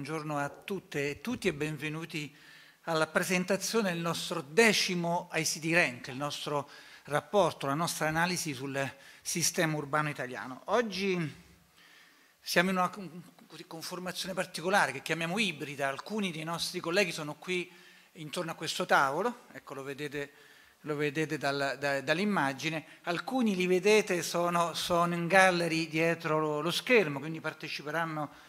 Buongiorno, a tutte e tutti e benvenuti alla presentazione del nostro decimo ICD Rank, il nostro rapporto, la nostra analisi sul sistema urbano italiano. Oggi siamo in una conformazione particolare che chiamiamo ibrida, alcuni dei nostri colleghi sono qui intorno a questo tavolo, ecco lo vedete, lo vedete dal, da, dall'immagine, alcuni li vedete sono, sono in gallery dietro lo, lo schermo, quindi parteciperanno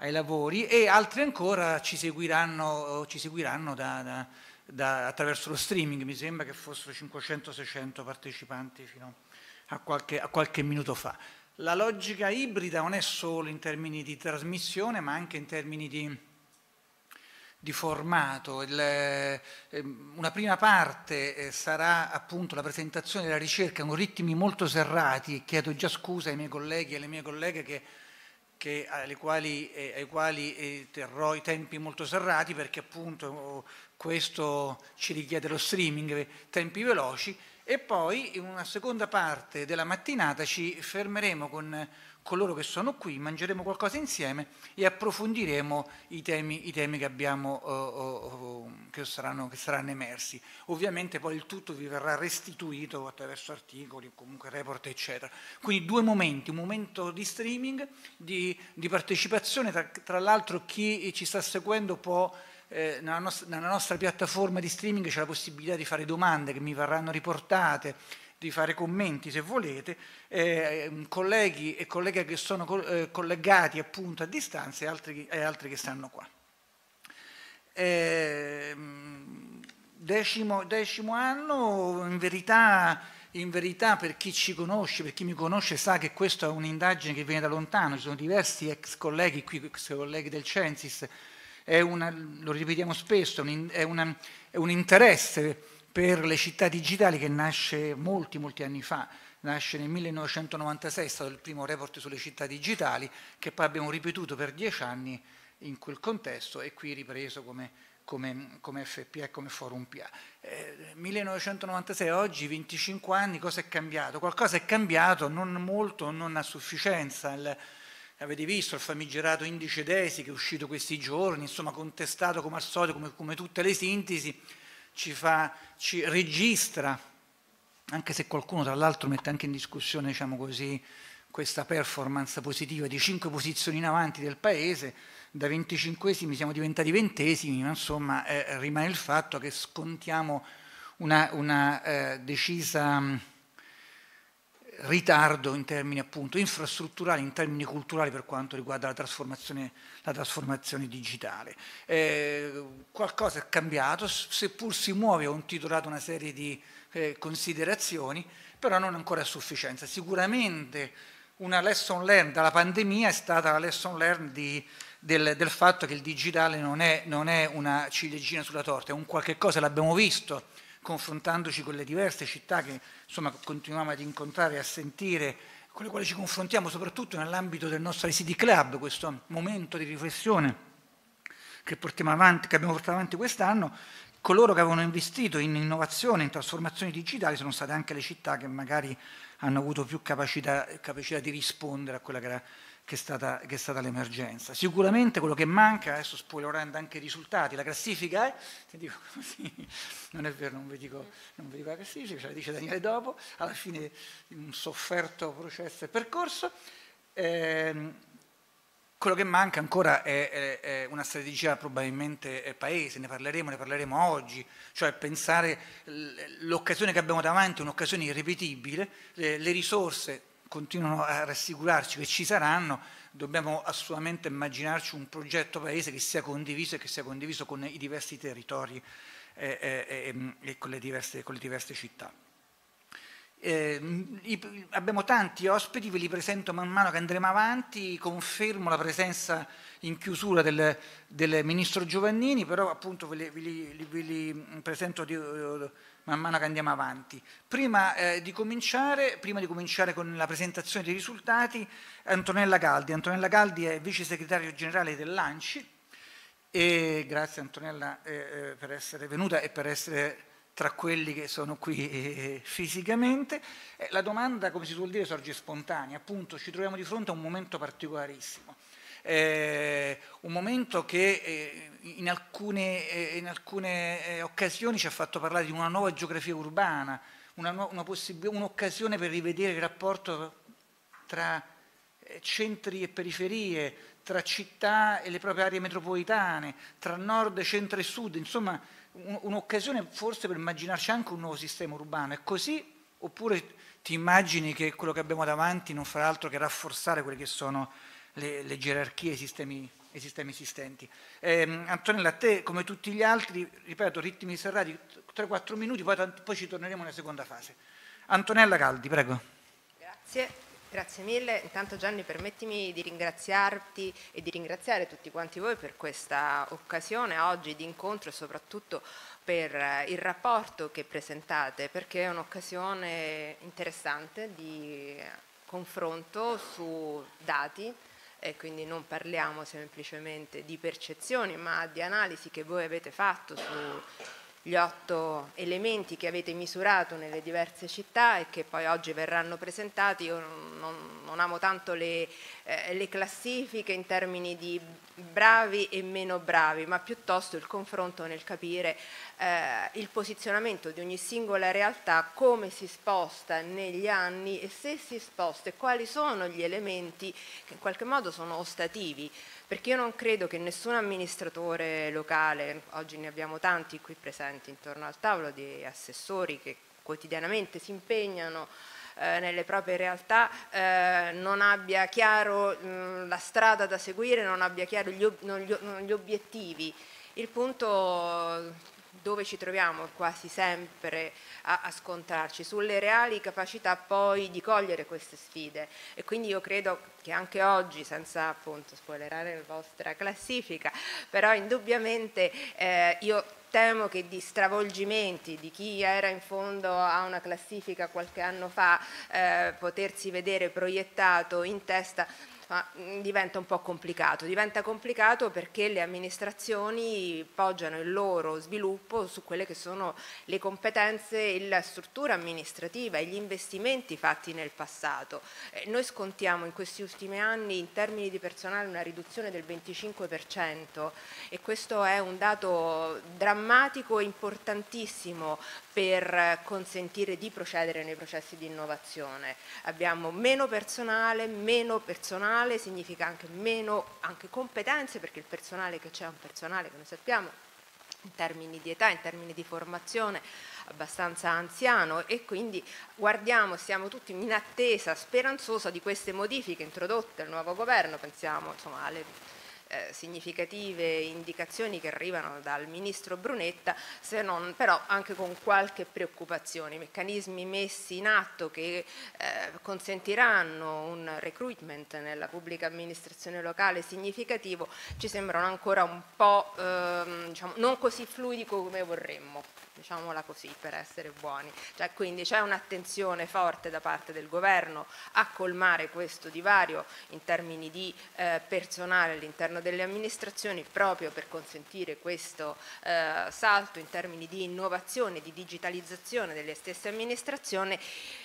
ai lavori e altri ancora ci seguiranno, ci seguiranno da, da, da, attraverso lo streaming, mi sembra che fossero 500-600 partecipanti fino a qualche, a qualche minuto fa. La logica ibrida non è solo in termini di trasmissione, ma anche in termini di, di formato. Il, eh, una prima parte eh, sarà appunto la presentazione della ricerca con ritmi molto serrati, chiedo già scusa ai miei colleghi e alle mie colleghe che che, alle quali, eh, ai quali eh, terrò i tempi molto serrati perché appunto questo ci richiede lo streaming, tempi veloci. E poi in una seconda parte della mattinata ci fermeremo con coloro che sono qui, mangeremo qualcosa insieme e approfondiremo i temi, i temi che, abbiamo, uh, uh, che, saranno, che, saranno, emersi. Ovviamente poi il tutto vi verrà restituito attraverso articoli, comunque report, eccetera. Quindi due momenti, un momento di streaming, di, di partecipazione, tra, tra l'altro chi ci sta seguendo può eh, nella, nostra, piattaforma di streaming c'è la possibilità di fare domande che mi verranno riportate di fare commenti se volete, eh, colleghi e colleghe che sono co eh, collegati appunto a distanza e altri, e altri che stanno qua. Eh, decimo, decimo, anno, in verità, in verità per chi ci conosce, per chi mi conosce sa che questa è un'indagine che viene da lontano, ci sono diversi ex colleghi qui, ex colleghi del Censis, una, lo ripetiamo spesso, è, una, è un interesse per le città digitali che nasce molti, molti anni fa, nasce nel 1996, è stato il primo report sulle città digitali, che poi abbiamo ripetuto per dieci anni in quel contesto e qui ripreso come, come, come FPA e come Forum PA. Eh, 1996, oggi 25 anni, cosa è cambiato? Qualcosa è cambiato, non molto, non a sufficienza. Il, avete visto il famigerato indice DESI che è uscito questi giorni, insomma contestato come al solito, come, come tutte le sintesi, ci, fa, ci registra, anche se qualcuno tra l'altro mette anche in discussione diciamo così, questa performance positiva di cinque posizioni in avanti del Paese, da 25esimi siamo diventati ventesimi, ma insomma eh, rimane il fatto che scontiamo una, una eh, decisa ritardo in termini appunto infrastrutturali, in termini culturali per quanto riguarda la trasformazione, la trasformazione digitale. Eh, qualcosa è cambiato, seppur si muove, ho intitolato una serie di eh, considerazioni, però non ancora a sufficienza. Sicuramente una lesson learned dalla pandemia è stata la lesson learned di, del, del, fatto che il digitale non è, non è una ciliegina sulla torta, è un qualche cosa, l'abbiamo visto, confrontandoci con le diverse città che insomma, continuiamo ad incontrare e a sentire, con le quali ci confrontiamo soprattutto nell'ambito del nostro ICD Club, questo momento di riflessione che, avanti, che abbiamo portato avanti quest'anno, coloro che avevano investito in innovazione, in trasformazioni digitali sono state anche le città che magari hanno avuto più capacità, capacità di rispondere a quella che era che è stata, stata l'emergenza. Sicuramente quello che manca, adesso spoilerando anche i risultati, la classifica è, dico così, non è vero, non vi dico, non vi dico la classifica, ce la dice Daniele dopo, alla fine un sofferto processo e percorso. Eh, quello che manca ancora è, è, è, una strategia probabilmente paese, ne parleremo, ne parleremo oggi, cioè pensare l'occasione che abbiamo davanti un'occasione irripetibile, le, le risorse continuano a rassicurarci che ci saranno, dobbiamo assolutamente immaginarci un progetto paese che sia condiviso e che sia condiviso con i diversi territori eh, eh, eh e con le diverse, con le diverse città. Eh, abbiamo tanti ospiti, ve li presento man mano che andremo avanti, confermo la presenza in chiusura del, del Ministro Giovannini, però appunto ve li, ve li, ve li presento di, man mano che andiamo avanti. Prima, eh, di cominciare, prima di cominciare con la presentazione dei risultati, Antonella Galdi. Antonella Galdi è vice segretario generale dell'ANCI e grazie Antonella eh, eh, per essere venuta e per essere tra quelli che sono qui eh, fisicamente. la domanda, come si suol dire, sorge spontanea, appunto ci troviamo di fronte a un momento particolarissimo. Eh, un momento che eh, in alcune, eh, in alcune eh, occasioni ci ha fatto parlare di una nuova geografia urbana, un'occasione per rivedere il rapporto tra eh, centri e periferie, tra città e le proprie aree metropolitane, tra nord, centro e sud, insomma un'occasione forse per immaginarci anche un nuovo sistema urbano. È così oppure ti immagini che quello che abbiamo davanti non farà altro che rafforzare quelle che sono le, le gerarchie i sistemi, i sistemi esistenti. Eh, Antonella, a te come tutti gli altri, ripeto, ritmi serrati, 3-4 minuti, poi, poi ci torneremo nella seconda fase. Antonella Caldi, prego. Grazie. Grazie mille. Intanto Gianni permettimi di ringraziarti e di ringraziare tutti quanti voi per questa occasione oggi di incontro e soprattutto per eh, il rapporto che presentate perché è un'occasione interessante di confronto su dati e quindi non parliamo semplicemente di percezioni ma di analisi che voi avete fatto su gli otto elementi che avete misurato nelle diverse città e che poi oggi verranno presentati. Io non, non amo tanto le, eh, le, classifiche in termini di bravi e meno bravi, ma piuttosto il confronto nel capire eh, il posizionamento di ogni singola realtà, come si sposta negli anni e se si sposta e quali sono gli elementi che in qualche modo sono ostativi. Perché io non credo che nessun amministratore locale, oggi ne abbiamo tanti qui presenti intorno al tavolo, di assessori che quotidianamente si impegnano eh, nelle proprie realtà eh, non abbia chiaro mh, la strada da seguire, non abbia chiaro gli, ob gli, gli obiettivi. Il punto dove ci troviamo quasi sempre a, a, scontrarci, sulle reali capacità poi di cogliere queste sfide e quindi io credo che anche oggi, senza appunto spoilerare la vostra classifica, però indubbiamente eh, io temo che di stravolgimenti di chi era in fondo a una classifica qualche anno fa eh, potersi vedere proiettato in testa ma mm, diventa un po' complicato. Diventa complicato perché le amministrazioni poggiano il loro sviluppo su quelle che sono le competenze e la struttura amministrativa e gli investimenti fatti nel passato. Eh, noi scontiamo in questi ultimi anni in termini di personale una riduzione del 25% e questo è un dato drammatico e importantissimo per consentire di procedere nei processi di innovazione. Abbiamo meno personale, meno personale significa anche meno anche competenze perché il personale che c'è è un personale che noi sappiamo in termini di età, in termini di formazione abbastanza anziano e quindi guardiamo, siamo tutti in attesa speranzosa di queste modifiche introdotte dal nuovo governo, pensiamo insomma, alle eh, significative indicazioni che arrivano dal ministro Brunetta, se non però anche con qualche preoccupazione. I meccanismi messi in atto che eh, consentiranno un recruitment nella pubblica amministrazione locale significativo ci sembrano ancora un po' ehm, diciamo, non così fluidi come vorremmo diciamola così, per essere buoni. Cioè, quindi c'è un'attenzione forte da parte del governo a colmare questo divario in termini di eh, personale all'interno delle amministrazioni proprio per consentire questo eh, salto in termini di innovazione, di digitalizzazione delle stesse amministrazioni,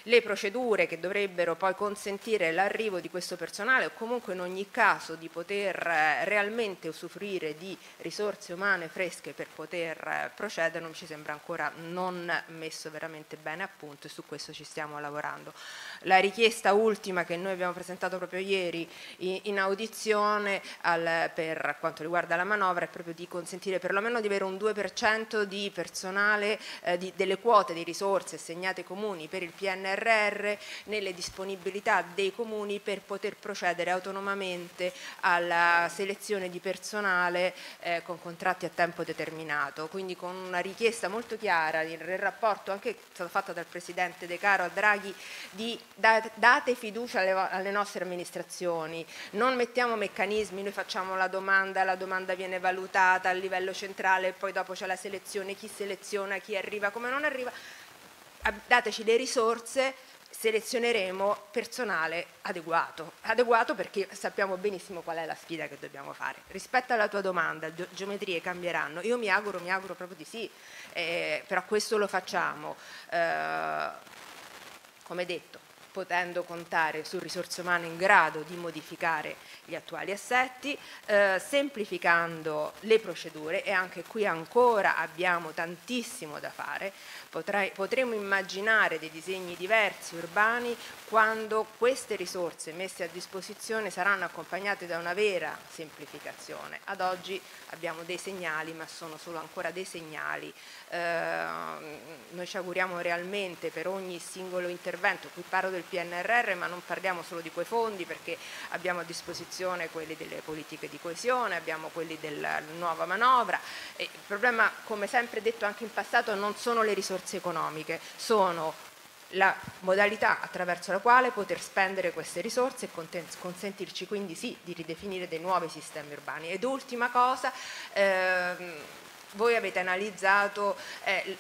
le procedure che dovrebbero poi consentire l'arrivo di questo personale o comunque in ogni caso di poter eh, realmente usufruire di risorse umane fresche per poter eh, procedere non ci sembra ancora ancora non messo veramente bene a punto e su questo ci stiamo lavorando. La richiesta ultima che noi abbiamo presentato proprio ieri in audizione al, per quanto riguarda la manovra è proprio di consentire perlomeno di avere un 2% di personale eh, di, delle quote di risorse assegnate ai comuni per il PNRR nelle disponibilità dei comuni per poter procedere autonomamente alla selezione di personale eh, con contratti a tempo determinato, quindi con una richiesta molto chiara nel rapporto anche stato fatto dal Presidente De Caro a Draghi di date fiducia alle, nostre amministrazioni, non mettiamo meccanismi, noi facciamo la domanda, la domanda viene valutata a livello centrale, poi dopo c'è la selezione, chi seleziona, chi arriva, come non arriva, dateci le risorse selezioneremo personale adeguato, adeguato perché sappiamo benissimo qual è la sfida che dobbiamo fare. Rispetto alla tua domanda, ge geometrie cambieranno, io mi auguro, mi auguro proprio di sì, eh, però questo lo facciamo. Eh, come detto, potendo contare su risorse umane in grado di modificare gli attuali assetti, eh, semplificando le procedure e anche qui ancora abbiamo tantissimo da fare, Potrai, potremo immaginare dei disegni diversi urbani quando queste risorse messe a disposizione saranno accompagnate da una vera semplificazione. Ad oggi abbiamo dei segnali, ma sono solo ancora dei segnali. Eh, noi ci auguriamo realmente per ogni singolo intervento, qui parlo del PNRR, ma non parliamo solo di quei fondi perché abbiamo a disposizione quelli delle politiche di coesione, abbiamo quelli della nuova manovra. E il problema, come sempre detto anche in passato, non sono le risorse economiche, sono la modalità attraverso la quale poter spendere queste risorse e consentirci quindi sì di ridefinire dei nuovi sistemi urbani. Ed ultima cosa, ehm, voi avete analizzato eh,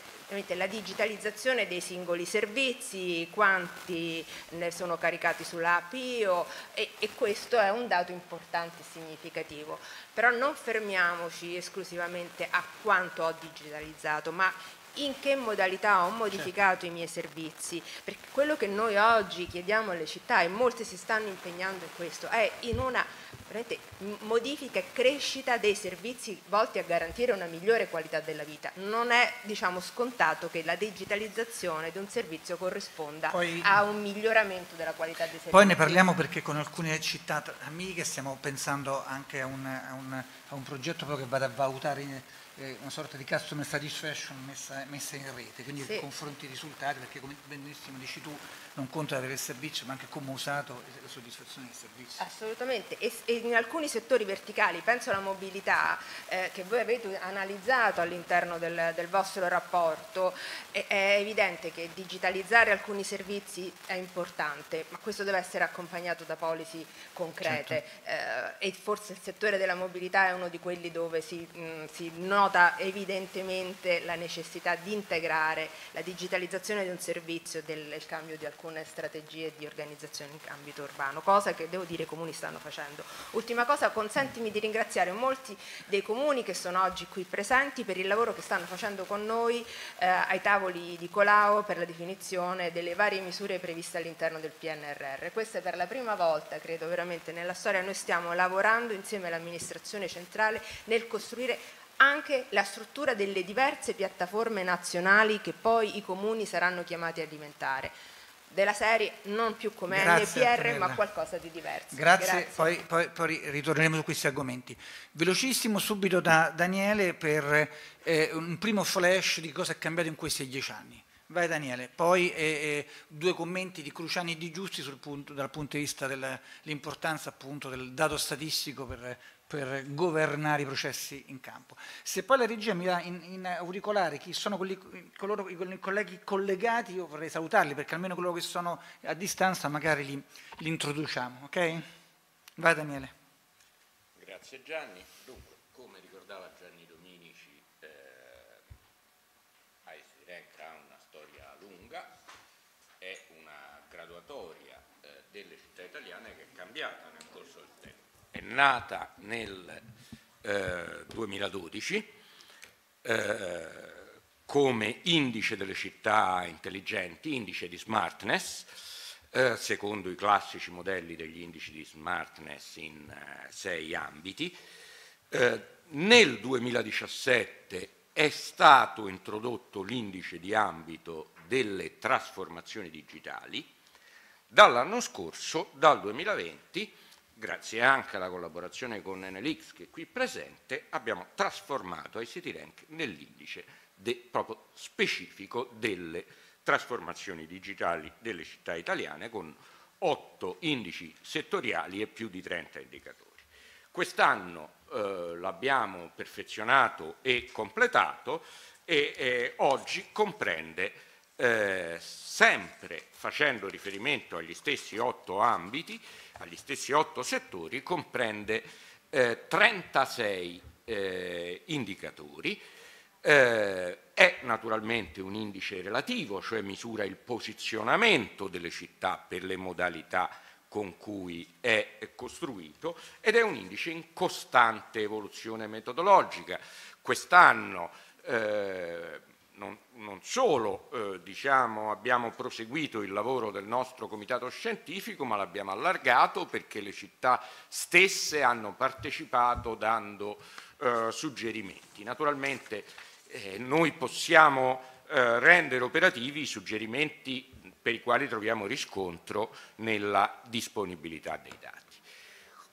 la digitalizzazione dei singoli servizi, quanti ne sono caricati sulla APIO e, e, questo è un dato importante e significativo. Però non fermiamoci esclusivamente a quanto ho digitalizzato, ma in che modalità ho modificato certo. i miei servizi, perché quello che noi oggi chiediamo alle città e molte si stanno impegnando in questo è in una modifica e crescita dei servizi volti a garantire una migliore qualità della vita. Non è diciamo, scontato che la digitalizzazione di un servizio corrisponda poi, a un miglioramento della qualità dei servizi. Poi ne parliamo perché con alcune città amiche stiamo pensando anche a un, a un, a un progetto che vada a valutare in, eh, una sorta di customer satisfaction messa, messa in rete, quindi sì. confronti i risultati, perché come benissimo dici tu, non conta avere il servizio, ma anche come usato e la soddisfazione del servizio. Assolutamente, e, e in alcuni settori verticali, penso alla mobilità, eh, che voi avete analizzato all'interno del, del, vostro rapporto, è, è evidente che digitalizzare alcuni servizi è importante, ma questo deve essere accompagnato da policy concrete certo. eh, e forse il settore della mobilità è uno di quelli dove si, mh, si nota evidentemente la necessità di integrare la digitalizzazione di un servizio del cambio di alcune strategie di organizzazione in ambito urbano, cosa che devo dire i comuni stanno facendo. Ultima cosa, consentimi di ringraziare molti dei comuni che sono oggi qui presenti per il lavoro che stanno facendo con noi eh, ai tavoli di Colau per la definizione delle varie misure previste all'interno del PNRR. Questa è per la prima volta, credo veramente, nella storia noi stiamo lavorando insieme all'amministrazione centrale nel costruire anche la struttura delle diverse piattaforme nazionali che poi i comuni saranno chiamati a diventare della serie non più come Grazie, NPR Antonella. ma qualcosa di diverso. Grazie, Grazie. Poi, poi, poi, ritorneremo su questi argomenti. Velocissimo subito da Daniele per eh, un primo flash di cosa è cambiato in questi dieci anni. Vai Daniele, poi eh, eh, due commenti di Cruciani e di Giusti punto, dal punto di vista dell'importanza appunto del dato statistico per per governare i processi in campo. Se poi la regia mi dà in, in auricolare chi sono quelli, coloro, i colleghi collegati, io vorrei salutarli perché almeno coloro che sono a distanza magari li, li introduciamo. Ok? Vai Daniele. Grazie Gianni. Dunque, come ricordava Gianni Dominici, eh, ICD Rank ha una storia lunga, è una graduatoria eh, delle città italiane che è cambiata nel corso del tempo è nata nel eh, 2012 eh, come indice delle città intelligenti, indice di smartness, eh, secondo i classici modelli degli indici di smartness in eh, sei ambiti. Eh, nel 2017 è stato introdotto l'indice di ambito delle trasformazioni digitali, dall'anno scorso, dal 2020, grazie anche alla collaborazione con Enelix che è qui presente, abbiamo trasformato ICT Rank nell'indice proprio specifico delle trasformazioni digitali delle città italiane con otto indici settoriali e più di 30 indicatori. Quest'anno eh, l'abbiamo perfezionato e completato e eh, oggi comprende eh, sempre facendo riferimento agli stessi otto ambiti agli stessi otto settori comprende eh, 36 eh, indicatori, eh, è naturalmente un indice relativo, cioè misura il posizionamento delle città per le modalità con cui è costruito ed è un indice in costante evoluzione metodologica. Quest'anno eh, non, non solo eh, diciamo, abbiamo proseguito il lavoro del nostro comitato scientifico, ma l'abbiamo allargato perché le città stesse hanno partecipato dando eh, suggerimenti. Naturalmente eh, noi possiamo eh, rendere operativi i suggerimenti per i quali troviamo riscontro nella disponibilità dei dati.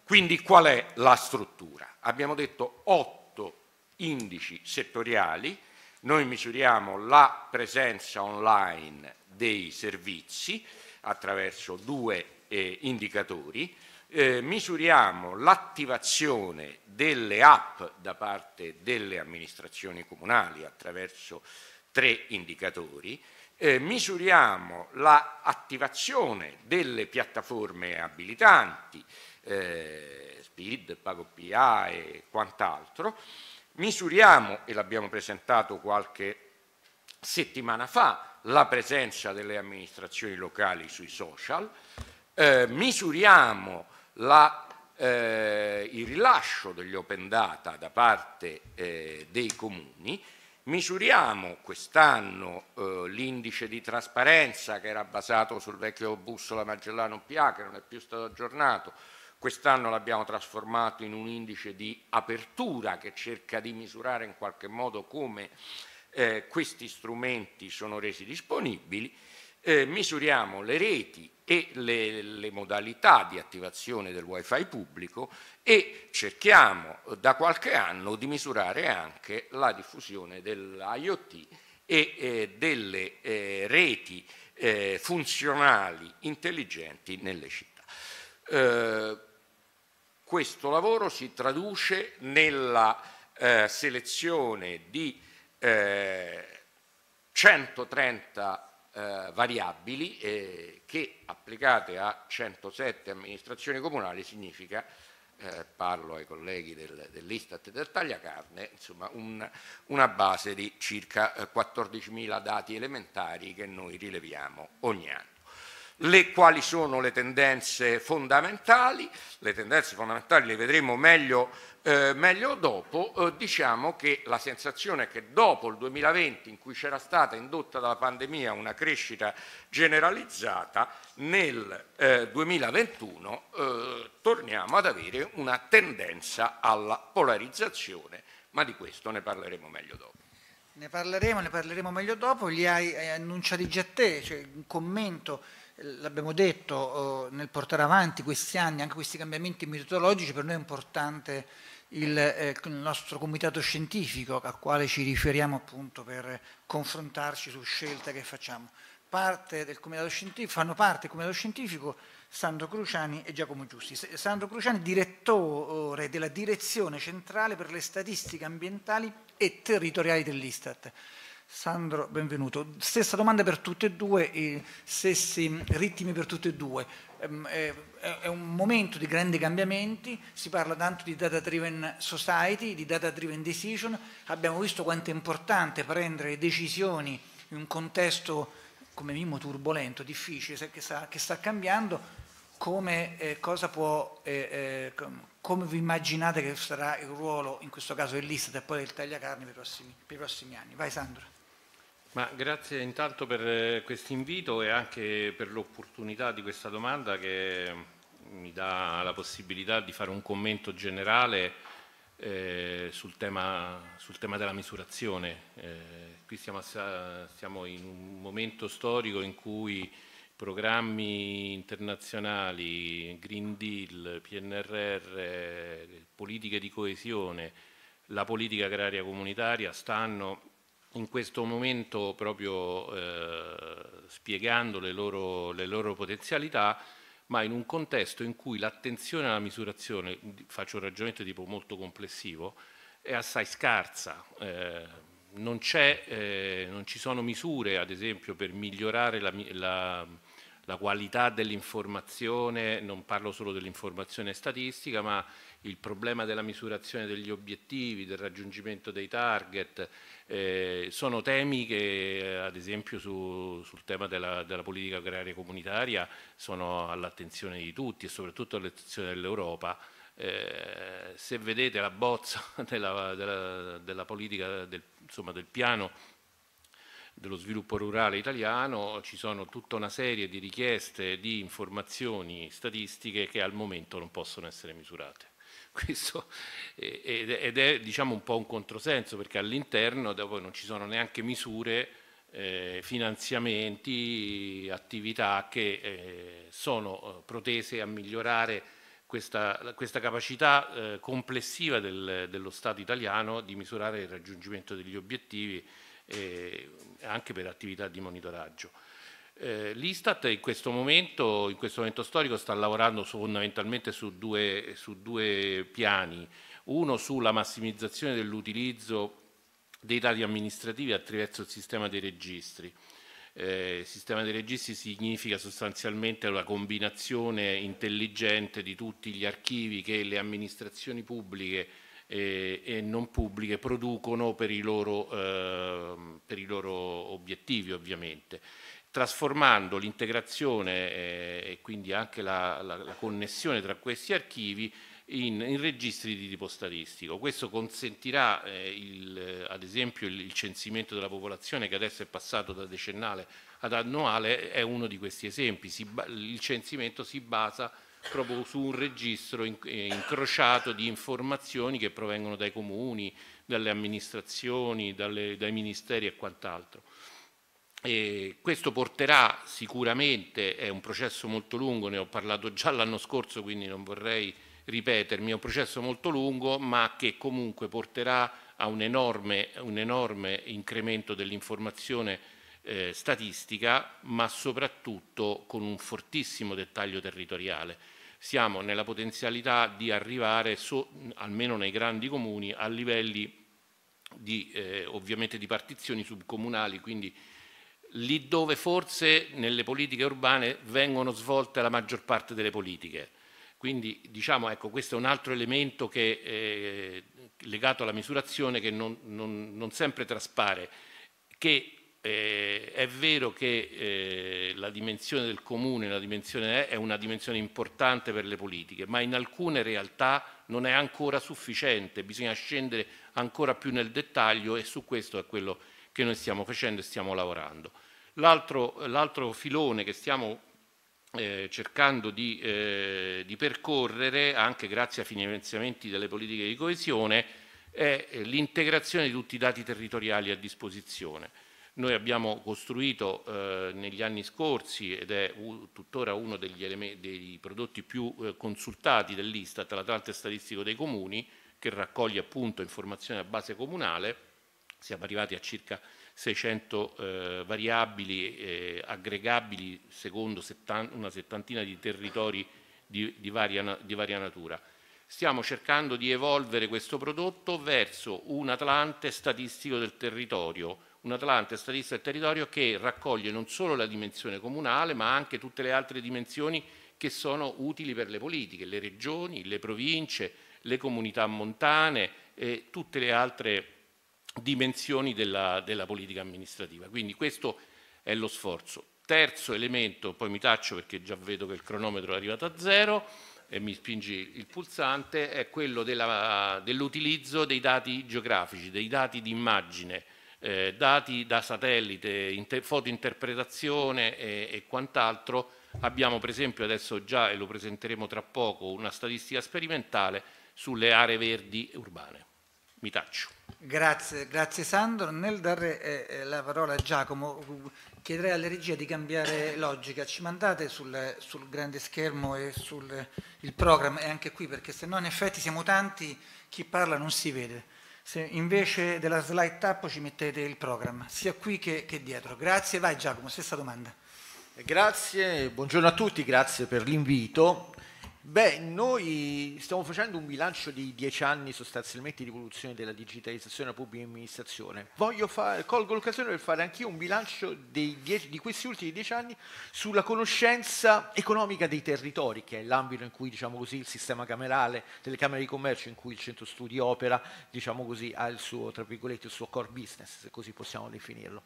Quindi qual è la struttura? Abbiamo detto otto indici settoriali, noi misuriamo la presenza online dei servizi attraverso due eh, indicatori, eh, misuriamo l'attivazione delle app da parte delle amministrazioni comunali attraverso tre indicatori, eh, misuriamo l'attivazione delle piattaforme abilitanti, eh, SPID, Pago PA e quant'altro, Misuriamo, e l'abbiamo presentato qualche settimana fa, la presenza delle amministrazioni locali sui social, eh, misuriamo la, eh, il rilascio degli open data da parte eh, dei comuni, misuriamo quest'anno eh, l'indice di trasparenza che era basato sul vecchio bussola Magellano PA che non è più stato aggiornato, Quest'anno l'abbiamo trasformato in un indice di apertura che cerca di misurare in qualche modo come eh, questi strumenti sono resi disponibili. Eh, misuriamo le reti e le, le, modalità di attivazione del wifi pubblico e cerchiamo da qualche anno di misurare anche la diffusione dell'IoT e eh, delle eh, reti eh, funzionali intelligenti nelle città. Questo lavoro si traduce nella eh, selezione di eh, 130 eh, variabili eh, che applicate a 107 amministrazioni comunali significa eh, parlo ai colleghi del, dell'Istat e del Tagliacarne, insomma un, una base di circa 14.000 eh, dati elementari che noi rileviamo ogni anno le, quali sono le tendenze fondamentali, le tendenze fondamentali le vedremo meglio, eh, meglio dopo, eh, diciamo che la sensazione è che dopo il 2020 in cui c'era stata indotta dalla pandemia una crescita generalizzata, nel eh, 2021 eh, torniamo ad avere una tendenza alla polarizzazione, ma di questo ne parleremo meglio dopo. Ne parleremo, ne parleremo meglio dopo, li hai annunciati già te, cioè un commento l'abbiamo detto, nel portare avanti questi anni, anche questi cambiamenti metodologici, per noi è importante il, eh, il, nostro comitato scientifico al quale ci riferiamo appunto per confrontarci su scelte che facciamo. Parte fanno parte del comitato scientifico Sandro Cruciani e Giacomo Giusti. Sandro Cruciani, direttore della direzione centrale per le statistiche ambientali e territoriali dell'Istat. Sandro, benvenuto. Stessa domanda per tutte e due, stessi ritmi per tutte e due. Ehm, è un momento di grandi cambiamenti, si parla tanto di data driven society, di data driven decision, abbiamo visto quanto è importante prendere decisioni in un contesto come minimo turbolento, difficile, che sta, che sta cambiando, come, eh, può, eh, eh, come vi immaginate che sarà il ruolo, in questo caso dell'Istat e poi del tagliacarni per i prossimi, per i prossimi anni? Vai Sandro. Ma grazie intanto per eh, questo invito e anche per l'opportunità di questa domanda che mi dà la possibilità di fare un commento generale eh, sul, tema, sul, tema, della misurazione. Eh, qui stiamo, stiamo, in un momento storico in cui programmi internazionali, Green Deal, PNRR, politiche di coesione, la politica agraria comunitaria stanno in questo momento proprio eh, spiegando le loro, le loro, potenzialità, ma in un contesto in cui l'attenzione alla misurazione, faccio un ragionamento tipo molto complessivo, è assai scarsa. Eh, non, eh, non, ci sono misure, ad esempio, per migliorare la, la, la qualità dell'informazione, non parlo solo dell'informazione statistica, ma il problema della misurazione degli obiettivi, del raggiungimento dei target, eh, sono temi che ad esempio su, sul tema della, della, politica agraria comunitaria sono all'attenzione di tutti e soprattutto all'attenzione dell'Europa. Eh, se vedete la bozza della, della, della politica, del, insomma, del piano dello sviluppo rurale italiano ci sono tutta una serie di richieste di informazioni statistiche che al momento non possono essere misurate. Questo, ed è diciamo, un po' un controsenso perché all'interno non ci sono neanche misure, eh, finanziamenti, attività che eh, sono eh, protese a migliorare questa, questa capacità eh, complessiva del, dello Stato italiano di misurare il raggiungimento degli obiettivi eh, anche per attività di monitoraggio. Eh, L'Istat in questo, momento, in questo momento storico sta lavorando fondamentalmente su due, su due piani, uno sulla massimizzazione dell'utilizzo dei dati amministrativi attraverso il sistema dei registri, eh, il sistema dei registri significa sostanzialmente la combinazione intelligente di tutti gli archivi che le amministrazioni pubbliche eh, e non pubbliche producono per i loro, eh, per i loro obiettivi ovviamente trasformando l'integrazione eh, e quindi anche la, la, la, connessione tra questi archivi in, in, registri di tipo statistico. Questo consentirà eh, il, ad esempio il, il, censimento della popolazione che adesso è passato da decennale ad annuale, è uno di questi esempi. Si, il censimento si basa proprio su un registro eh, incrociato di informazioni che provengono dai comuni, dalle amministrazioni, dalle, dai ministeri e quant'altro. E questo porterà sicuramente, è un processo molto lungo, ne ho parlato già l'anno scorso, quindi non vorrei ripetermi, è un processo molto lungo, ma che comunque porterà a un enorme, un enorme incremento dell'informazione eh, statistica, ma soprattutto con un fortissimo dettaglio territoriale. Siamo nella potenzialità di arrivare, so, almeno nei grandi comuni, a livelli di, eh, ovviamente di partizioni subcomunali, quindi lì dove forse nelle politiche urbane vengono svolte la maggior parte delle politiche. Quindi diciamo, ecco, questo è un altro elemento che, eh, legato alla misurazione che non, non, non sempre traspare, che eh, è vero che eh, la dimensione del comune dimensione è una dimensione importante per le politiche, ma in alcune realtà non è ancora sufficiente, bisogna scendere ancora più nel dettaglio e su questo è quello che noi stiamo facendo e stiamo lavorando. L'altro filone che stiamo eh, cercando di, eh, di, percorrere, anche grazie a finanziamenti delle politiche di coesione, è eh, l'integrazione di tutti i dati territoriali a disposizione. Noi abbiamo costruito eh, negli anni scorsi, ed è tuttora uno dei prodotti più eh, consultati dell'Istat, l'Atlante Statistico dei Comuni, che raccoglie appunto informazioni a base comunale, siamo arrivati a circa 600 eh, variabili eh, aggregabili secondo settan una settantina di territori di, di, varia, di varia natura. Stiamo cercando di evolvere questo prodotto verso un Atlante statistico del territorio, un Atlante statistico del territorio che raccoglie non solo la dimensione comunale, ma anche tutte le altre dimensioni che sono utili per le politiche, le regioni, le province, le comunità montane e tutte le altre dimensioni della, della politica amministrativa. Quindi questo è lo sforzo. Terzo elemento, poi mi taccio perché già vedo che il cronometro è arrivato a zero e mi spingi il pulsante, è quello dell'utilizzo dell dei dati geografici, dei dati di immagine, eh, dati da satellite, inter, fotointerpretazione e, e quant'altro. Abbiamo per esempio adesso già, e lo presenteremo tra poco, una statistica sperimentale sulle aree verdi urbane. Mi taccio. Grazie, grazie Sandro. Nel dare eh, eh, la parola a Giacomo, chiederei alle regie di cambiare logica. Ci mandate sul, sul grande schermo e sul programma, e anche qui, perché se no in effetti siamo tanti, chi parla non si vede. Se invece della slide tap ci mettete il programma, sia qui che, che dietro. Grazie, vai Giacomo, stessa domanda. Grazie, buongiorno a tutti, grazie per l'invito. Beh, noi stiamo facendo un bilancio di dieci anni sostanzialmente di evoluzione della digitalizzazione della pubblica amministrazione. Fare, colgo l'occasione per fare anch'io un bilancio dieci, di questi ultimi dieci anni sulla conoscenza economica dei territori, che è l'ambito in cui diciamo così, il sistema camerale delle camere di commercio, in cui il centro studi opera, diciamo così, ha il suo, il suo core business, se così possiamo definirlo.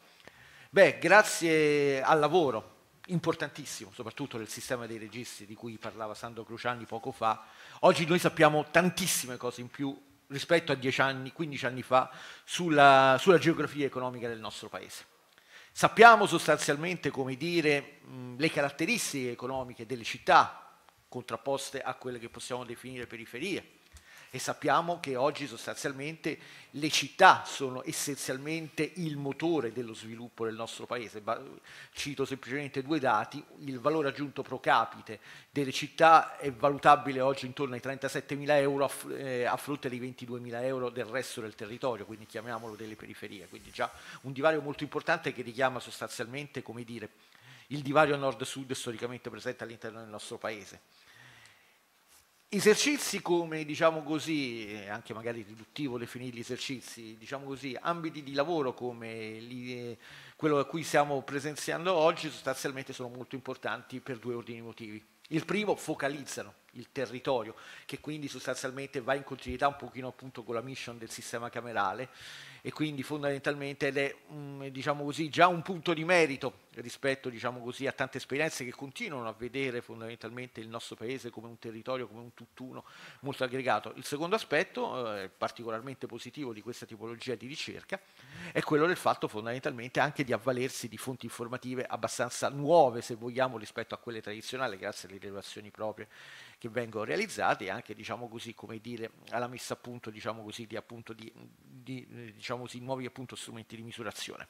Beh, grazie al lavoro importantissimo, soprattutto nel sistema dei registri di cui parlava Sandro Cruciani poco fa. Oggi noi sappiamo tantissime cose in più rispetto a 10 anni, 15 anni fa, sulla, sulla geografia economica del nostro paese. Sappiamo sostanzialmente come dire le caratteristiche economiche delle città contrapposte a quelle che possiamo definire periferie e sappiamo che oggi sostanzialmente le città sono essenzialmente il motore dello sviluppo del nostro paese. Cito semplicemente due dati, il valore aggiunto pro capite delle città è valutabile oggi intorno ai 37.000 euro a, eh, a fronte dei 22.000 euro del resto del territorio, quindi chiamiamolo delle periferie, quindi già un divario molto importante che richiama sostanzialmente come dire, il divario nord-sud storicamente presente all'interno del nostro paese. Esercizi come, diciamo così, anche magari riduttivo definirli esercizi, diciamo così, ambiti di lavoro come li, quello a cui stiamo presenziando oggi sostanzialmente sono molto importanti per due ordini motivi. Il primo, focalizzano il territorio, che quindi sostanzialmente va in continuità un pochino appunto con la mission del sistema camerale e quindi fondamentalmente ed è diciamo così, già un punto di merito rispetto diciamo così, a tante esperienze che continuano a vedere fondamentalmente il nostro paese come un territorio, come un tutt'uno molto aggregato. Il secondo aspetto, eh, particolarmente positivo di questa tipologia di ricerca, è quello del fatto fondamentalmente anche di avvalersi di fonti informative abbastanza nuove, se vogliamo, rispetto a quelle tradizionali, grazie alle rilevazioni proprie che vengono realizzate e anche diciamo così, come dire, alla messa a punto diciamo così, di, appunto, di, di diciamo così, nuovi appunto, strumenti di misurazione.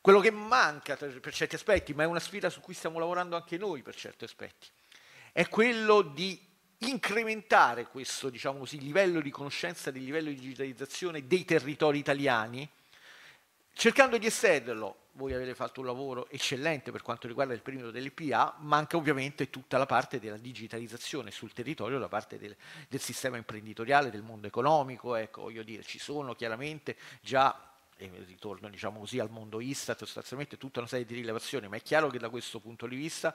Quello che manca per certi aspetti, ma è una sfida su cui stiamo lavorando anche noi per certi aspetti, è quello di incrementare questo diciamo così, livello di conoscenza, del livello di digitalizzazione dei territori italiani, cercando di estenderlo voi avete fatto un lavoro eccellente per quanto riguarda il perimetro dell'IPA, manca ovviamente tutta la parte della digitalizzazione sul territorio da parte del, del sistema imprenditoriale, del mondo economico, ecco, voglio dire, ci sono chiaramente già e ritorno diciamo così, al mondo Istat, sostanzialmente tutta una serie di rilevazioni, ma è chiaro che da questo punto di vista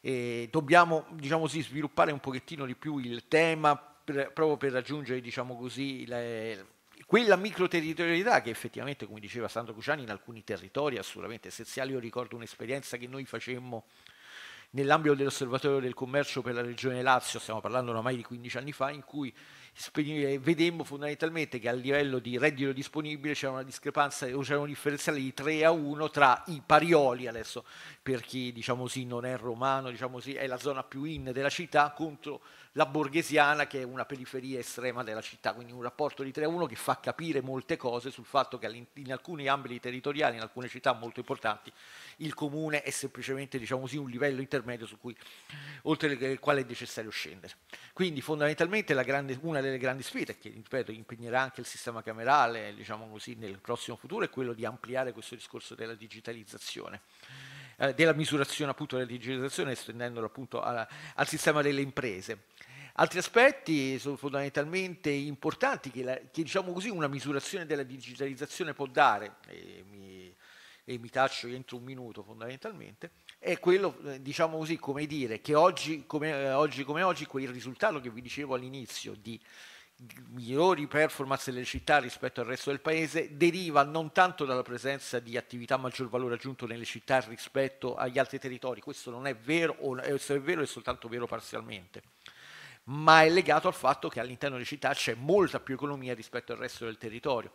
eh, dobbiamo diciamo così, sviluppare un pochettino di più il tema per, proprio per raggiungere diciamo così, le, quella microterritorialità che effettivamente, come diceva Sandro Cruciani, in alcuni territori è assolutamente essenziale. Io ricordo un'esperienza che noi facemmo nell'ambito dell'osservatorio del commercio per la regione Lazio, stiamo parlando oramai di 15 anni fa, in cui vedemmo fondamentalmente che a livello di reddito disponibile c'era una discrepanza, c'era un differenziale di 3 a 1 tra i Parioli, adesso per chi diciamo così, non è romano, diciamo così, è la zona più in della città, contro la borghesiana che è una periferia estrema della città, quindi un rapporto di 3 a 1 che fa capire molte cose sul fatto che in alcuni ambiti territoriali, in alcune città molto importanti, il comune è semplicemente diciamo così, un livello intermedio cui, oltre il quale è necessario scendere. Quindi fondamentalmente grande, una delle grandi sfide che ripeto, impegnerà anche il sistema camerale diciamo così, nel prossimo futuro è quello di ampliare questo discorso della digitalizzazione eh, della misurazione appunto della digitalizzazione estendendolo appunto alla, al sistema delle imprese. Altri aspetti sono fondamentalmente importanti che, la, che diciamo così, una misurazione della digitalizzazione può dare, e mi, e mi taccio entro un minuto fondamentalmente, è quello, eh, diciamo così, come dire, che oggi come, eh, oggi come oggi quel risultato che vi dicevo all'inizio di migliori performance delle città rispetto al resto del paese deriva non tanto dalla presenza di attività a maggior valore aggiunto nelle città rispetto agli altri territori, questo non è vero, o se è vero è soltanto vero parzialmente, ma è legato al fatto che all'interno delle città c'è molta più economia rispetto al resto del territorio.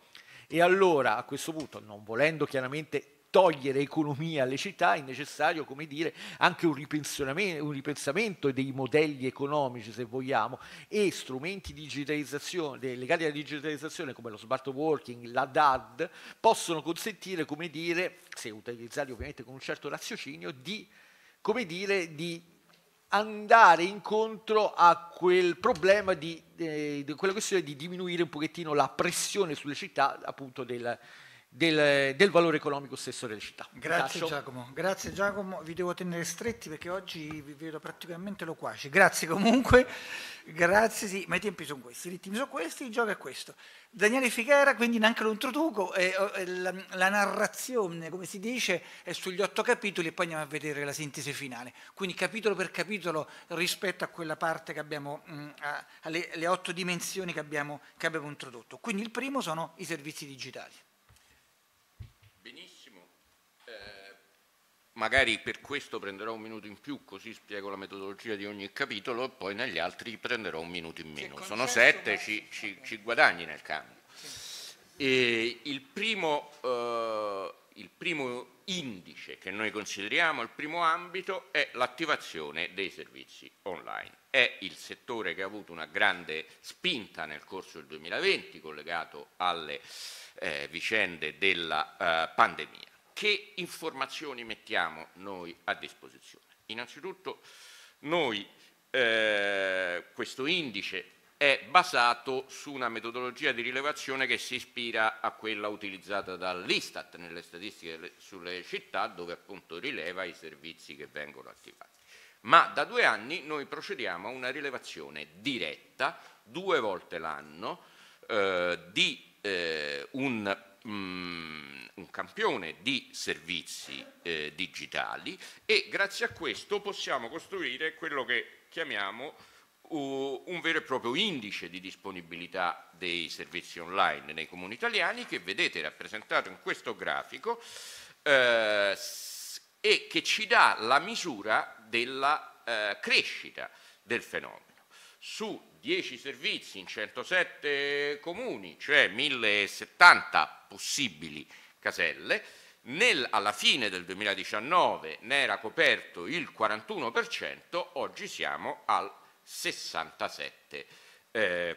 E allora a questo punto, non volendo chiaramente togliere economia alle città è necessario, come dire, anche un un ripensamento dei modelli economici, se vogliamo, e strumenti legati alla digitalizzazione come lo smart working, la DAD, possono consentire, come dire, se utilizzati ovviamente con un certo raziocinio, di, come dire, di andare incontro a quel problema di, eh, di quella questione di diminuire un pochettino la pressione sulle città appunto del, del, del, valore economico stesso delle città. Grazie. Giacomo, grazie Giacomo, vi devo tenere stretti perché oggi vi vedo praticamente loquaci. Grazie comunque, grazie, sì, ma i tempi sono questi, i ritmi sono questi, il gioco è questo. Daniele Fichera, quindi neanche lo introduco, eh, la, la, narrazione, come si dice, è sugli otto capitoli e poi andiamo a vedere la sintesi finale. Quindi capitolo per capitolo rispetto a quella parte che abbiamo, mh, alle otto dimensioni che abbiamo, che abbiamo introdotto. Quindi il primo sono i servizi digitali. Magari per questo prenderò un minuto in più, così spiego la metodologia di ogni capitolo e poi negli altri prenderò un minuto in meno. Sono sette, ci, ci, ci, guadagni nel cambio. Il primo, eh, il primo indice che noi consideriamo, il primo ambito, è l'attivazione dei servizi online. È il settore che ha avuto una grande spinta nel corso del 2020, collegato alle eh, vicende della eh, pandemia. Che informazioni mettiamo noi a disposizione? Innanzitutto noi eh, questo indice è basato su una metodologia di rilevazione che si ispira a quella utilizzata dall'Istat nelle statistiche sulle città dove appunto rileva i servizi che vengono attivati. Ma da due anni noi procediamo a una rilevazione diretta due volte l'anno eh, di eh, un, mm, un, campione di servizi eh, digitali e grazie a questo possiamo costruire quello che chiamiamo un vero e proprio indice di disponibilità dei servizi online nei comuni italiani che vedete rappresentato in questo grafico eh, e che ci dà la misura della eh, crescita del fenomeno. Su 10 servizi in 107 comuni, cioè 1070 possibili caselle, nel, alla fine del 2019 ne era coperto il 41%, oggi siamo al 67%. Eh.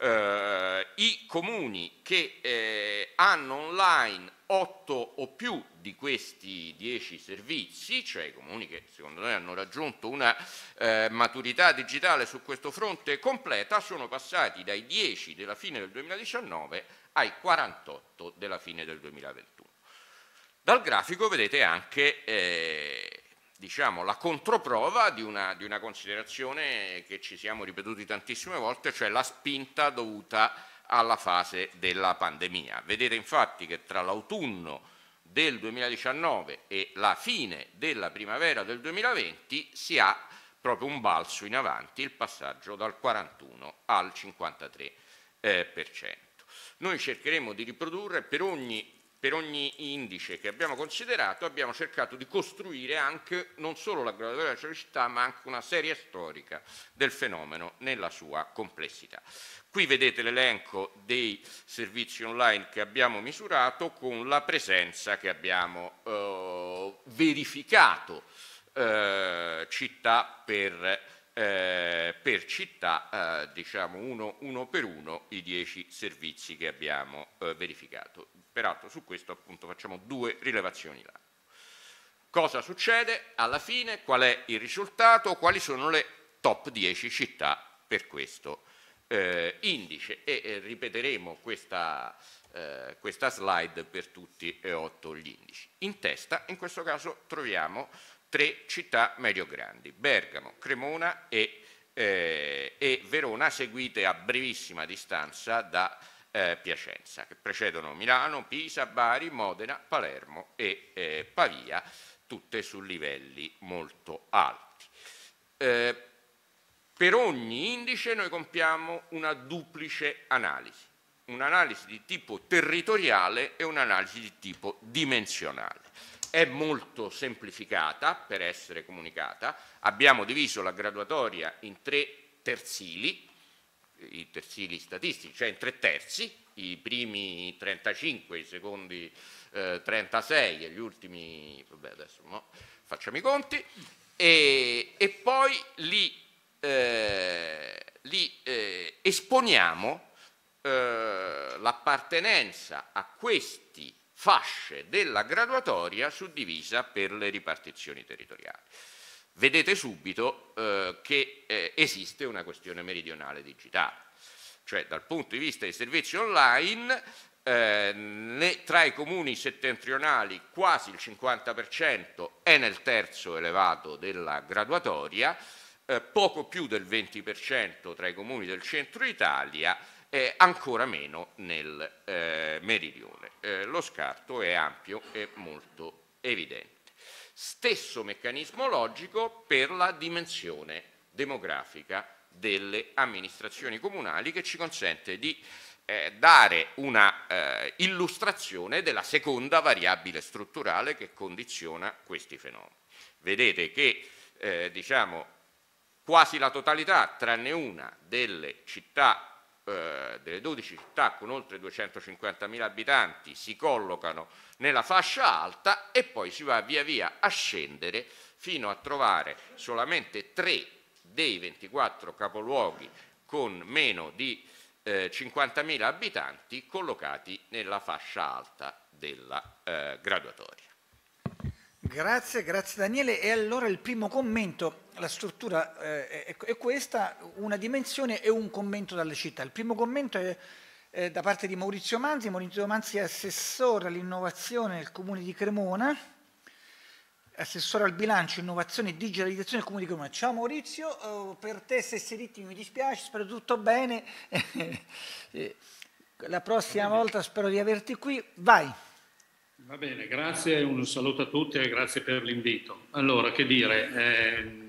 Eh, I comuni che eh, hanno online 8 o più di questi 10 servizi, cioè i comuni che secondo noi hanno raggiunto una eh, maturità digitale su questo fronte completa, sono passati dai 10 della fine del 2019 ai 48 della fine del 2021. Dal grafico vedete anche eh, diciamo, la controprova di una, di una, considerazione che ci siamo ripetuti tantissime volte, cioè la spinta dovuta alla fase della pandemia. Vedete infatti che tra l'autunno del 2019 e la fine della primavera del 2020 si ha proprio un balzo in avanti, il passaggio dal 41 al 53%. Eh. Noi cercheremo di riprodurre per ogni per ogni indice che abbiamo considerato abbiamo cercato di costruire anche non solo la graduatoria della cecità ma anche una serie storica del fenomeno nella sua complessità. Qui vedete l'elenco dei servizi online che abbiamo misurato con la presenza che abbiamo eh, verificato eh, città per, eh, per città, eh, diciamo uno, uno, per uno, i dieci servizi che abbiamo eh, verificato. Peraltro su questo appunto facciamo due rilevazioni là. Cosa succede alla fine? Qual è il risultato? Quali sono le top 10 città per questo eh, indice? E ripeteremo questa, eh, questa slide per tutti e otto gli indici. In testa, in questo caso, troviamo tre città medio-grandi, Bergamo, Cremona e, eh, e Verona, seguite a brevissima distanza da eh, Piacenza, che precedono Milano, Pisa, Bari, Modena, Palermo e eh, Pavia, tutte su livelli molto alti. Eh, per ogni indice noi compiamo una duplice analisi, un'analisi di tipo territoriale e un'analisi di tipo dimensionale. È molto semplificata per essere comunicata, abbiamo diviso la graduatoria in tre terzili, i terzili statistici, cioè in tre terzi, i primi 35, i secondi eh, 36 e gli ultimi, vabbè adesso no, facciamo i conti, e, e poi li, eh, li eh, esponiamo eh, l'appartenenza a questi fasce della graduatoria suddivisa per le ripartizioni territoriali vedete subito eh, che eh, esiste una questione meridionale digitale. Cioè dal punto di vista dei servizi online, eh, ne, tra i comuni settentrionali quasi il 50% è nel terzo elevato della graduatoria, eh, poco più del 20% tra i comuni del centro Italia e ancora meno nel eh, meridione. Eh, lo scarto è ampio e molto evidente. Stesso meccanismo logico per la dimensione demografica delle amministrazioni comunali che ci consente di eh, dare una eh, illustrazione della seconda variabile strutturale che condiziona questi fenomeni. Vedete che eh, diciamo, quasi la totalità, tranne una, delle città eh, delle 12 città con oltre 250.000 abitanti si collocano nella fascia alta e poi si va via via a scendere fino a trovare solamente tre dei 24 capoluoghi con meno di eh, 50.000 abitanti collocati nella fascia alta della eh, graduatoria. Grazie, grazie Daniele. E allora il primo commento, la struttura eh, è, è, questa, una dimensione e un commento dalle città. Il primo commento è eh, da parte di Maurizio Manzi, Maurizio Manzi è assessore all'innovazione del Comune di Cremona, assessore al bilancio, innovazione e digitalizzazione del Comune di Cremona. Ciao Maurizio, eh, per te se sei ritmi mi dispiace, spero tutto bene. Eh, la prossima volta spero di averti qui. Vai. Va bene, grazie, un saluto a tutti e grazie per l'invito. Allora, che dire, eh,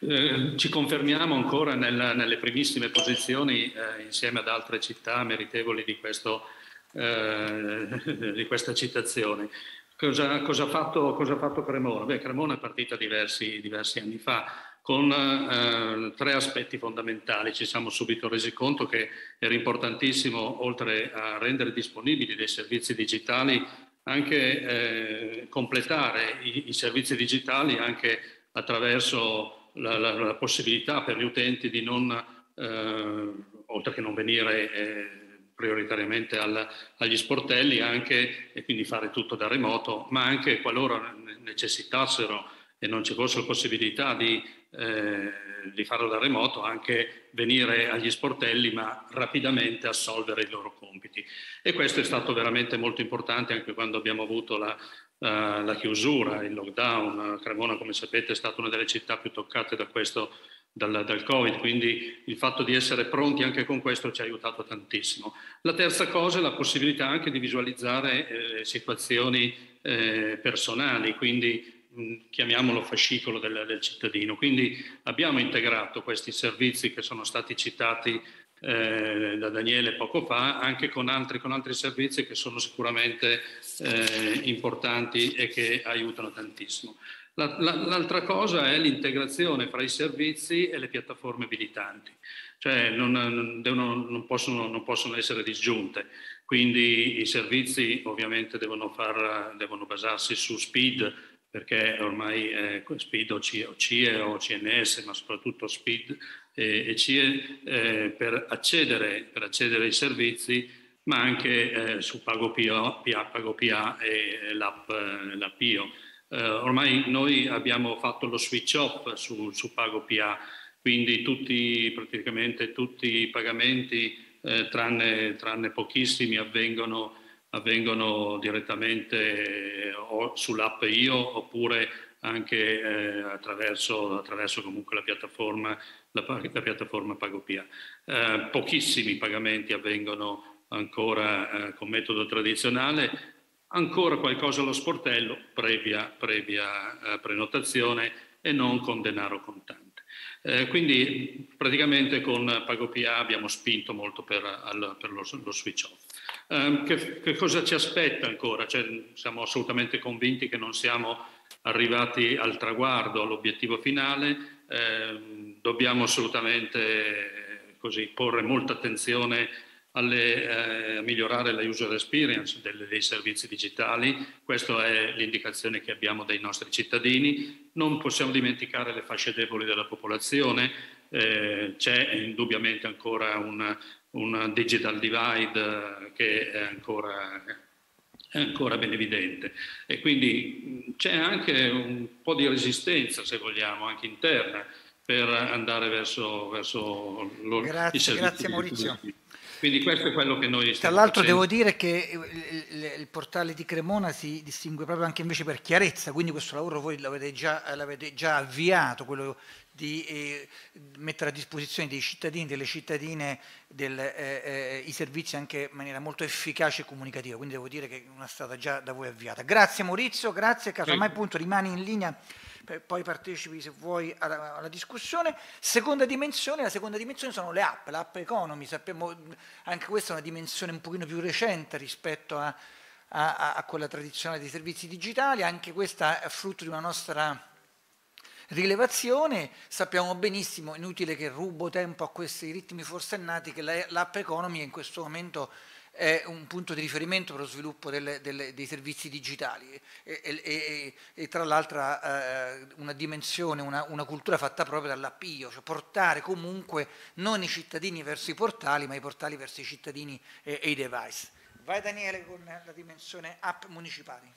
eh, ci confermiamo ancora nella, nelle primissime posizioni eh, insieme ad altre città meritevoli di, questo, eh, di questa citazione. Cosa, ha fatto, fatto, Cremona? Beh, Cremona è partita diversi, diversi anni fa con eh, tre aspetti fondamentali. Ci siamo subito resi conto che era importantissimo, oltre a rendere disponibili dei servizi digitali, anche eh, completare i, i, servizi digitali anche attraverso la, la, la, possibilità per gli utenti di non, eh, oltre che non venire eh, prioritariamente al, agli sportelli, anche, e quindi fare tutto da remoto, ma anche qualora necessitassero e non ci fosse la possibilità di eh, di farlo da remoto, anche venire agli sportelli ma rapidamente assolvere i loro compiti. E questo è stato veramente molto importante anche quando abbiamo avuto la, uh, la chiusura, il lockdown. Cremona, come sapete, è stata una delle città più toccate da questo dal, dal, Covid, quindi il fatto di essere pronti anche con questo ci ha aiutato tantissimo. La terza cosa è la possibilità anche di visualizzare eh, situazioni eh, personali, quindi chiamiamolo fascicolo del, del, cittadino. Quindi abbiamo integrato questi servizi che sono stati citati eh, da Daniele poco fa, anche con altri, con altri servizi che sono sicuramente eh, importanti e che aiutano tantissimo. La, la, l'altra cosa è l'integrazione fra i servizi e le piattaforme abilitanti, cioè non, devono, non, possono, non possono essere disgiunte. Quindi i servizi ovviamente devono, far, devono basarsi su speed, perché ormai eh, SPID o CIE o CNS, ma soprattutto SPID e, e CIE, eh, per, accedere, per, accedere, ai servizi, ma anche eh, su PagoPA, PagoPA e l'app, eh, l'app IO. Eh, ormai noi abbiamo fatto lo switch off su, su PagoPA, quindi tutti, praticamente tutti i pagamenti, eh, tranne, tranne pochissimi, avvengono avvengono direttamente o sull'app Io oppure anche eh, attraverso, attraverso, comunque la piattaforma, la, la piattaforma PagoPia. Eh, pochissimi pagamenti avvengono ancora eh, con metodo tradizionale, ancora qualcosa allo sportello previa, previa eh, prenotazione e non con denaro contante. Eh, quindi praticamente con PagoPA abbiamo spinto molto per, al, per lo, lo, switch off. Eh, che, che, cosa ci aspetta ancora? Cioè, siamo assolutamente convinti che non siamo arrivati al traguardo, all'obiettivo finale, eh, dobbiamo assolutamente così, porre molta attenzione alle, eh, a migliorare la user experience delle, dei servizi digitali, questa è l'indicazione che abbiamo dai nostri cittadini, non possiamo dimenticare le fasce deboli della popolazione, eh, c'è indubbiamente ancora un, un, digital divide che è ancora, è ancora ben evidente. E quindi c'è anche un po' di resistenza, se vogliamo, anche interna per andare verso, verso grazie, grazie Maurizio. Quindi questo è quello che noi stiamo Tra l'altro devo dire che il, il, portale di Cremona si distingue proprio anche invece per chiarezza, quindi questo lavoro voi l'avete già, l'avete già avviato, quello di eh, mettere a disposizione dei cittadini, delle cittadine, del, eh, eh, i servizi anche in maniera molto efficace e comunicativa, quindi devo dire che è una strada già da voi avviata. Grazie Maurizio, grazie, casomai appunto rimani in linea poi partecipi se vuoi alla, alla, discussione. Seconda dimensione, la seconda dimensione sono le app, l'app economy, sappiamo anche questa è una dimensione un pochino più recente rispetto a, a, a quella tradizionale dei servizi digitali, anche questa è frutto di una nostra rilevazione. Sappiamo benissimo, inutile che rubo tempo a questi ritmi forsennati, che l'app economy in questo momento è un punto di riferimento per lo sviluppo delle, delle, dei servizi digitali e, e, e, e tra l'altro eh, una dimensione, una, una, cultura fatta proprio dall'appio, cioè portare comunque non i cittadini verso i portali, ma i portali verso i cittadini e, i device. Vai Daniele con la dimensione app municipali.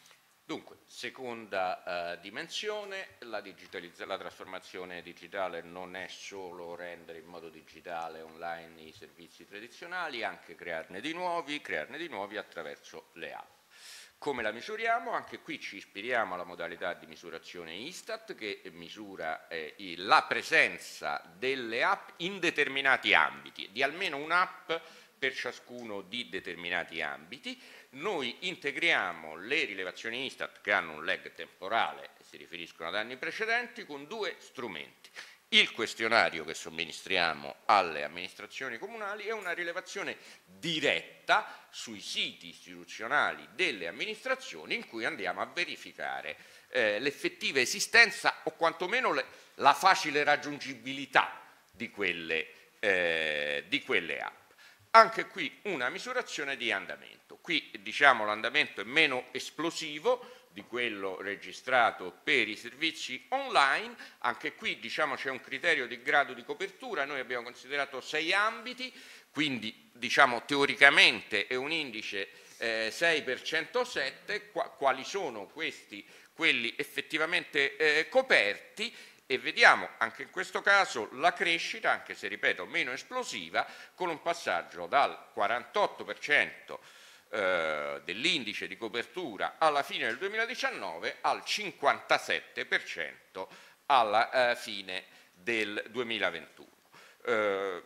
Dunque, seconda uh, dimensione, la, la, trasformazione digitale non è solo rendere in modo digitale online i servizi tradizionali, anche crearne di nuovi, crearne di nuovi attraverso le app. Come la misuriamo? Anche qui ci ispiriamo alla modalità di misurazione Istat che misura eh, la presenza delle app in determinati ambiti, di almeno un'app per ciascuno di determinati ambiti noi integriamo le rilevazioni Istat che hanno un lag temporale e si riferiscono ad anni precedenti con due strumenti. Il questionario che somministriamo alle amministrazioni comunali è una rilevazione diretta sui siti istituzionali delle amministrazioni in cui andiamo a verificare eh, l'effettiva esistenza o quantomeno le, la facile raggiungibilità di quelle, eh, di quelle app. Anche qui una misurazione di andamento. Qui diciamo l'andamento è meno esplosivo di quello registrato per i servizi online, anche qui diciamo c'è un criterio di grado di copertura, noi abbiamo considerato sei ambiti, quindi diciamo teoricamente è un indice eh, 6 per 107, quali sono questi quelli effettivamente eh, coperti e vediamo anche in questo caso la crescita, anche se ripeto meno esplosiva, con un passaggio dal 48% eh, dell'indice di copertura alla fine del 2019 al 57% alla eh, fine del 2021. Eh,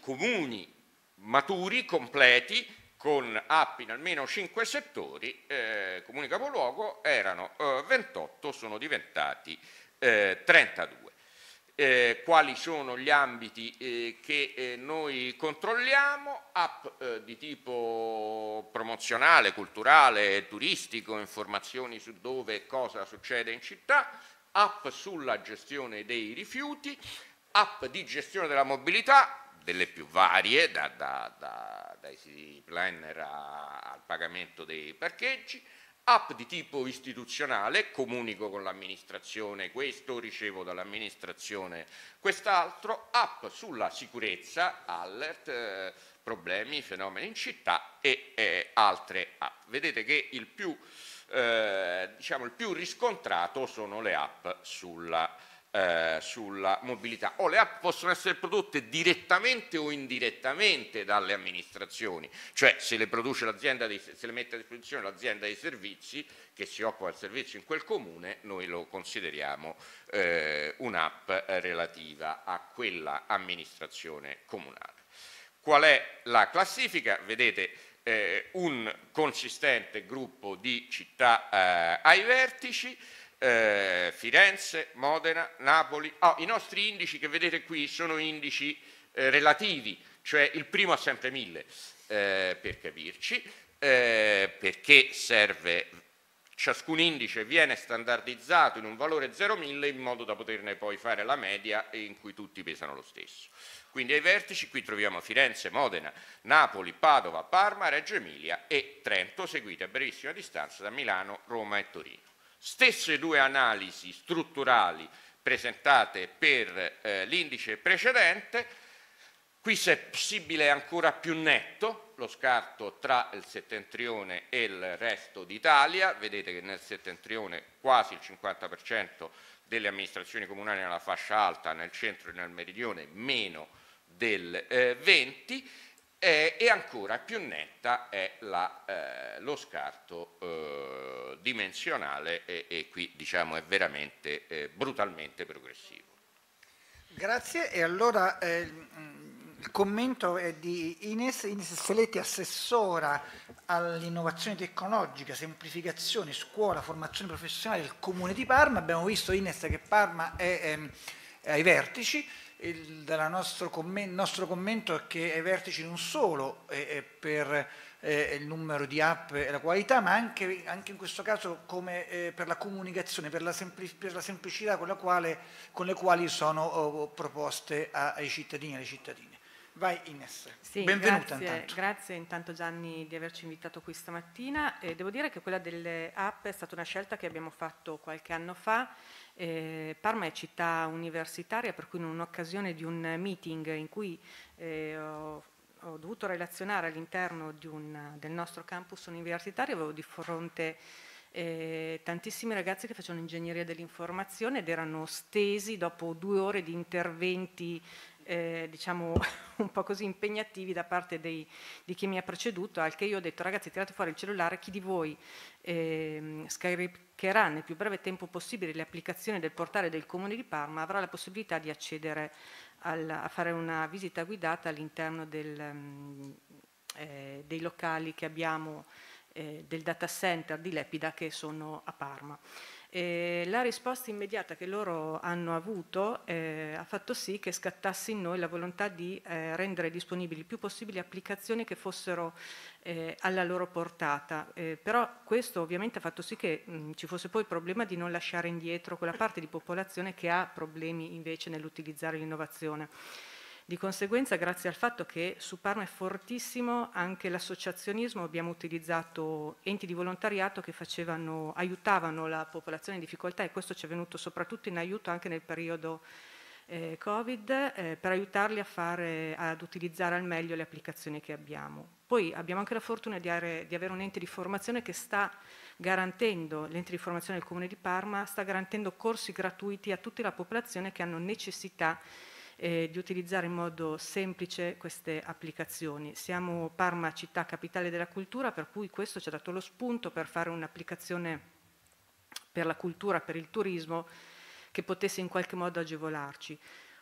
comuni maturi, completi, con app in almeno 5 settori, comuni capoluogo erano 28, eh, sono diventati eh, 32. Eh, quali sono gli ambiti eh, che eh, noi controlliamo, app eh, di tipo promozionale, culturale, turistico, informazioni su dove e cosa succede in città, app sulla gestione dei rifiuti, app di gestione della mobilità, delle più varie, da, da, da, dai planner a, al pagamento dei parcheggi, app di tipo istituzionale, comunico con l'amministrazione questo, ricevo dall'amministrazione quest'altro, app sulla sicurezza, alert, eh, problemi, fenomeni in città e eh, altre app. Vedete che il più, eh, diciamo, il più riscontrato sono le app sulla eh, sulla mobilità o le app possono essere prodotte direttamente o indirettamente dalle amministrazioni, cioè se le produce l'azienda, se le mette a disposizione l'azienda dei servizi che si occupa del servizio in quel comune, noi lo consideriamo eh, un'app relativa a quella amministrazione comunale. Qual è la classifica? Vedete eh, un consistente gruppo di città eh, ai vertici, eh, Firenze, Modena, Napoli. Oh, I nostri indici che vedete qui sono indici eh, relativi, cioè il primo ha sempre 1000 eh, per capirci, eh, perché serve, ciascun indice viene standardizzato in un valore 0,1000 in modo da poterne poi fare la media in cui tutti pesano lo stesso. Quindi ai vertici qui troviamo Firenze, Modena, Napoli, Padova, Parma, Reggio Emilia e Trento, seguite a brevissima distanza da Milano, Roma e Torino. Stesse due analisi strutturali presentate per eh, l'indice precedente, qui se è possibile ancora più netto lo scarto tra il settentrione e il resto d'Italia, vedete che nel settentrione quasi il 50% delle amministrazioni comunali nella fascia alta, nel centro e nel meridione meno del eh, 20%, eh, e ancora più netta è la, eh, lo scarto eh, dimensionale e, e, qui diciamo è veramente eh, brutalmente progressivo. Grazie e allora eh, il commento è di Ines, Ines Soletti, assessora all'innovazione tecnologica, semplificazione, scuola, formazione professionale del Comune di Parma. Abbiamo visto Ines che Parma è, è, ehm, è ai vertici, il nostro, commento, nostro, commento è che ai vertici non solo eh, per eh, il numero di app e la qualità, ma anche, anche in questo caso come eh, per la comunicazione, per la, per la semplicità con, la quale, con, le quali sono oh, proposte a, ai cittadini e alle cittadine. Vai Ines, sì, benvenuta grazie, intanto. Grazie intanto Gianni di averci invitato qui stamattina. Eh, devo dire che quella delle app è stata una scelta che abbiamo fatto qualche anno fa. Eh, Parma è città universitaria, per cui in un'occasione di un meeting in cui eh, ho, ho, dovuto relazionare all'interno del nostro campus universitario, avevo di fronte eh, tantissimi ragazzi che facevano ingegneria dell'informazione ed erano stesi dopo due ore di interventi eh, diciamo un po' così impegnativi da parte dei, di chi mi ha preceduto, al che io ho detto ragazzi tirate fuori il cellulare, chi di voi eh, scaricherà nel più breve tempo possibile le applicazioni del portale del Comune di Parma avrà la possibilità di accedere al, a fare una visita guidata all'interno mm, eh, dei locali che abbiamo eh, del data center di Lepida che sono a Parma. E la risposta immediata che loro hanno avuto eh, ha fatto sì che scattasse in noi la volontà di eh, rendere disponibili il più possibili applicazioni che fossero eh, alla loro portata. Eh, però questo ovviamente ha fatto sì che mh, ci fosse poi il problema di non lasciare indietro quella parte di popolazione che ha problemi invece nell'utilizzare l'innovazione. Di conseguenza, grazie al fatto che su Parma è fortissimo anche l'associazionismo, abbiamo utilizzato enti di volontariato che facevano, aiutavano la popolazione in difficoltà e questo ci è venuto soprattutto in aiuto anche nel periodo eh, Covid eh, per aiutarli fare, ad utilizzare al meglio le applicazioni che abbiamo. Poi abbiamo anche la fortuna di, are, di avere un ente di formazione che sta garantendo, l'ente di formazione del Comune di Parma, sta garantendo corsi gratuiti a tutta la popolazione che hanno necessità eh, di utilizzare in modo semplice queste applicazioni. Siamo Parma città capitale della cultura, per cui questo ci ha dato lo spunto per fare un'applicazione per la cultura, per il turismo, che potesse in qualche modo agevolarci.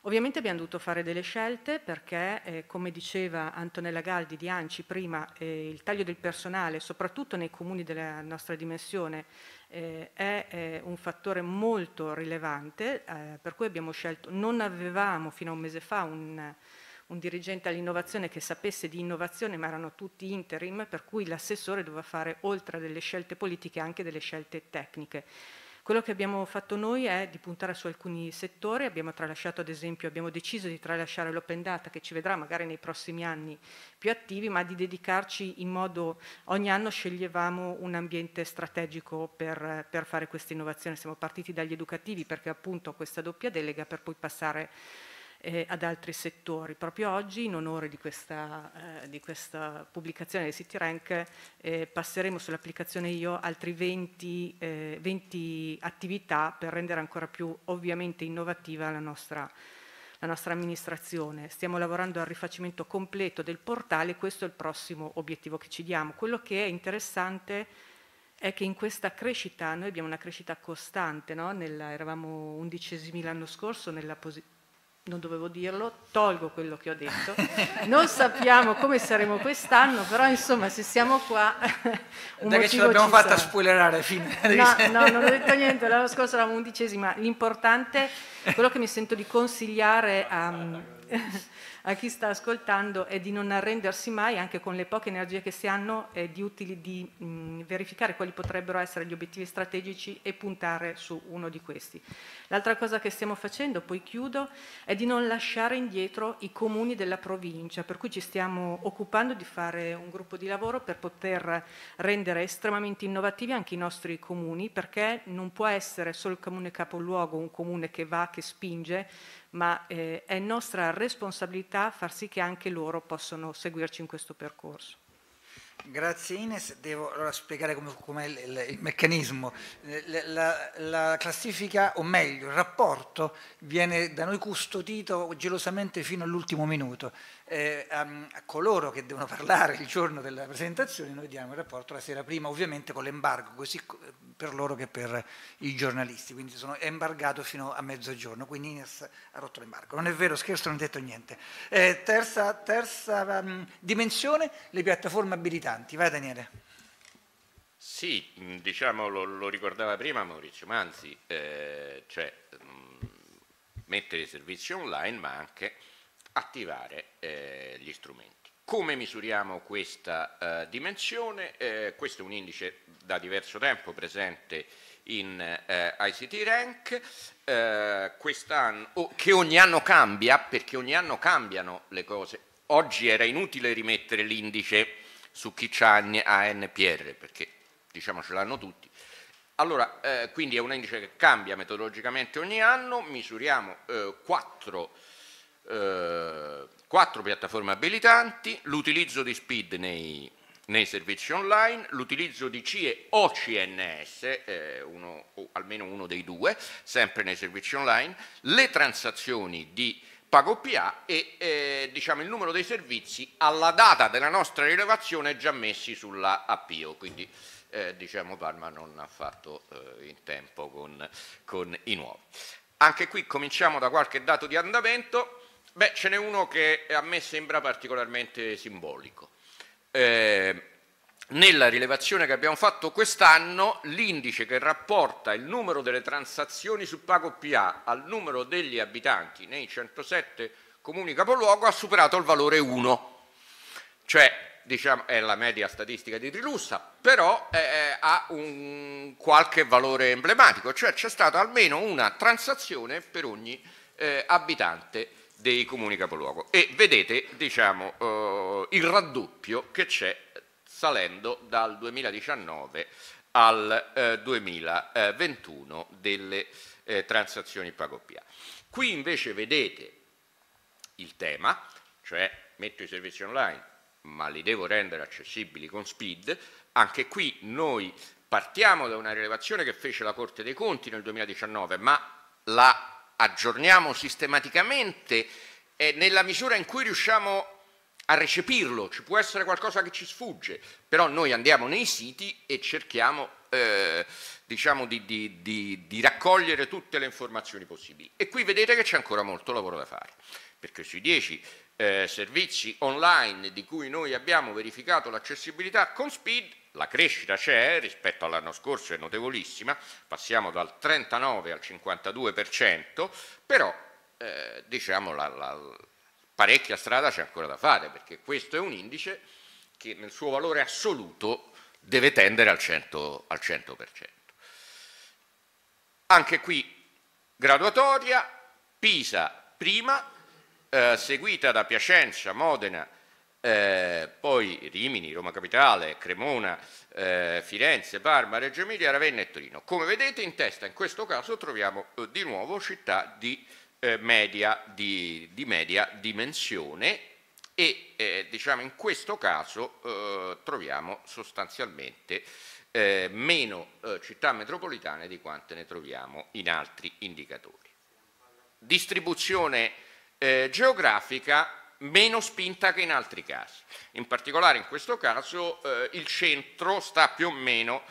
Ovviamente abbiamo dovuto fare delle scelte perché, eh, come diceva Antonella Galdi di Anci prima, eh, il taglio del personale, soprattutto nei comuni della nostra dimensione, eh, è eh, un fattore molto rilevante, eh, per cui abbiamo scelto, non avevamo fino a un mese fa un, un dirigente all'innovazione che sapesse di innovazione, ma erano tutti interim, per cui l'assessore doveva fare, oltre a delle scelte politiche, anche delle scelte tecniche. Quello che abbiamo fatto noi è di puntare su alcuni settori, abbiamo tralasciato ad esempio, abbiamo deciso di tralasciare l'open data che ci vedrà magari nei prossimi anni più attivi, ma di dedicarci in modo, ogni anno sceglievamo un ambiente strategico per, per fare questa innovazione. Siamo partiti dagli educativi perché appunto questa doppia delega per poi passare eh, ad altri settori. Proprio oggi, in onore di questa, eh, di questa pubblicazione del City Rank, eh, passeremo sull'applicazione IO altri 20, 20, eh, attività per rendere ancora più ovviamente innovativa la nostra, la nostra amministrazione. Stiamo lavorando al rifacimento completo del portale, questo è il prossimo obiettivo che ci diamo. Quello che è interessante è che in questa crescita, noi abbiamo una crescita costante, no? Nella, eravamo undicesimi l'anno scorso nella non dovevo dirlo, tolgo quello che ho detto. Non sappiamo come saremo quest'anno, però insomma se siamo qua un da che ce l'abbiamo fatta spoilerare fine. No, no, non ho detto niente, l'anno scorso eravamo undicesima. L'importante, quello che mi sento di consigliare a, a chi sta ascoltando è di non arrendersi mai, anche con le poche energie che si hanno, eh, di, utili, di mh, verificare quali potrebbero essere gli obiettivi strategici e puntare su uno di questi. L'altra cosa che stiamo facendo, poi chiudo, è di non lasciare indietro i comuni della provincia, per cui ci stiamo occupando di fare un gruppo di lavoro per poter rendere estremamente innovativi anche i nostri comuni, perché non può essere solo il comune capoluogo un comune che va, che spinge, ma eh, è nostra responsabilità far sì che anche loro possano seguirci in questo percorso. Grazie Ines, devo allora spiegare come, è il, il, il, meccanismo. Eh, la, la, classifica, o meglio, il rapporto viene da noi custodito gelosamente fino all'ultimo minuto. Eh, a, a, coloro che devono parlare il giorno della presentazione noi diamo il rapporto la sera prima, ovviamente con l'embargo, così per loro che per i giornalisti, quindi sono embargato fino a mezzogiorno, quindi Ines ha rotto l'embargo. Non è vero, scherzo, non ho detto niente. Eh, terza, terza um, dimensione, le piattaforme abilitanti. Vai Daniele. Sì, diciamo, lo, lo ricordava prima Maurizio Manzi, eh, cioè mh, mettere i servizi online ma anche attivare eh, gli strumenti. Come misuriamo questa uh, dimensione? Eh, questo è un indice da diverso tempo presente in eh, ICT Rank, eh, oh, che ogni anno cambia, perché ogni anno cambiano le cose. Oggi era inutile rimettere l'indice su chi ha ANPR, perché diciamo ce l'hanno tutti. Allora, eh, quindi è un indice che cambia metodologicamente ogni anno, misuriamo eh, quattro, eh, quattro, piattaforme abilitanti, l'utilizzo di SPID nei, nei, servizi online, l'utilizzo di CIE o CNS, eh, uno, o almeno uno dei due, sempre nei servizi online, le transazioni di pago PA e eh, diciamo, il numero dei servizi alla data della nostra rilevazione già messi sulla APIO, quindi eh, diciamo Parma non ha fatto eh, in tempo con, con, i nuovi. Anche qui cominciamo da qualche dato di andamento, beh ce n'è uno che a me sembra particolarmente simbolico. Eh, nella rilevazione che abbiamo fatto quest'anno l'indice che rapporta il numero delle transazioni su Pago PA al numero degli abitanti nei 107 comuni capoluogo ha superato il valore 1, cioè diciamo, è la media statistica di Trilussa, però eh, ha un qualche valore emblematico, cioè c'è stata almeno una transazione per ogni eh, abitante dei comuni capoluogo e vedete diciamo, eh, il raddoppio che c'è salendo dal 2019 al eh, 2021 delle eh, transazioni PagoPA. Qui invece vedete il tema, cioè metto i servizi online ma li devo rendere accessibili con SPID, anche qui noi partiamo da una rilevazione che fece la Corte dei Conti nel 2019, ma la aggiorniamo sistematicamente e nella misura in cui riusciamo a recepirlo, ci può essere qualcosa che ci sfugge, però noi andiamo nei siti e cerchiamo eh, diciamo di, di, di, di, raccogliere tutte le informazioni possibili. E qui vedete che c'è ancora molto lavoro da fare, perché sui 10 eh, servizi online di cui noi abbiamo verificato l'accessibilità con Speed, la crescita c'è rispetto all'anno scorso, è notevolissima, passiamo dal 39 al 52%, però eh, diciamo la, la parecchia strada c'è ancora da fare, perché questo è un indice che nel suo valore assoluto deve tendere al 100%. Al 100%. Anche qui graduatoria, Pisa prima, eh, seguita da Piacenza, Modena, eh, poi Rimini, Roma Capitale, Cremona, eh, Firenze, Parma, Reggio Emilia, Ravenna e Torino. Come vedete in testa in questo caso troviamo eh, di nuovo città di eh, media, di, di media dimensione e eh, diciamo in questo caso eh, troviamo sostanzialmente meno città metropolitane di quante ne troviamo in altri indicatori. Distribuzione geografica meno spinta che in altri casi. In particolare in questo caso il centro sta più o meno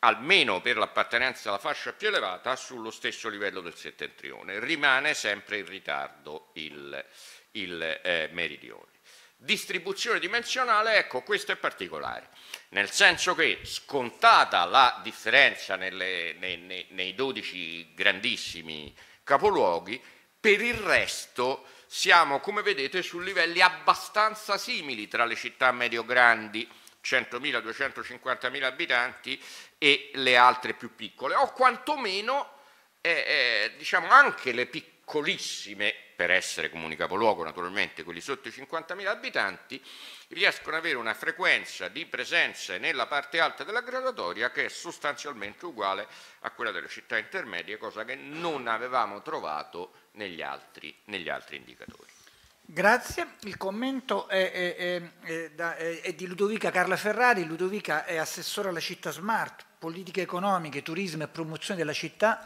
almeno per l'appartenenza alla fascia più elevata, sullo stesso livello del settentrione. Rimane sempre in ritardo il, il eh, meridione. Distribuzione dimensionale, ecco, questo è particolare, nel senso che scontata la differenza nelle, nei, nei, nei 12 grandissimi capoluoghi, per il resto siamo, come vedete, su livelli abbastanza simili tra le città medio-grandi, 100.000-250.000 abitanti e le altre più piccole, o quantomeno eh, eh, diciamo anche le piccolissime, per essere comuni capoluogo naturalmente, quelli sotto i 50.000 abitanti, riescono ad avere una frequenza di presenza nella parte alta della graduatoria che è sostanzialmente uguale a quella delle città intermedie, cosa che non avevamo trovato negli altri, negli altri indicatori. Grazie, il commento è, è, è, è, di Ludovica Carla Ferrari, Ludovica è assessore alla città smart, politiche economiche, turismo e promozione della città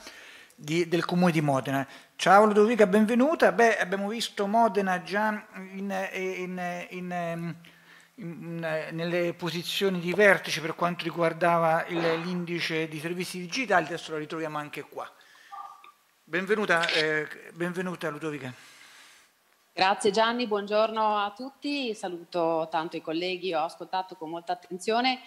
di, del comune di Modena. Ciao Ludovica, benvenuta. Beh, abbiamo visto Modena già in, in, in, nelle posizioni di vertice per quanto riguardava l'indice di servizi digitali, adesso la ritroviamo anche qua. Benvenuta, eh, benvenuta Ludovica. Grazie Gianni, buongiorno a tutti, saluto tanto i colleghi, ho ascoltato con molta attenzione.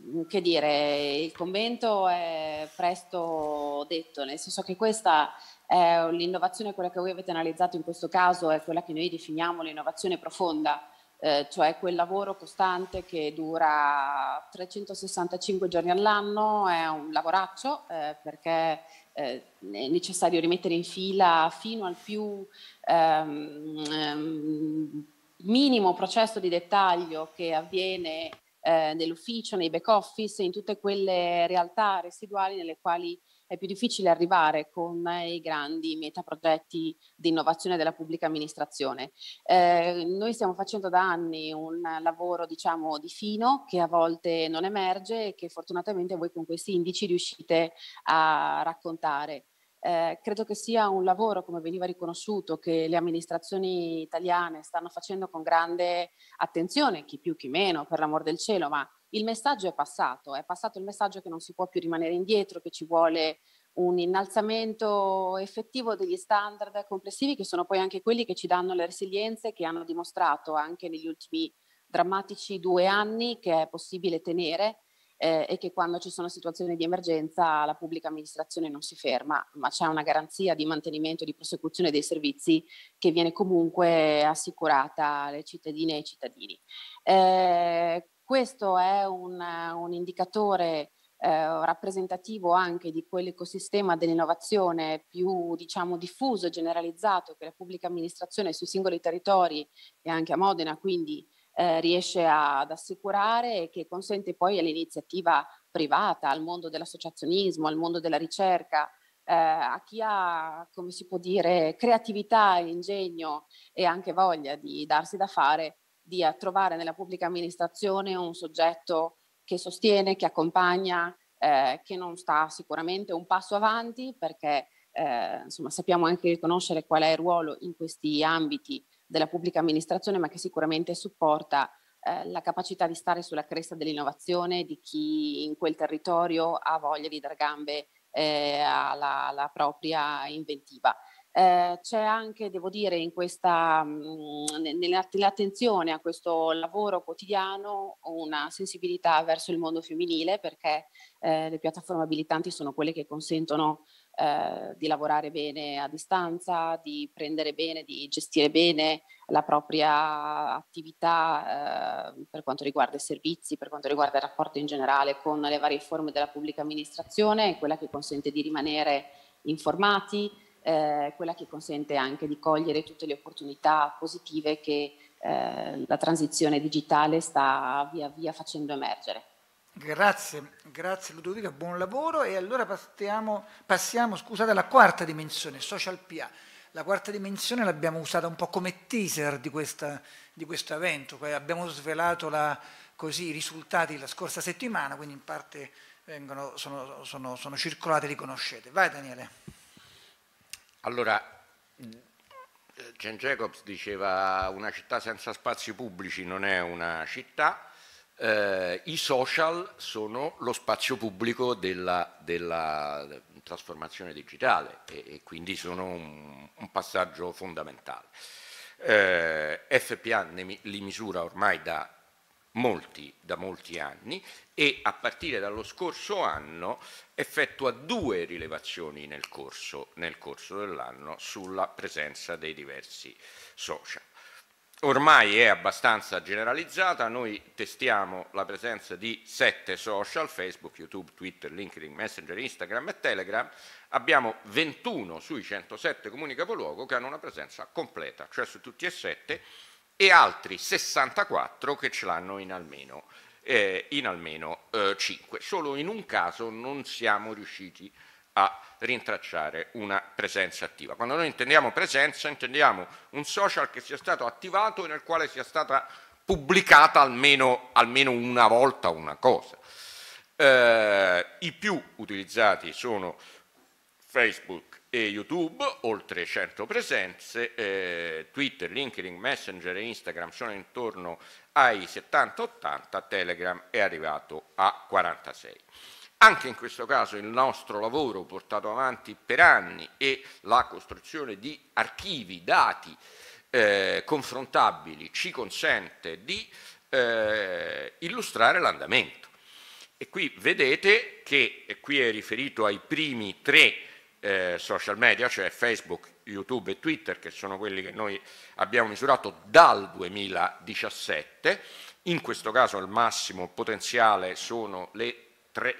Mm, che dire, il commento è presto detto, nel senso che questa è l'innovazione, quella che voi avete analizzato in questo caso è quella che noi definiamo l'innovazione profonda eh, cioè quel lavoro costante che dura 365 giorni all'anno, è un lavoraccio eh, perché eh, è necessario rimettere in fila fino al più ehm, ehm, minimo processo di dettaglio che avviene eh, nell'ufficio, nei back office, in tutte quelle realtà residuali nelle quali è più difficile arrivare con i grandi metaprogetti di innovazione della pubblica amministrazione. Eh, noi stiamo facendo da anni un lavoro diciamo di fino che a volte non emerge e che fortunatamente voi con questi indici riuscite a raccontare. Eh, credo che sia un lavoro, come veniva riconosciuto, che le amministrazioni italiane stanno facendo con grande attenzione, chi più chi meno, per l'amor del cielo, ma il messaggio è passato, è passato il messaggio che non si può più rimanere indietro, che ci vuole un innalzamento effettivo degli standard complessivi che sono poi anche quelli che ci danno le resilienze che hanno dimostrato anche negli ultimi drammatici due anni che è possibile tenere eh, e che quando ci sono situazioni di emergenza la pubblica amministrazione non si ferma, ma c'è una garanzia di mantenimento e di prosecuzione dei servizi che viene comunque assicurata alle cittadine e ai cittadini. Eh, questo è un, un indicatore eh, rappresentativo anche di quell'ecosistema dell'innovazione più diciamo diffuso e generalizzato che la pubblica amministrazione sui singoli territori e anche a Modena quindi eh, riesce a, ad assicurare e che consente poi all'iniziativa privata, al mondo dell'associazionismo, al mondo della ricerca, eh, a chi ha, come si può dire, creatività, ingegno e anche voglia di darsi da fare, di trovare nella pubblica amministrazione un soggetto che sostiene, che accompagna, eh, che non sta sicuramente un passo avanti perché eh, insomma, sappiamo anche riconoscere qual è il ruolo in questi ambiti della pubblica amministrazione, ma che sicuramente supporta eh, la capacità di stare sulla cresta dell'innovazione di chi in quel territorio ha voglia di dar gambe eh, alla, alla, propria inventiva. Eh, c'è anche, devo dire, in questa, mh, mm, nell'attenzione a questo lavoro quotidiano una sensibilità verso il mondo femminile perché eh, le piattaforme abilitanti sono quelle che consentono eh, di lavorare bene a distanza, di prendere bene, di gestire bene la propria attività eh, per quanto riguarda i servizi, per quanto riguarda il rapporto in generale con le varie forme della pubblica amministrazione, quella che consente di rimanere informati, eh, quella che consente anche di cogliere tutte le opportunità positive che eh, la transizione digitale sta via via facendo emergere. Grazie, grazie Ludovica, buon lavoro e allora passiamo, passiamo scusate, alla quarta dimensione, social PA. La quarta dimensione l'abbiamo usata un po' come teaser di, questa, di questo evento, abbiamo svelato la, così, i risultati la scorsa settimana, quindi in parte vengono, sono, sono, sono circolati e li conoscete. Vai Daniele. Allora, Jen Jacobs diceva una città senza spazi pubblici non è una città, eh, I social sono lo spazio pubblico della, della trasformazione digitale e, e, quindi sono un, un passaggio fondamentale. Eh, FPA ne, li misura ormai da molti, da molti anni e a partire dallo scorso anno effettua due rilevazioni nel corso, nel corso dell'anno sulla presenza dei diversi social. Ormai è abbastanza generalizzata, noi testiamo la presenza di sette social, Facebook, YouTube, Twitter, LinkedIn, Messenger, Instagram e Telegram, abbiamo 21 sui 107 comuni capoluogo che hanno una presenza completa, cioè su tutti e sette, e altri 64 che ce l'hanno in almeno, eh, in almeno eh, 5. Solo in un caso non siamo riusciti a rintracciare una presenza attiva. Quando noi intendiamo presenza intendiamo un social che sia stato attivato e nel quale sia stata pubblicata almeno, almeno una volta una cosa. Eh, I più utilizzati sono Facebook e YouTube, oltre 100 presenze, eh, Twitter, LinkedIn, Messenger e Instagram sono intorno ai 70-80, Telegram è arrivato a 46. Anche in questo caso il nostro lavoro portato avanti per anni e la costruzione di archivi, dati eh, confrontabili ci consente di eh, illustrare l'andamento. E qui vedete che qui è riferito ai primi tre eh, social media, cioè Facebook, YouTube e Twitter, che sono quelli che noi abbiamo misurato dal 2017. In questo caso il massimo potenziale sono le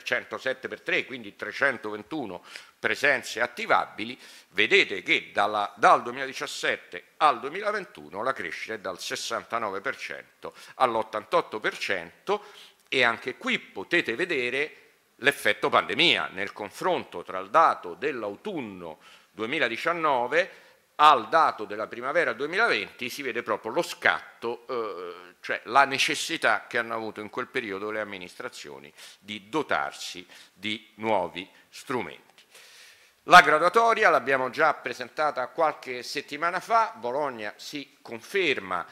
107 per 3, quindi 321 presenze attivabili, vedete che dalla, dal 2017 al 2021 la crescita è dal 69% all'88% e anche qui potete vedere l'effetto pandemia nel confronto tra il dato dell'autunno 2019 al dato della primavera 2020 si vede proprio lo scatto, eh, cioè la necessità che hanno avuto in quel periodo le amministrazioni di dotarsi di nuovi strumenti. La graduatoria l'abbiamo già presentata qualche settimana fa, Bologna si conferma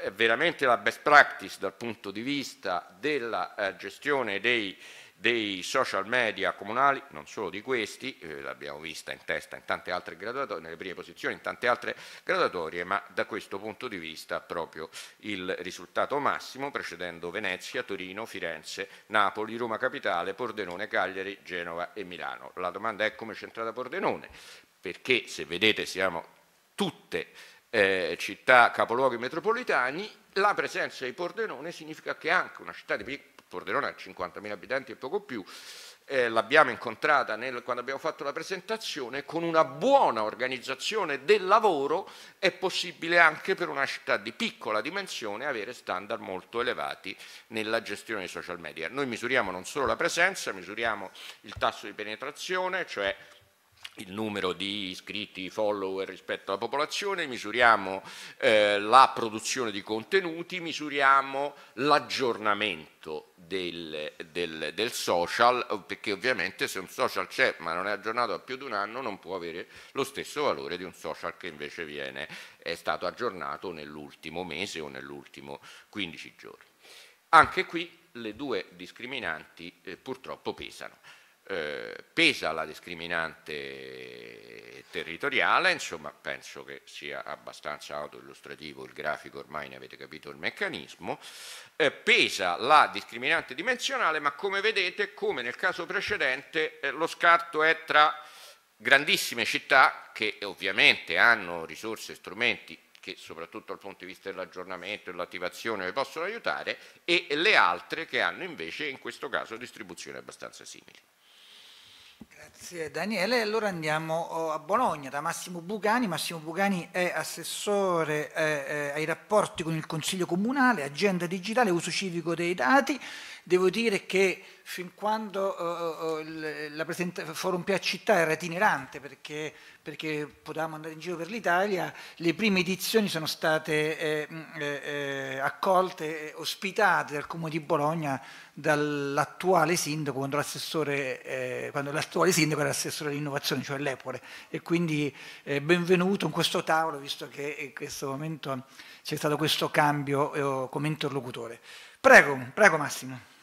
eh, veramente la best practice dal punto di vista della eh, gestione dei dei social media comunali, non solo di questi, eh, l'abbiamo vista in testa in tante altre graduatorie, nelle prime posizioni in tante altre graduatorie, ma da questo punto di vista proprio il risultato massimo, precedendo Venezia, Torino, Firenze, Napoli, Roma Capitale, Pordenone, Cagliari, Genova e Milano. La domanda è come è centrata Pordenone, perché se vedete siamo tutte eh, città capoluoghi metropolitani, la presenza di Pordenone significa che anche una città di Pordenone ha 50.000 abitanti e poco più, eh, l'abbiamo incontrata nel, quando abbiamo fatto la presentazione, con una buona organizzazione del lavoro è possibile anche per una città di piccola dimensione avere standard molto elevati nella gestione dei social media. Noi misuriamo non solo la presenza, misuriamo il tasso di penetrazione, cioè il numero di iscritti, follower rispetto alla popolazione, misuriamo eh, la produzione di contenuti, misuriamo l'aggiornamento del, del, del, social, perché ovviamente se un social c'è ma non è aggiornato da più di un anno non può avere lo stesso valore di un social che invece viene, è stato aggiornato nell'ultimo mese o nell'ultimo 15 giorni. Anche qui le due discriminanti eh, purtroppo pesano. Eh, pesa la discriminante territoriale, insomma penso che sia abbastanza autoillustrativo il grafico, ormai ne avete capito il meccanismo, eh, pesa la discriminante dimensionale, ma come vedete, come nel caso precedente, eh, lo scarto è tra grandissime città che ovviamente hanno risorse e strumenti che soprattutto dal punto di vista dell'aggiornamento e dell'attivazione vi possono aiutare, e le altre che hanno invece in questo caso distribuzioni abbastanza simili. Grazie Daniele. Allora andiamo oh, a Bologna da Massimo Bucani. Massimo Bucani è assessore eh, eh, ai rapporti con il Consiglio Comunale, agenda digitale, uso civico dei dati. Devo dire che fin quando uh, uh, la Forum Pia Città era itinerante perché, perché, potevamo andare in giro per l'Italia, le prime edizioni sono state eh, eh, eh accolte, ospitate dal Comune di Bologna dall'attuale sindaco, quando eh, l'attuale sindaco era assessore all'innovazione, cioè l'Epore. E quindi eh, benvenuto in questo tavolo, visto che in questo momento c'è stato questo cambio eh, come interlocutore. Prego, prego Massimo.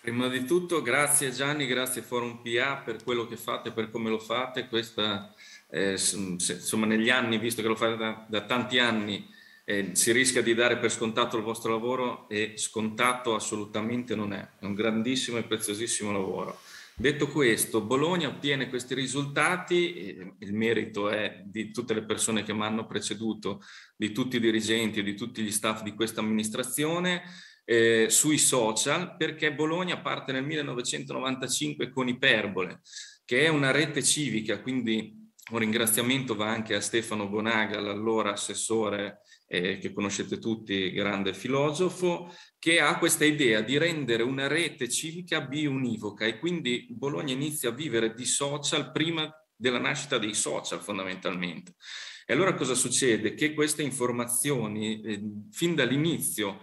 Prima di tutto grazie Gianni, grazie Forum PA per quello che fate, per come lo fate. Questa, eh, insomma, negli anni, visto che lo fate da, da tanti anni, eh, si rischia di dare per scontato il vostro lavoro e scontato assolutamente non è. È un grandissimo e preziosissimo lavoro. Detto questo, Bologna ottiene questi risultati, il merito è di tutte le persone che mi hanno preceduto, di tutti i dirigenti di tutti gli staff di questa amministrazione eh, sui social perché Bologna parte nel 1995 con Iperbole, che è una rete civica, quindi un ringraziamento va anche a Stefano Bonaga, l'allora assessore eh, che conoscete tutti, grande filosofo, che ha questa idea di rendere una rete civica biunivoca e quindi Bologna inizia a vivere di social prima della nascita dei social fondamentalmente. E allora cosa succede? Che queste informazioni eh, fin dall'inizio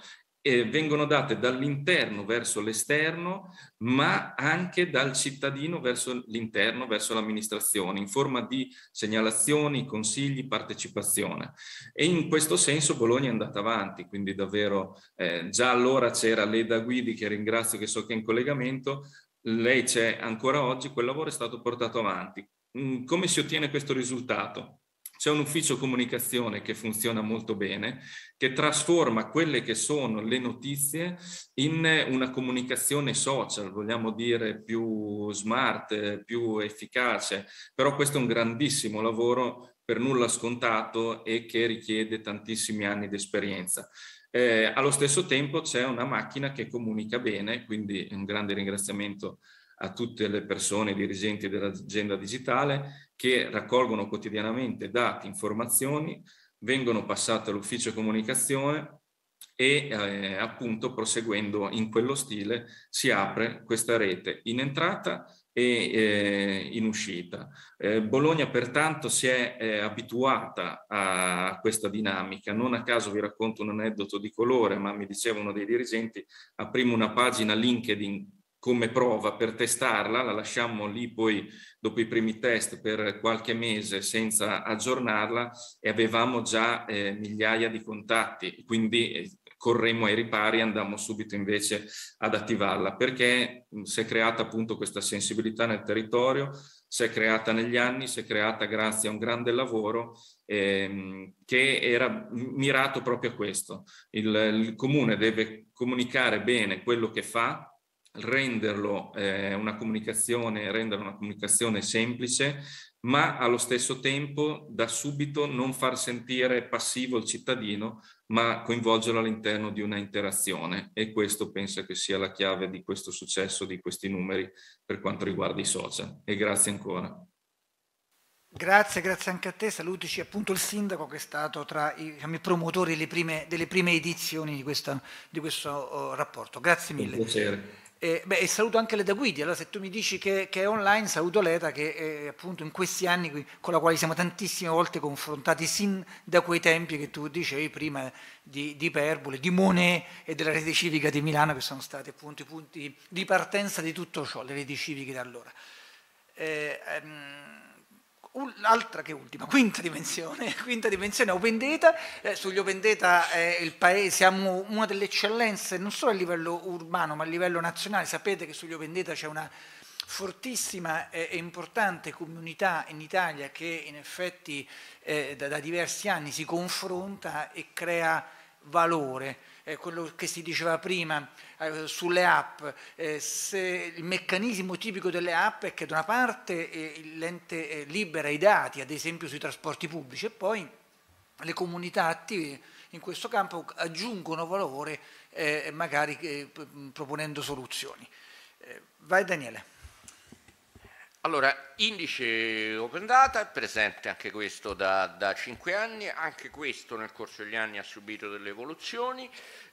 eh, vengono date dall'interno verso l'esterno, ma anche dal cittadino verso l'interno, verso l'amministrazione, in forma di segnalazioni, consigli, partecipazione. E in questo senso Bologna è andata avanti, quindi davvero eh, già allora c'era Leda Guidi, che ringrazio che so che è in collegamento, lei c'è ancora oggi, quel lavoro è stato portato avanti. Mm, come si ottiene questo risultato? C'è un ufficio comunicazione che funziona molto bene, che trasforma quelle che sono le notizie in una comunicazione social, vogliamo dire più smart, più efficace, però questo è un grandissimo lavoro per nulla scontato e che richiede tantissimi anni di esperienza. Eh, allo stesso tempo c'è una macchina che comunica bene, quindi un grande ringraziamento a tutte le persone dirigenti dell'agenda digitale che raccolgono quotidianamente dati, informazioni, vengono passate all'ufficio comunicazione e eh, appunto proseguendo in quello stile si apre questa rete in entrata e eh, in uscita. Eh, Bologna pertanto si è eh, abituata a questa dinamica, non a caso vi racconto un aneddoto di colore, ma mi diceva uno dei dirigenti, aprimo una pagina LinkedIn come prova per testarla, la lasciamo lì poi dopo i primi test per qualche mese senza aggiornarla e avevamo già eh, migliaia di contatti, quindi eh, corremmo ai ripari e andammo subito invece ad attivarla perché si è creata appunto questa sensibilità nel territorio, si è creata negli anni, si è creata grazie a un grande lavoro ehm, che era mirato proprio a questo. Il, il comune deve comunicare bene quello che fa, renderlo eh, una comunicazione, rendere una comunicazione semplice, ma allo stesso tempo da subito non far sentire passivo il cittadino, ma coinvolgerlo all'interno di una interazione e questo penso che sia la chiave di questo successo, di questi numeri per quanto riguarda i social. E grazie ancora. Grazie, grazie anche a te. Salutici appunto il sindaco che è stato tra i, diciamo, i promotori delle prime, delle prime, edizioni di, questa, di questo oh, rapporto. Grazie mille. Un piacere. Eh, beh, e saluto anche Leda Guidi, allora se tu mi dici che, che è online, saluto Leda che eh, appunto in questi anni con la quale siamo tantissime volte confrontati sin da quei tempi che tu dicevi prima di, di Perbole, di Monet e della rete civica di Milano che sono stati appunto i punti di partenza di tutto ciò, le reti civiche da allora. Eh, ehm, L'altra che ultima, quinta dimensione, quinta dimensione Open Data, eh, sugli Open Data eh, il paese, siamo una delle eccellenze non solo a livello urbano ma a livello nazionale, sapete che sugli Open Data c'è una fortissima e importante comunità in Italia che in effetti eh, da, da diversi anni si confronta e crea valore. Eh, quello che si diceva prima sulle app, eh, il meccanismo tipico delle app è che da una parte eh, l'ente eh, libera i dati, ad esempio sui trasporti pubblici, e poi le comunità attive in questo campo aggiungono valore eh, magari proponendo soluzioni. vai Daniele. Allora, indice Open Data è presente anche questo da, da 5 anni, anche questo nel corso degli anni ha subito delle evoluzioni.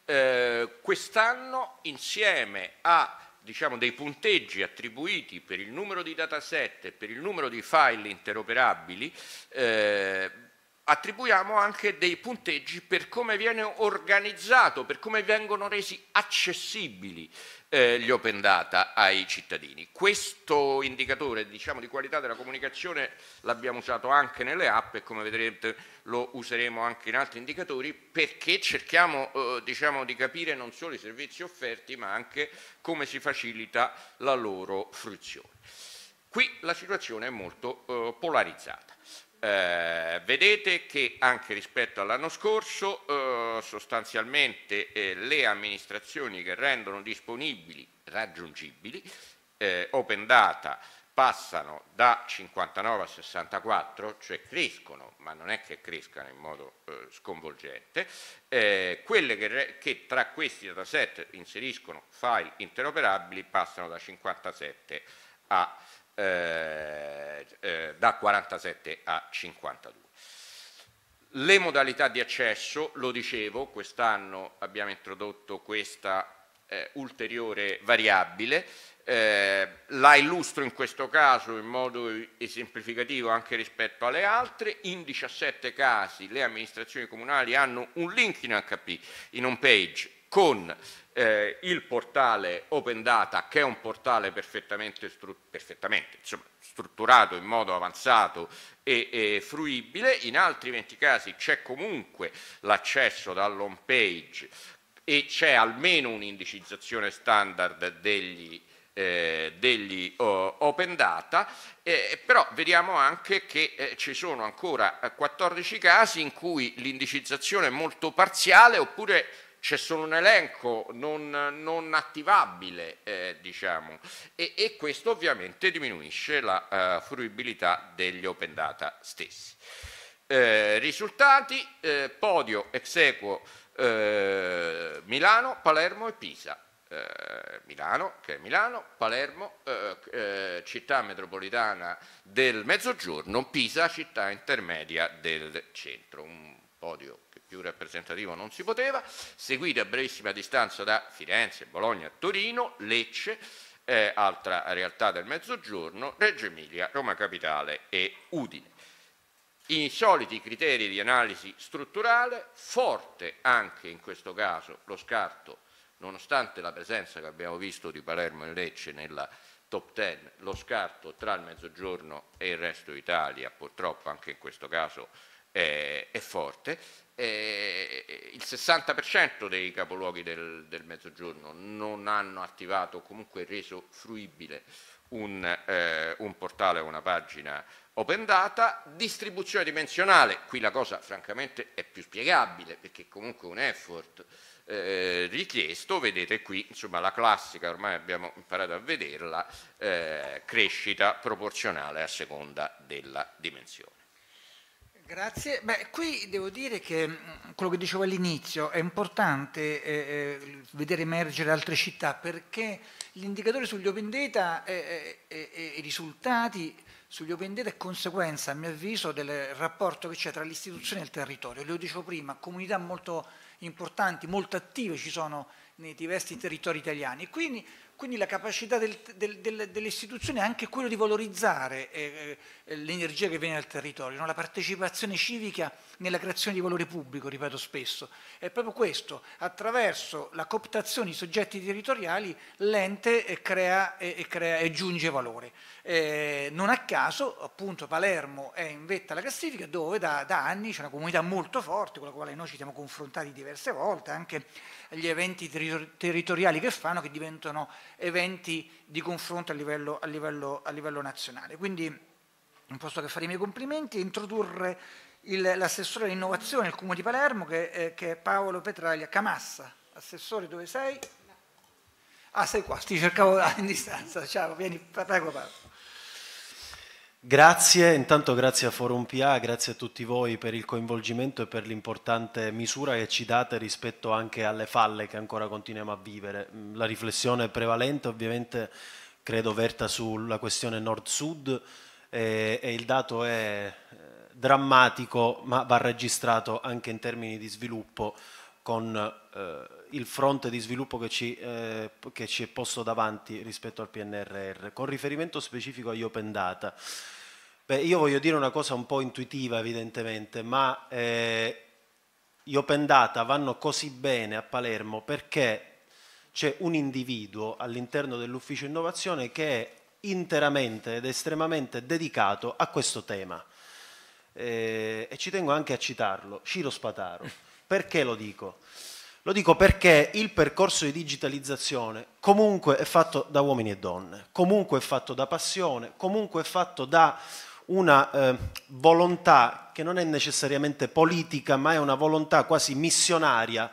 Eh, quest'anno insieme a diciamo, dei punteggi attribuiti per il numero di dataset e per il numero di file interoperabili, eh, attribuiamo anche dei punteggi per come viene organizzato, per come vengono resi accessibili eh, gli open data ai cittadini. Questo indicatore diciamo, di qualità della comunicazione l'abbiamo usato anche nelle app e come vedrete lo useremo anche in altri indicatori perché cerchiamo eh, diciamo, di capire non solo i servizi offerti ma anche come si facilita la loro fruizione. Qui la situazione è molto eh, polarizzata. Eh, vedete che anche rispetto all'anno scorso eh, sostanzialmente eh, le amministrazioni che rendono disponibili, raggiungibili, eh, open data passano da 59 a 64, cioè crescono, ma non è che crescano in modo eh, sconvolgente, eh, quelle che, che, tra questi dataset inseriscono file interoperabili passano da 57 a eh, eh, da 47 a 52. Le modalità di accesso, lo dicevo, quest'anno abbiamo introdotto questa eh, ulteriore variabile, eh, la illustro in questo caso in modo esemplificativo anche rispetto alle altre, in 17 casi le amministrazioni comunali hanno un link in HP, in home page, con eh, il portale Open Data, che è un portale perfettamente, stru perfettamente insomma, strutturato in modo avanzato e, e, fruibile, in altri 20 casi c'è comunque l'accesso dall'home page e c'è almeno un'indicizzazione standard degli, eh, degli oh, open data, eh, però vediamo anche che eh, ci sono ancora 14 casi in cui l'indicizzazione è molto parziale oppure c'è solo un elenco non, non attivabile, eh, diciamo, e, e, questo ovviamente diminuisce la uh, fruibilità degli open data stessi. Eh, risultati, eh, podio ex equo eh, Milano, Palermo e Pisa. Eh, Milano, che è Milano, Palermo, eh, città metropolitana del Mezzogiorno, Pisa, città intermedia del centro. Un podio più rappresentativo non si poteva, seguito a brevissima distanza da Firenze, Bologna, Torino, Lecce, eh, altra realtà del Mezzogiorno, Reggio Emilia, Roma Capitale e Udine. I soliti criteri di analisi strutturale, forte anche in questo caso lo scarto nonostante la presenza che abbiamo visto di Palermo e Lecce nella top 10, lo scarto tra il Mezzogiorno e il resto d'Italia purtroppo anche in questo caso è, è forte. Eh, il 60% dei capoluoghi del, del, Mezzogiorno non hanno attivato o comunque reso fruibile un, eh, un portale o una pagina open data, distribuzione dimensionale, qui la cosa francamente è più spiegabile perché comunque un effort eh, richiesto, vedete qui insomma, la classica, ormai abbiamo imparato a vederla, eh, crescita proporzionale a seconda della dimensione. Grazie. Beh, qui devo dire che mm, quello che dicevo all'inizio è importante eh, eh, vedere emergere altre città perché l'indicatore sugli open data e i risultati sugli open data è conseguenza, a mio avviso, del rapporto che c'è tra l'istituzione e il territorio. Lo dicevo prima, comunità molto importanti, molto attive ci sono nei diversi territori italiani. Quindi, quindi la capacità del, del, del, delle istituzioni è anche quello di valorizzare eh, eh, l'energia che viene dal territorio, no? la partecipazione civica nella creazione di valore pubblico, ripeto spesso. È proprio questo, attraverso la cooptazione di soggetti territoriali l'ente crea, e, crea, e giunge valore. Eh, non a caso, appunto, Palermo è in vetta alla classifica dove da, da anni c'è una comunità molto forte con la quale noi ci siamo confrontati diverse volte, anche gli eventi territoriali che fanno che diventano eventi di confronto a livello, a livello, a livello nazionale. Quindi non posso che fare i miei complimenti e introdurre l'assessore all'innovazione del Comune di Palermo che, eh, che, è Paolo Petraglia Camassa. Assessore, dove sei? Ah, sei qua, ti cercavo in distanza. Ciao, vieni, prego Paolo. Grazie, intanto grazie a Forum PA, grazie a tutti voi per il coinvolgimento e per l'importante misura che ci date rispetto anche alle falle che ancora continuiamo a vivere. La riflessione prevalente ovviamente credo verta sulla questione nord-sud e, e il dato è eh, drammatico ma va registrato anche in termini di sviluppo con eh, il fronte di sviluppo che ci, eh, che ci, è posto davanti rispetto al PNRR. Con riferimento specifico agli open data, beh, io voglio dire una cosa un po' intuitiva evidentemente, ma eh, gli open data vanno così bene a Palermo perché c'è un individuo all'interno dell'ufficio innovazione che è interamente ed estremamente dedicato a questo tema. Eh, e ci tengo anche a citarlo, Ciro Spataro. Perché lo dico? Lo dico perché il percorso di digitalizzazione comunque è fatto da uomini e donne, comunque è fatto da passione, comunque è fatto da una eh, volontà che non è necessariamente politica, ma è una volontà quasi missionaria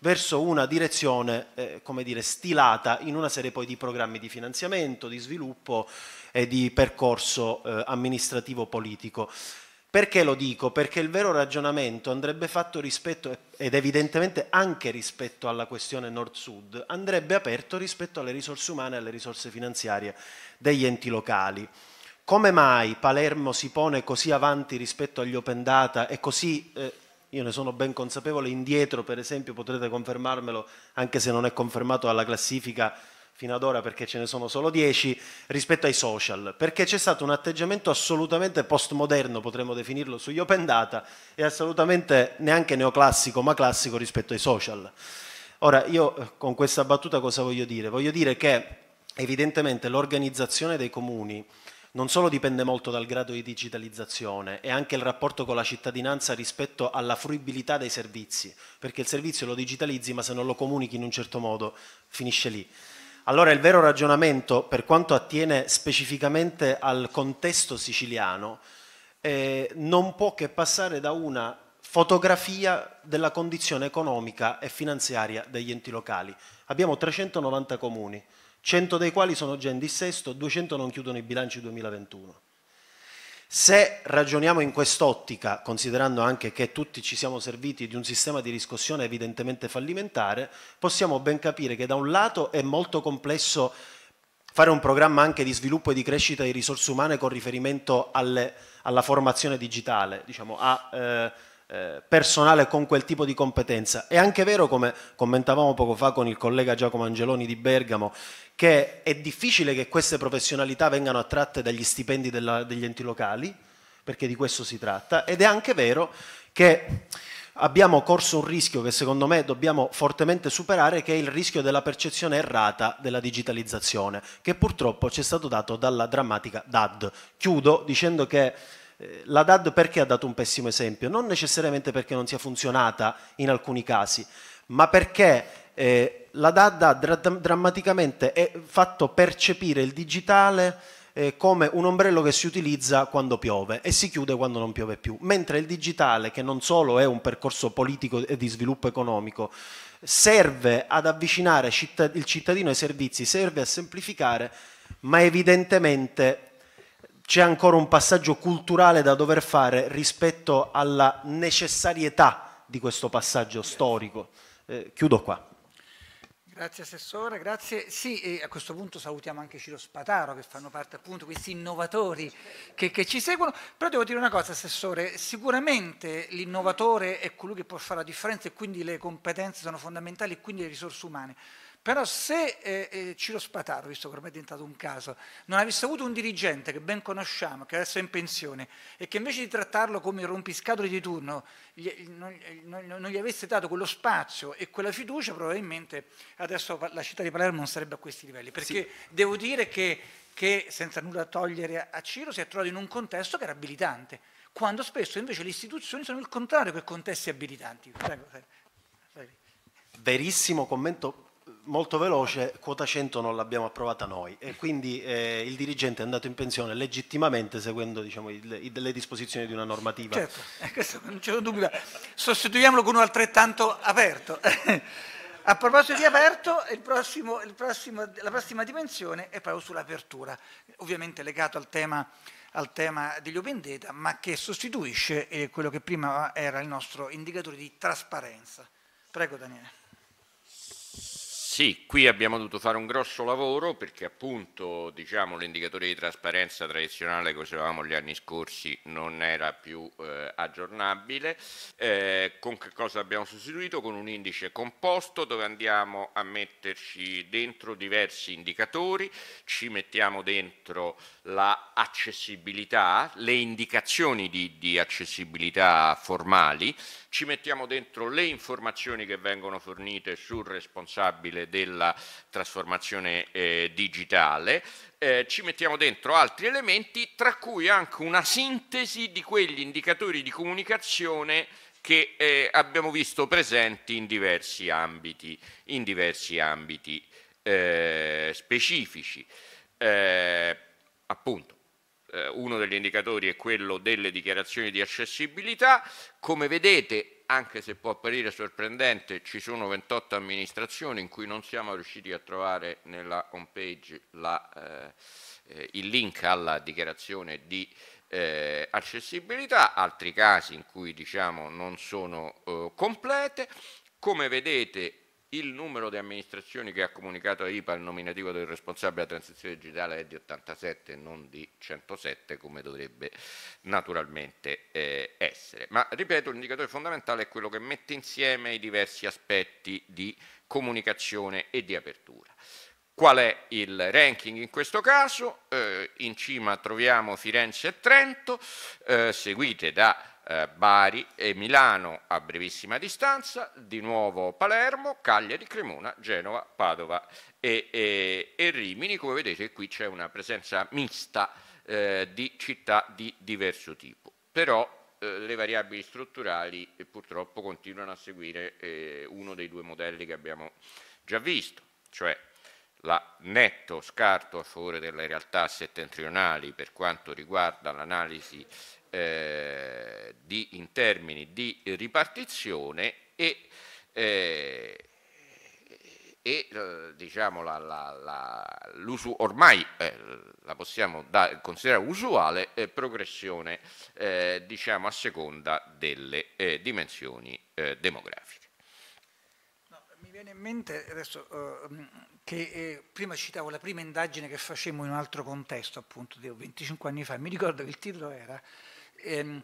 verso una direzione, eh, come dire, stilata in una serie poi di programmi di finanziamento, di sviluppo e di percorso eh, amministrativo politico. Perché lo dico? Perché il vero ragionamento andrebbe fatto rispetto, ed evidentemente anche rispetto alla questione nord-sud, andrebbe aperto rispetto alle risorse umane e alle risorse finanziarie degli enti locali. Come mai Palermo si pone così avanti rispetto agli open data e così, eh, io ne sono ben consapevole, indietro per esempio, potrete confermarmelo anche se non è confermato dalla classifica fino ad ora perché ce ne sono solo 10, rispetto ai social, perché c'è stato un atteggiamento assolutamente postmoderno, potremmo definirlo, sugli open data e assolutamente neanche neoclassico, ma classico rispetto ai social. Ora, io eh, con questa battuta cosa voglio dire? Voglio dire che evidentemente l'organizzazione dei comuni non solo dipende molto dal grado di digitalizzazione, è anche il rapporto con la cittadinanza rispetto alla fruibilità dei servizi, perché il servizio lo digitalizzi ma se non lo comunichi in un certo modo finisce lì. Allora il vero ragionamento, per quanto attiene specificamente al contesto siciliano, eh, non può che passare da una fotografia della condizione economica e finanziaria degli enti locali. Abbiamo 390 comuni, 100 dei quali sono già in dissesto, 200 non chiudono i bilanci 2021. Se ragioniamo in quest'ottica, considerando anche che tutti ci siamo serviti di un sistema di riscossione evidentemente fallimentare, possiamo ben capire che da un lato è molto complesso fare un programma anche di sviluppo e di crescita di risorse umane con riferimento alle, alla formazione digitale, diciamo, a eh, eh, personale con quel tipo di competenza. È anche vero, come commentavamo poco fa con il collega Giacomo Angeloni di Bergamo, che è difficile che queste professionalità vengano attratte dagli stipendi della, degli enti locali, perché di questo si tratta, ed è anche vero che abbiamo corso un rischio che secondo me dobbiamo fortemente superare, che è il rischio della percezione errata della digitalizzazione, che purtroppo ci è stato dato dalla drammatica DAD. Chiudo dicendo che la DAD perché ha dato un pessimo esempio? Non necessariamente perché non sia funzionata in alcuni casi, ma perché eh, la DAD ha dra drammaticamente fatto percepire il digitale eh, come un ombrello che si utilizza quando piove e si chiude quando non piove più, mentre il digitale, che non solo è un percorso politico e di sviluppo economico, serve ad avvicinare il cittadino ai servizi, serve a semplificare, ma evidentemente c'è ancora un passaggio culturale da dover fare rispetto alla necessarietà di questo passaggio storico. Eh, chiudo qua. Grazie Assessore, grazie. Sì, a questo punto salutiamo anche Ciro Spataro che fanno parte appunto di questi innovatori che, che, ci seguono, però devo dire una cosa Assessore, sicuramente l'innovatore è colui che può fare la differenza e quindi le competenze sono fondamentali e quindi le risorse umane. Però se eh, eh, Ciro Spataro, visto che ormai è diventato un caso, non avesse avuto un dirigente che ben conosciamo, che adesso è in pensione, e che invece di trattarlo come il rompiscatole di turno gli, non, non, non, gli avesse dato quello spazio e quella fiducia, probabilmente adesso la città di Palermo non sarebbe a questi livelli. Perché sì. devo dire che, che, senza nulla togliere a Ciro, si è trovato in un contesto che era abilitante, quando spesso invece le istituzioni sono il contrario che contesti abilitanti. Prego, prego. Verissimo commento molto veloce, quota 100 non l'abbiamo approvata noi e quindi eh, il dirigente è andato in pensione legittimamente seguendo diciamo, il, il, le disposizioni di una normativa. Certo, eh, questo non c'è dubbio. Sostituiamolo con uno altrettanto aperto. A proposito di aperto, il prossimo, il prossimo, la prossima dimensione è proprio sull'apertura, ovviamente legato al tema, al tema degli open data, ma che sostituisce eh, quello che prima era il nostro indicatore di trasparenza. Prego Daniele. Sì, qui abbiamo dovuto fare un grosso lavoro perché appunto diciamo, l'indicatore di trasparenza tradizionale che usavamo gli anni scorsi non era più eh, aggiornabile. Eh, con che cosa abbiamo sostituito? Con un indice composto dove andiamo a metterci dentro diversi indicatori, ci mettiamo dentro l'accessibilità, le indicazioni di, di accessibilità formali, ci mettiamo dentro le informazioni che vengono fornite sul responsabile della trasformazione eh, digitale, eh, ci mettiamo dentro altri elementi, tra cui anche una sintesi di quegli indicatori di comunicazione che eh, abbiamo visto presenti in diversi ambiti, in diversi ambiti eh, specifici. Appunto, eh, uno degli indicatori è quello delle dichiarazioni di accessibilità. Come vedete, anche se può apparire sorprendente, ci sono 28 amministrazioni in cui non siamo riusciti a trovare nella home page la, eh, il link alla dichiarazione di eh, accessibilità, altri casi in cui diciamo, non sono eh, complete. Come vedete il numero di amministrazioni che ha comunicato a IPA il nominativo del responsabile della transizione digitale è di 87 e non di 107 come dovrebbe naturalmente eh, essere. Ma ripeto, l'indicatore fondamentale è quello che mette insieme i diversi aspetti di comunicazione e di apertura. Qual è il ranking in questo caso? Eh, in cima troviamo Firenze e Trento, eh, seguite da eh, Bari e Milano a brevissima distanza, di nuovo Palermo, Cagliari, Cremona, Genova, Padova e, e, e Rimini. Come vedete qui c'è una presenza mista eh, di città di diverso tipo. Però eh, le variabili strutturali eh, purtroppo continuano a seguire eh, uno dei due modelli che abbiamo già visto, cioè la netto scarto a favore delle realtà settentrionali per quanto riguarda l'analisi eh, di, in termini di ripartizione e, eh, e eh, diciamo la, la, la, ormai eh, la possiamo da, considerare usuale eh, progressione eh, diciamo a seconda delle eh, dimensioni eh, demografiche. Mi viene in mente adesso che prima citavo la prima indagine che facemmo in un altro contesto appunto 25 anni fa, mi ricordo che il titolo era ehm,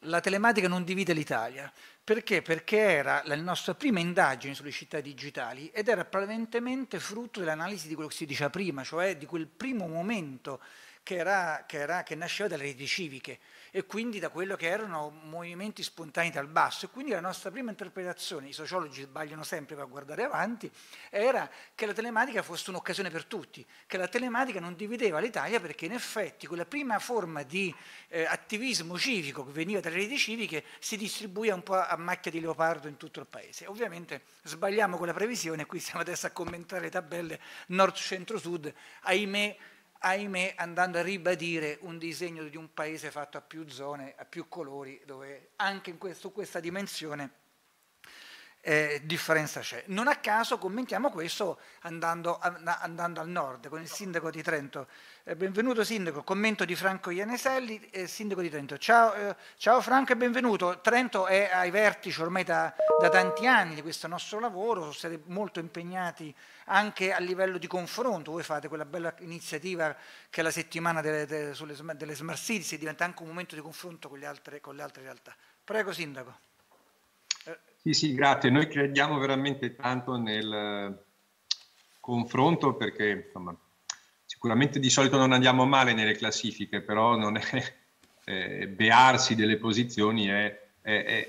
La telematica non divide l'Italia perché? Perché era la nostra prima indagine sulle città digitali ed era prevalentemente frutto dell'analisi di quello che si diceva prima, cioè di quel primo momento che, era, che, era, che nasceva dalle reti civiche e quindi da quello che erano movimenti spontanei dal basso. E quindi la nostra prima interpretazione, i sociologi sbagliano sempre per guardare avanti, era che la telematica fosse un'occasione per tutti, che la telematica non divideva l'Italia perché in effetti quella prima forma di eh, attivismo civico che veniva dalle reti civiche si distribuiva un po' a macchia di leopardo in tutto il paese. Ovviamente sbagliamo con la previsione, qui siamo adesso a commentare le tabelle nord-centro-sud, ahimè ahimè andando a ribadire un disegno di un paese fatto a più zone, a più colori, dove anche in questo, questa dimensione eh, differenza c'è. Non a caso commentiamo questo andando, andando al nord con il sindaco di Trento. Eh, benvenuto sindaco, commento di Franco Ianeselli, eh, sindaco di Trento. Ciao, eh, ciao, Franco e benvenuto. Trento è ai vertici ormai da, da, tanti anni di questo nostro lavoro, siete molto impegnati anche a livello di confronto. Voi fate quella bella iniziativa che è la settimana delle, delle, delle Smart Cities, diventa anche un momento di confronto con le altre, con le altre realtà. Prego sindaco. Sì, sì, grazie. Noi crediamo veramente tanto nel confronto perché insomma, sicuramente di solito non andiamo male nelle classifiche, però non è eh, bearsi delle posizioni, è, è, è,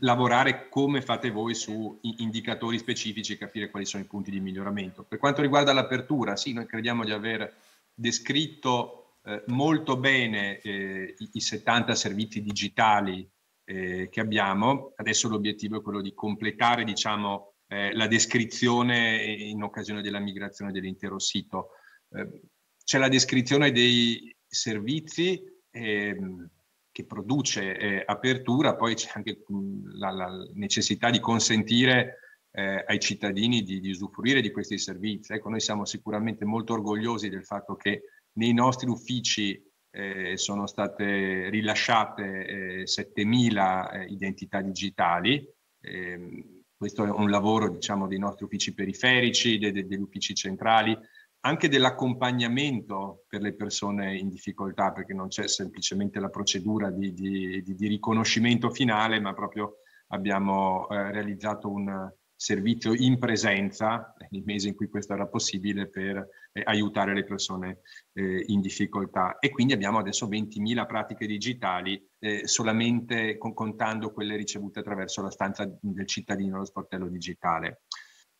lavorare come fate voi su indicatori specifici e capire quali sono i punti di miglioramento. Per quanto riguarda l'apertura, sì, noi crediamo di aver descritto eh, molto bene eh, i, i 70 servizi digitali eh, che abbiamo. Adesso l'obiettivo è quello di completare diciamo, eh, la descrizione in occasione della migrazione dell'intero sito. Eh, c'è la descrizione dei servizi ehm, che produce eh, apertura, poi c'è anche mh, la, la, necessità di consentire eh, ai cittadini di, di, usufruire di questi servizi. Ecco, noi siamo sicuramente molto orgogliosi del fatto che nei nostri uffici eh, sono state rilasciate eh, 7.000 eh, identità digitali. Ehm, questo è un lavoro diciamo, dei nostri uffici periferici, de, de, degli uffici centrali, anche dell'accompagnamento per le persone in difficoltà, perché non c'è semplicemente la procedura di, di, di, riconoscimento finale, ma proprio abbiamo eh, realizzato un, servizio in presenza nei mesi in cui questo era possibile per eh, aiutare le persone eh, in difficoltà e quindi abbiamo adesso 20.000 pratiche digitali eh, solamente con, contando quelle ricevute attraverso la stanza del cittadino, lo sportello digitale.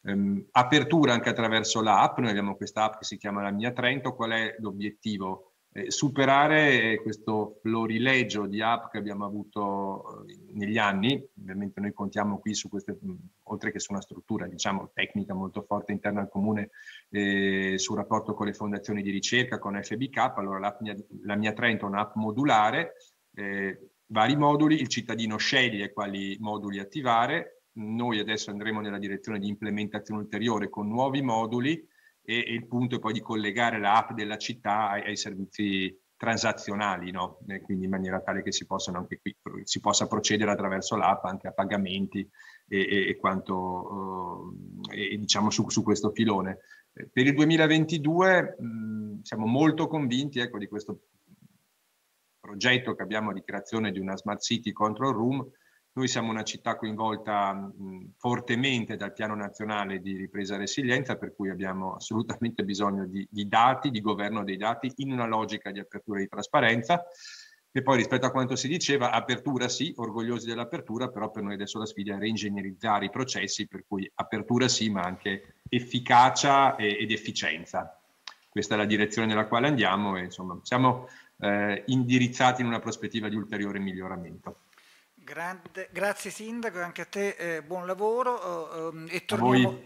Um, apertura anche attraverso l'app, noi abbiamo questa app che si chiama La Mia Trento, qual è l'obiettivo? eh, superare questo florilegio di app che abbiamo avuto eh, negli anni, ovviamente noi contiamo qui su queste, oltre che su una struttura diciamo tecnica molto forte interna al comune, eh, sul rapporto con le fondazioni di ricerca, con FBK, allora mia, la mia Trento è un'app modulare, eh, vari moduli, il cittadino sceglie quali moduli attivare, noi adesso andremo nella direzione di implementazione ulteriore con nuovi moduli, e, e, il punto è poi di collegare l'app della città ai, ai servizi transazionali, no? quindi in maniera tale che si, qui, si possa procedere attraverso l'app anche a pagamenti e, e, e quanto uh, diciamo su, su, questo filone. Per il 2022 mh, siamo molto convinti ecco, di questo progetto che abbiamo di creazione di una Smart City Control Room noi siamo una città coinvolta mh, fortemente dal piano nazionale di ripresa e resilienza, per cui abbiamo assolutamente bisogno di, di dati, di governo dei dati, in una logica di apertura e di trasparenza. E poi rispetto a quanto si diceva, apertura sì, orgogliosi dell'apertura, però per noi adesso la sfida è reingegnerizzare i processi, per cui apertura sì, ma anche efficacia ed efficienza. Questa è la direzione nella quale andiamo e insomma siamo eh, indirizzati in una prospettiva di ulteriore miglioramento. Grande, grazie Sindaco, anche a te eh, buon lavoro uh, e torniamo,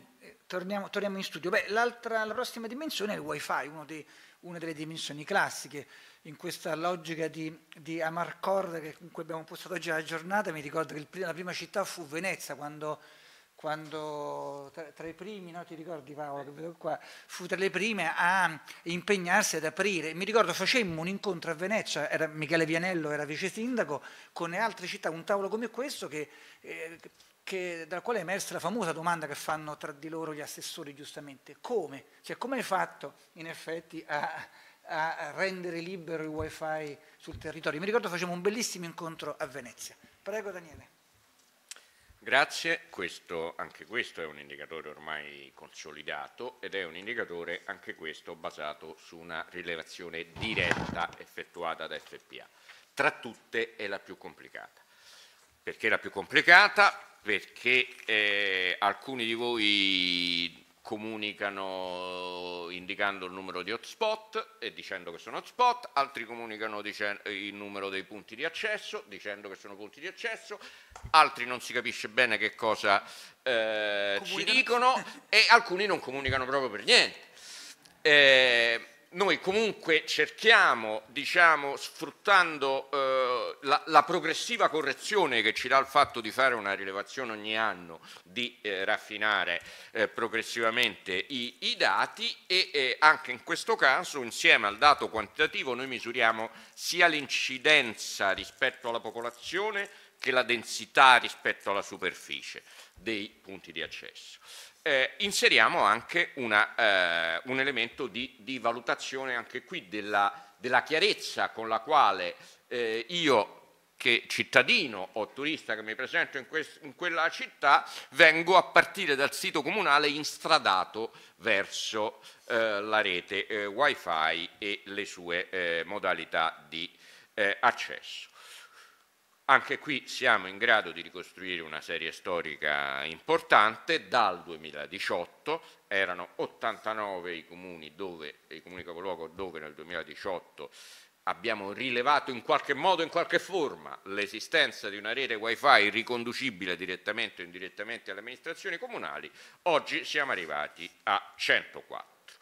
torniamo, torniamo, in studio. Beh, la prossima dimensione è il wifi, dei, una delle dimensioni classiche in questa logica di, di Amarcord che, con cui abbiamo postato oggi la giornata. Mi ricordo che il, la prima città fu Venezia quando quando tra, tra, i primi, no, ti ricordi Paolo, che vedo qua, fu tra le prime a impegnarsi ad aprire. Mi ricordo facemmo un incontro a Venezia, era Michele Vianello era vice sindaco, con le altre città, un tavolo come questo che, eh, che, dal quale è emersa la famosa domanda che fanno tra di loro gli assessori giustamente, come? Cioè come hai fatto in effetti a, a rendere libero il wifi sul territorio? Mi ricordo facemmo un bellissimo incontro a Venezia. Prego Daniele. Grazie, questo, anche questo è un indicatore ormai consolidato ed è un indicatore anche questo basato su una rilevazione diretta effettuata da FPA. Tra tutte è la più complicata. Perché la più complicata? Perché eh, alcuni di voi comunicano indicando il numero di hotspot e dicendo che sono hotspot, altri comunicano il numero dei punti di accesso dicendo che sono punti di accesso, altri non si capisce bene che cosa eh, ci dicono e alcuni non comunicano proprio per niente. Eh, noi comunque cerchiamo, diciamo, sfruttando eh, la, la, progressiva correzione che ci dà il fatto di fare una rilevazione ogni anno, di eh, raffinare eh, progressivamente i, i, dati e anche in questo caso, insieme al dato quantitativo, noi misuriamo sia l'incidenza rispetto alla popolazione che la densità rispetto alla superficie dei punti di accesso eh, inseriamo anche una, eh, un elemento di, di, valutazione anche qui della, della chiarezza con la quale eh, io che cittadino o turista che mi presento in, in, quella città vengo a partire dal sito comunale instradato verso eh, la rete eh, wifi e le sue eh, modalità di accesso. Anche qui siamo in grado di ricostruire una serie storica importante, dal 2018 erano 89 i comuni, dove, i comuni capoluogo dove nel 2018 abbiamo rilevato in qualche modo, in qualche forma, l'esistenza di una rete wifi riconducibile direttamente o indirettamente alle amministrazioni comunali, oggi siamo arrivati a 104.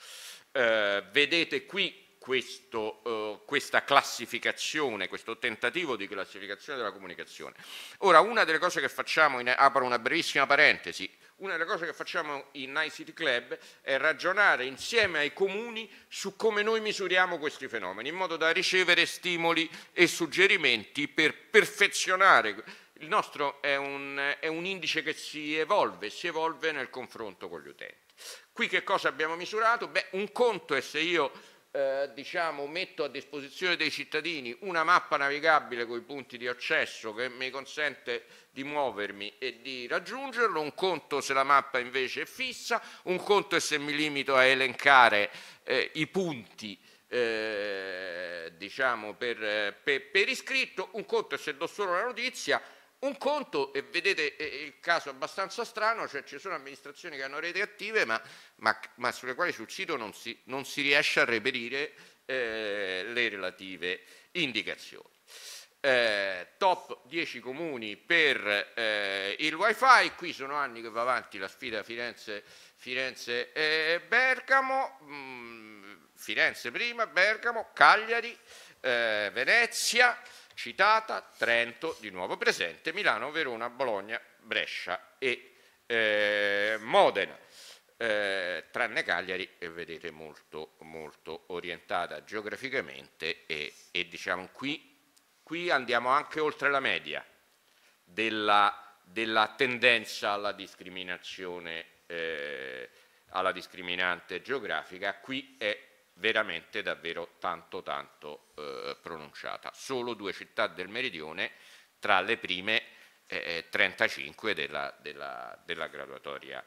Eh, vedete qui questo, uh, questa classificazione, questo tentativo di classificazione della comunicazione. Ora, una delle cose che facciamo, in, apro una brevissima parentesi, una delle cose che facciamo in ICT Club è ragionare insieme ai comuni su come noi misuriamo questi fenomeni, in modo da ricevere stimoli e suggerimenti per perfezionare. Il nostro è un, è un indice che si evolve, si evolve nel confronto con gli utenti. Qui che cosa abbiamo misurato? Beh, un conto è se io eh, diciamo, metto a disposizione dei cittadini una mappa navigabile con i punti di accesso che mi consente di muovermi e di raggiungerlo, un conto se la mappa invece è fissa, un conto è se mi limito a elencare eh, i punti eh, diciamo per, per, per iscritto, un conto se do solo la notizia, un conto, e vedete il caso abbastanza strano, cioè ci sono amministrazioni che hanno reti attive ma, ma, ma sulle quali sul sito non si, non si riesce a reperire eh, le relative indicazioni. Eh, top 10 comuni per eh, il wifi, qui sono anni che va avanti la sfida Firenze, Firenze e Bergamo, mh, mm, Firenze prima, Bergamo, Cagliari, eh, Venezia, citata, Trento di nuovo presente, Milano, Verona, Bologna, Brescia e eh, Modena. Eh, tranne Cagliari e vedete molto, molto orientata geograficamente e, e diciamo qui, qui, andiamo anche oltre la media della, della tendenza alla discriminazione eh, alla discriminante geografica, qui è veramente davvero tanto tanto eh, pronunciata. Solo due città del meridione tra le prime eh, 35 della, della, della graduatoria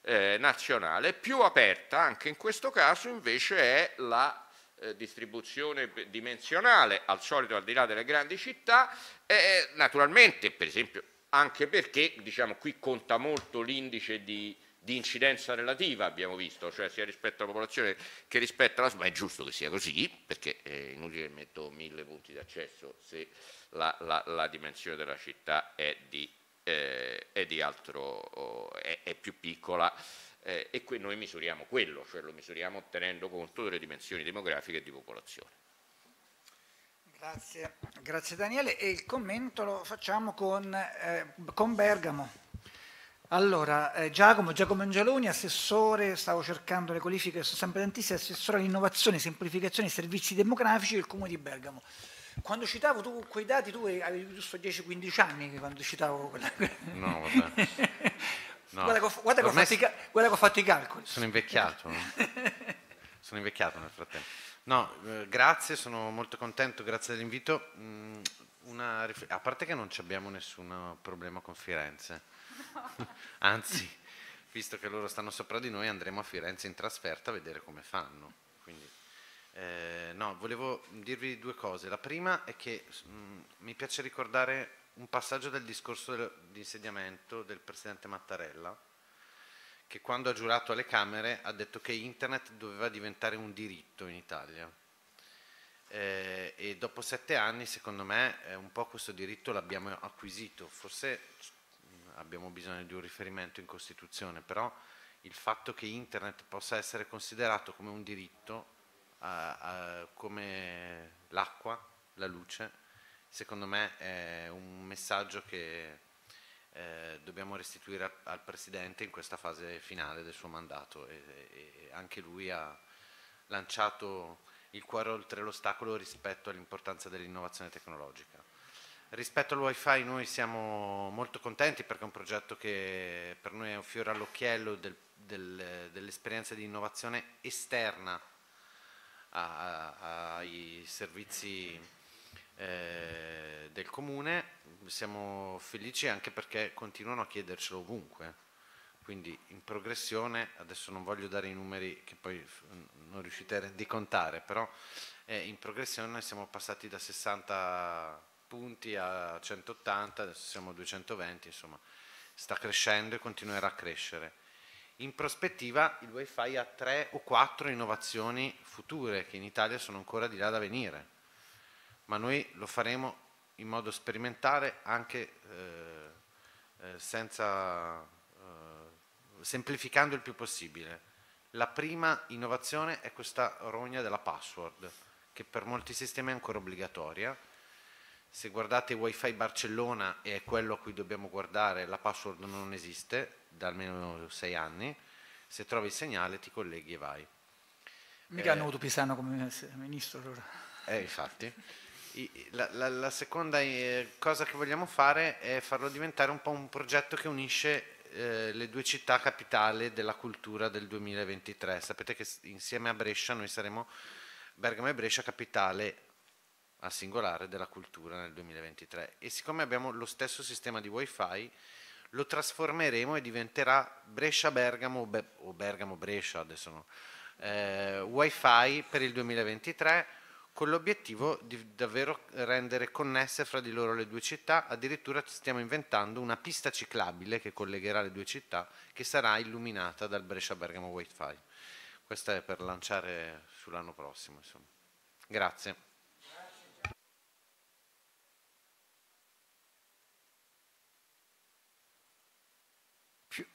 eh, nazionale. Più aperta anche in questo caso invece è la eh, distribuzione dimensionale, al solito al di là delle grandi città, e naturalmente per esempio anche perché diciamo, qui conta molto l'indice di di incidenza relativa abbiamo visto, cioè sia rispetto alla popolazione che rispetto alla... ma è giusto che sia così, perché è inutile che metto mille punti di accesso se la, la, la dimensione della città è di, eh, è di altro, è, è più piccola eh, e qui noi misuriamo quello, cioè lo misuriamo tenendo conto delle dimensioni demografiche e di popolazione. Grazie, grazie Daniele e il commento lo facciamo con, eh, con Bergamo. Allora, eh, Giacomo, Giacomo Angeloni, assessore, stavo cercando le qualifiche, sono sempre tantissime, assessore all'innovazione, semplificazione e servizi demografici del Comune di Bergamo. Quando citavo tu quei dati, tu avevi giusto 10-15 anni quando citavo quella... No, vabbè. No. Guarda, che ho, guarda, che ho fatto, i, guarda che ho fatto i calcoli. Sono invecchiato. sono invecchiato nel frattempo. No, eh, grazie, sono molto contento, grazie dell'invito. Mm, a parte che non abbiamo nessun problema con Firenze, anzi, visto che loro stanno sopra di noi, andremo a Firenze in trasferta a vedere come fanno. Quindi, eh, no, volevo dirvi due cose. La prima è che mh, mm, mi piace ricordare un passaggio del discorso di insediamento del presidente Mattarella, che quando ha giurato alle Camere ha detto che internet doveva diventare un diritto in Italia. Eh, e dopo sette anni, secondo me, eh, un po' questo diritto l'abbiamo acquisito. Forse abbiamo bisogno di un riferimento in Costituzione, però il fatto che internet possa essere considerato come un diritto, uh, uh, come l'acqua, la luce, secondo me è un messaggio che eh, dobbiamo restituire al, Presidente in questa fase finale del suo mandato e, e anche lui ha lanciato il cuore oltre l'ostacolo rispetto all'importanza dell'innovazione tecnologica. Rispetto al wifi noi siamo molto contenti perché è un progetto che per noi è un fiore all'occhiello del, del, dell'esperienza di innovazione esterna ai servizi eh, del comune, siamo felici anche perché continuano a chiedercelo ovunque, quindi in progressione, adesso non voglio dare i numeri che poi non riuscite a rendicontare, però eh, in progressione siamo passati da 60 punti a 180, adesso siamo a 220, insomma sta crescendo e continuerà a crescere. In prospettiva il wifi ha tre o quattro innovazioni future che in Italia sono ancora di là da venire ma noi lo faremo in modo sperimentale anche eh, eh, senza, eh, semplificando il più possibile. La prima innovazione è questa rogna della password, che per molti sistemi è ancora obbligatoria. Se guardate Wi-Fi Barcellona, e è quello a cui dobbiamo guardare, la password non esiste da almeno sei anni. Se trovi il segnale ti colleghi e vai. Mica eh, hanno avuto Pisano come ministro allora. Eh, infatti. La, la, la, seconda eh, cosa che vogliamo fare è farlo diventare un po' un progetto che unisce eh, le due città capitali della cultura del 2023. Sapete che insieme a Brescia noi saremo Bergamo e Brescia capitale a singolare della cultura nel 2023 e siccome abbiamo lo stesso sistema di wifi lo trasformeremo e diventerà Brescia-Bergamo o Bergamo-Brescia adesso no, eh, wifi per il 2023 con l'obiettivo di davvero rendere connesse fra di loro le due città, addirittura stiamo inventando una pista ciclabile che collegherà le due città che sarà illuminata dal Brescia-Bergamo Wi-Fi. Questo è per lanciare sull'anno prossimo. Insomma. Grazie.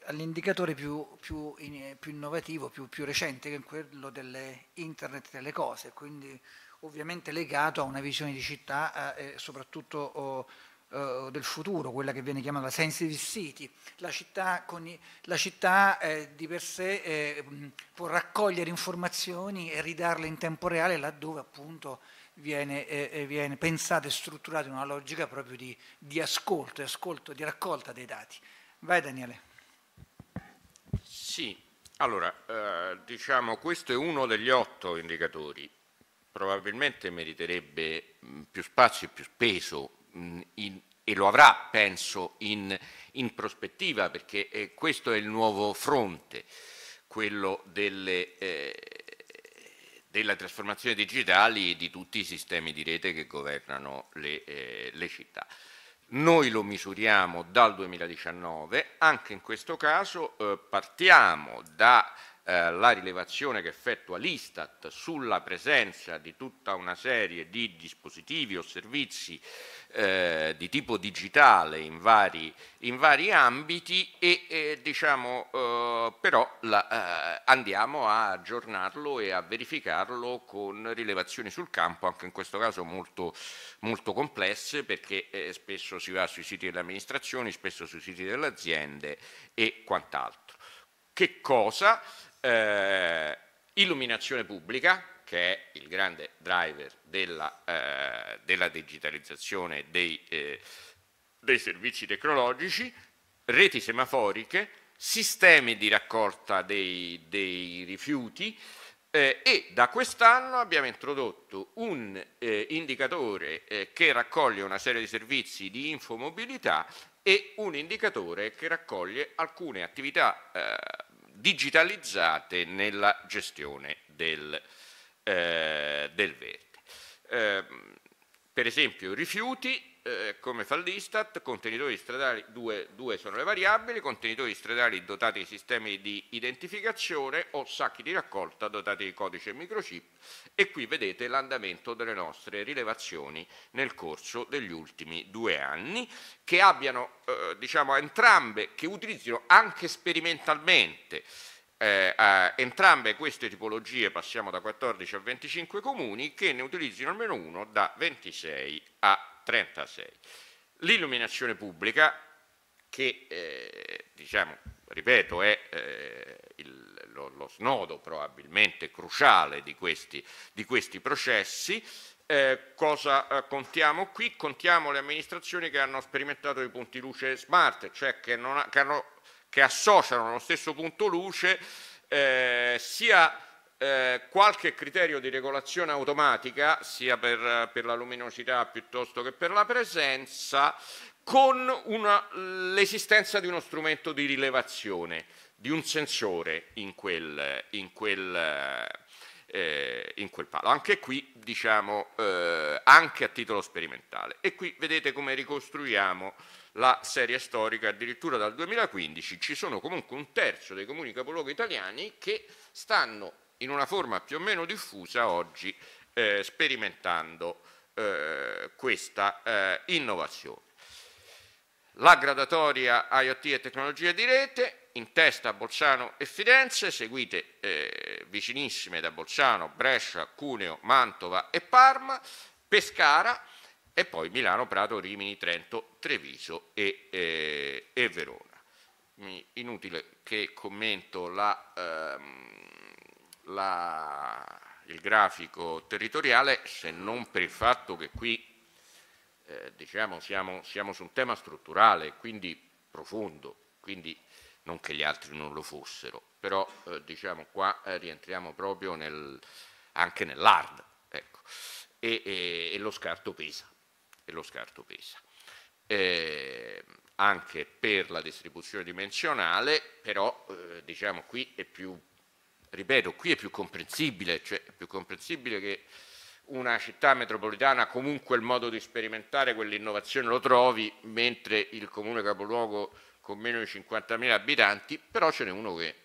All'indicatore più, più, in, più innovativo, più, più, recente, che è quello dell'internet delle cose, quindi ovviamente legato a una visione di città eh, soprattutto oh, oh, del futuro, quella che viene chiamata sensitive city. La città, i, la città eh, di per sé eh, può raccogliere informazioni e ridarle in tempo reale laddove appunto viene, eh, eh, viene pensata e strutturata in una logica proprio di, di ascolto, ascolto, di raccolta dei dati. Vai Daniele. Sì, allora, eh, diciamo questo è uno degli otto indicatori probabilmente meriterebbe più spazio e più peso in, e lo avrà, penso, in, in prospettiva, perché eh, questo è il nuovo fronte, quello delle, eh, della trasformazione digitale di tutti i sistemi di rete che governano le, eh, le città. Noi lo misuriamo dal 2019, anche in questo caso eh, partiamo da eh, la rilevazione che effettua l'Istat sulla presenza di tutta una serie di dispositivi o servizi eh, di tipo digitale in vari, in vari ambiti e eh, diciamo, eh, però la, eh, andiamo a aggiornarlo e a verificarlo con rilevazioni sul campo, anche in questo caso molto, molto complesse perché eh, spesso si va sui siti delle amministrazioni, spesso sui siti delle aziende e quant'altro. Che cosa? Eh, illuminazione pubblica, che è il grande driver della, eh, della digitalizzazione dei, eh, dei servizi tecnologici, reti semaforiche, sistemi di raccolta dei, dei rifiuti eh, e da quest'anno abbiamo introdotto un eh, indicatore eh, che raccoglie una serie di servizi di infomobilità e un indicatore che raccoglie alcune attività eh, digitalizzate nella gestione del, eh, del verde. Eh, per esempio rifiuti, eh, come fa l'Istat, contenitori stradali, due, due, sono le variabili, contenitori stradali dotati di sistemi di identificazione o sacchi di raccolta dotati di codice microchip e qui vedete l'andamento delle nostre rilevazioni nel corso degli ultimi due anni che abbiano eh, diciamo entrambe, che utilizzino anche sperimentalmente eh, entrambe queste tipologie passiamo da 14 a 25 comuni che ne utilizzino almeno uno da 26 a 36. L'illuminazione pubblica che eh, diciamo, ripeto è eh, il, lo, lo, snodo probabilmente cruciale di questi, di questi processi eh, cosa eh, contiamo qui? Contiamo le amministrazioni che hanno sperimentato i punti luce smart, cioè che, ha, che hanno che associano allo stesso punto luce eh, sia eh, qualche criterio di regolazione automatica, sia per, per, la luminosità piuttosto che per la presenza, con l'esistenza di uno strumento di rilevazione, di un sensore in quel, in quel, eh, in quel palo. Anche qui, diciamo, eh, anche a titolo sperimentale. E qui vedete come ricostruiamo la serie storica addirittura dal 2015 ci sono comunque un terzo dei comuni capoluogo italiani che stanno in una forma più o meno diffusa oggi eh, sperimentando eh, questa eh, innovazione. La gradatoria IoT e tecnologie di rete, in testa Bolzano e Firenze, seguite eh, vicinissime da Bolzano, Brescia, Cuneo, Mantova e Parma, Pescara, e poi Milano, Prato, Rimini, Trento, Treviso e, eh, e Verona. Inutile che commento la, ehm, la, il grafico territoriale se non per il fatto che qui eh, diciamo, siamo, siamo, su un tema strutturale, quindi profondo, quindi non che gli altri non lo fossero, però eh, diciamo, qua eh, rientriamo proprio nel, anche nell'hard ecco, e, e, e lo scarto pesa e lo scarto pesa. Eh, anche per la distribuzione dimensionale, però eh, diciamo qui è più, ripeto, qui è più comprensibile, cioè è più comprensibile che una città metropolitana comunque il modo di sperimentare quell'innovazione lo trovi, mentre il comune capoluogo con meno di 50.000 abitanti, però ce n'è uno che,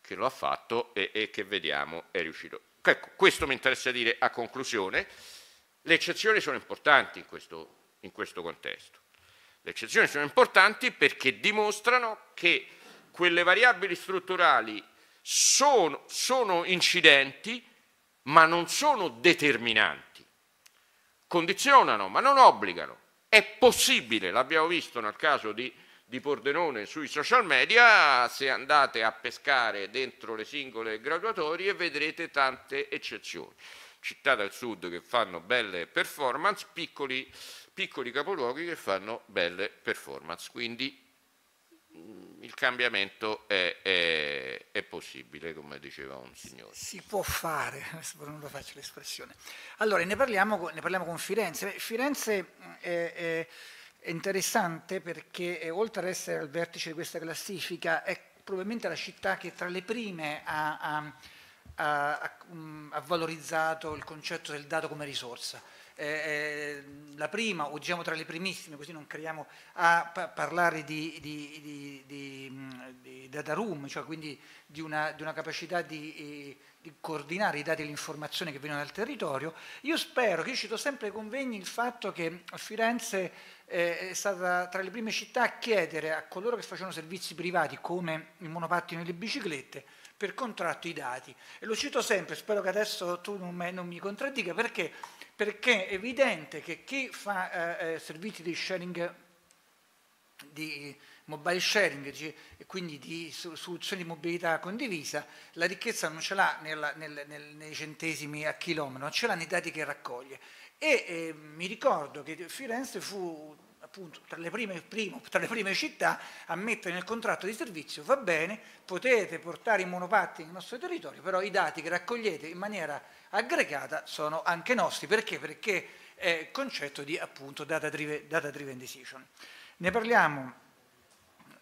che, lo ha fatto e, e che vediamo è riuscito. Ecco, questo mi interessa dire a conclusione. Le eccezioni sono importanti in questo, in questo contesto. Le eccezioni sono importanti perché dimostrano che quelle variabili strutturali sono, sono incidenti ma non sono determinanti. Condizionano ma non obbligano. È possibile, l'abbiamo visto nel caso di, di Pordenone sui social media, se andate a pescare dentro le singole graduatorie vedrete tante eccezioni città del sud che fanno belle performance, piccoli, piccoli capoluoghi che fanno belle performance. Quindi mm, il cambiamento è, è, è, possibile, come diceva un signore. Si può fare, non lo faccio l'espressione. Allora, ne parliamo, ne parliamo, con Firenze. Firenze è, è, è interessante perché eh, oltre ad essere al vertice di questa classifica è probabilmente la città che tra le prime ha, ha ha, ha, valorizzato il concetto del dato come risorsa eh, la prima o diciamo tra le primissime, così non creiamo, a pa parlare di, di, di, di, data room, cioè quindi di una, una capacità di, coordinare i dati e l'informazione che vengono dal territorio. Io spero, che io cito sempre ai convegni il fatto che Firenze eh, è stata tra le prime città a chiedere a coloro che facevano servizi privati come il monopattino e le biciclette per contratto i dati. E lo cito sempre, spero che adesso tu non, me, non mi contraddica, perché? Perché è evidente che chi fa eh, eh servizi di sharing, di mobile sharing e quindi di soluzioni di mobilità condivisa, la ricchezza non ce l'ha nella, nel, nel, nei centesimi a chilometro, ce l'ha nei dati che raccoglie. E eh, mi ricordo che Firenze fu appunto tra le, prime, primo, tra le prime città a mettere nel contratto di servizio, va bene, potete portare i monopattini nel nostro territorio, però i dati che raccogliete in maniera aggregata sono anche nostri, perché? Perché è il concetto di appunto data driven, data driven decision. Ne parliamo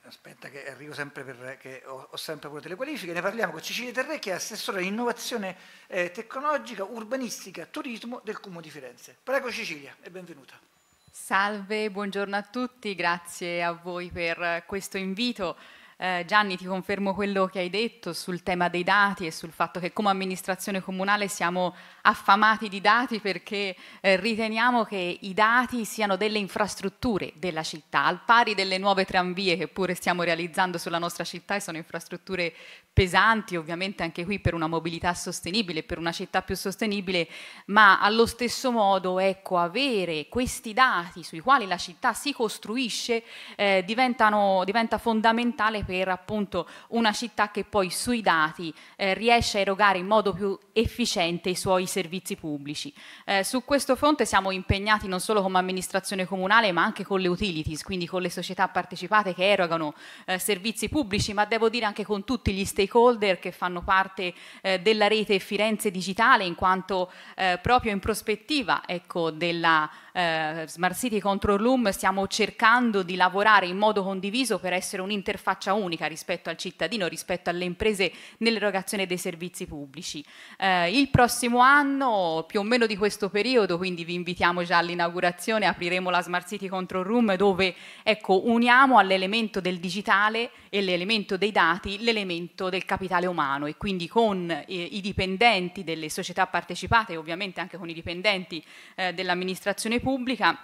aspetta che arrivo sempre perché ho, ho, sempre avuto le qualifiche, ne parliamo con Cecilia Terre che è assessore all'innovazione eh, tecnologica, urbanistica, turismo del Comune di Firenze. Prego Cecilia e benvenuta. Salve, buongiorno a tutti, grazie a voi per questo invito. Eh, Gianni, ti confermo quello che hai detto sul tema dei dati e sul fatto che come amministrazione comunale siamo affamati di dati perché eh, riteniamo che i dati siano delle infrastrutture della città, al pari delle nuove tranvie che pure stiamo realizzando sulla nostra città e sono infrastrutture pesanti, ovviamente anche qui per una mobilità sostenibile, per una città più sostenibile, ma allo stesso modo ecco, avere questi dati sui quali la città si costruisce eh, diventa fondamentale per appunto una città che poi sui dati eh, riesce a erogare in modo più efficiente i suoi servizi pubblici. Eh, su questo fronte siamo impegnati non solo come amministrazione comunale ma anche con le utilities, quindi con le società partecipate che erogano eh, servizi pubblici, ma devo dire anche con tutti gli stakeholder che fanno parte eh, della rete Firenze Digitale in quanto eh, proprio in prospettiva ecco, della eh, Smart City Control Room stiamo cercando di lavorare in modo condiviso per essere un'interfaccia unica rispetto al cittadino, rispetto alle imprese nell'erogazione dei servizi pubblici. Eh, il prossimo anno, più o meno di questo periodo, quindi vi invitiamo già all'inaugurazione, apriremo la Smart City Control Room dove ecco, uniamo all'elemento del digitale e l'elemento dei dati l'elemento del capitale umano e quindi con eh, i dipendenti delle società partecipate e ovviamente anche con i dipendenti eh, dell'amministrazione pubblica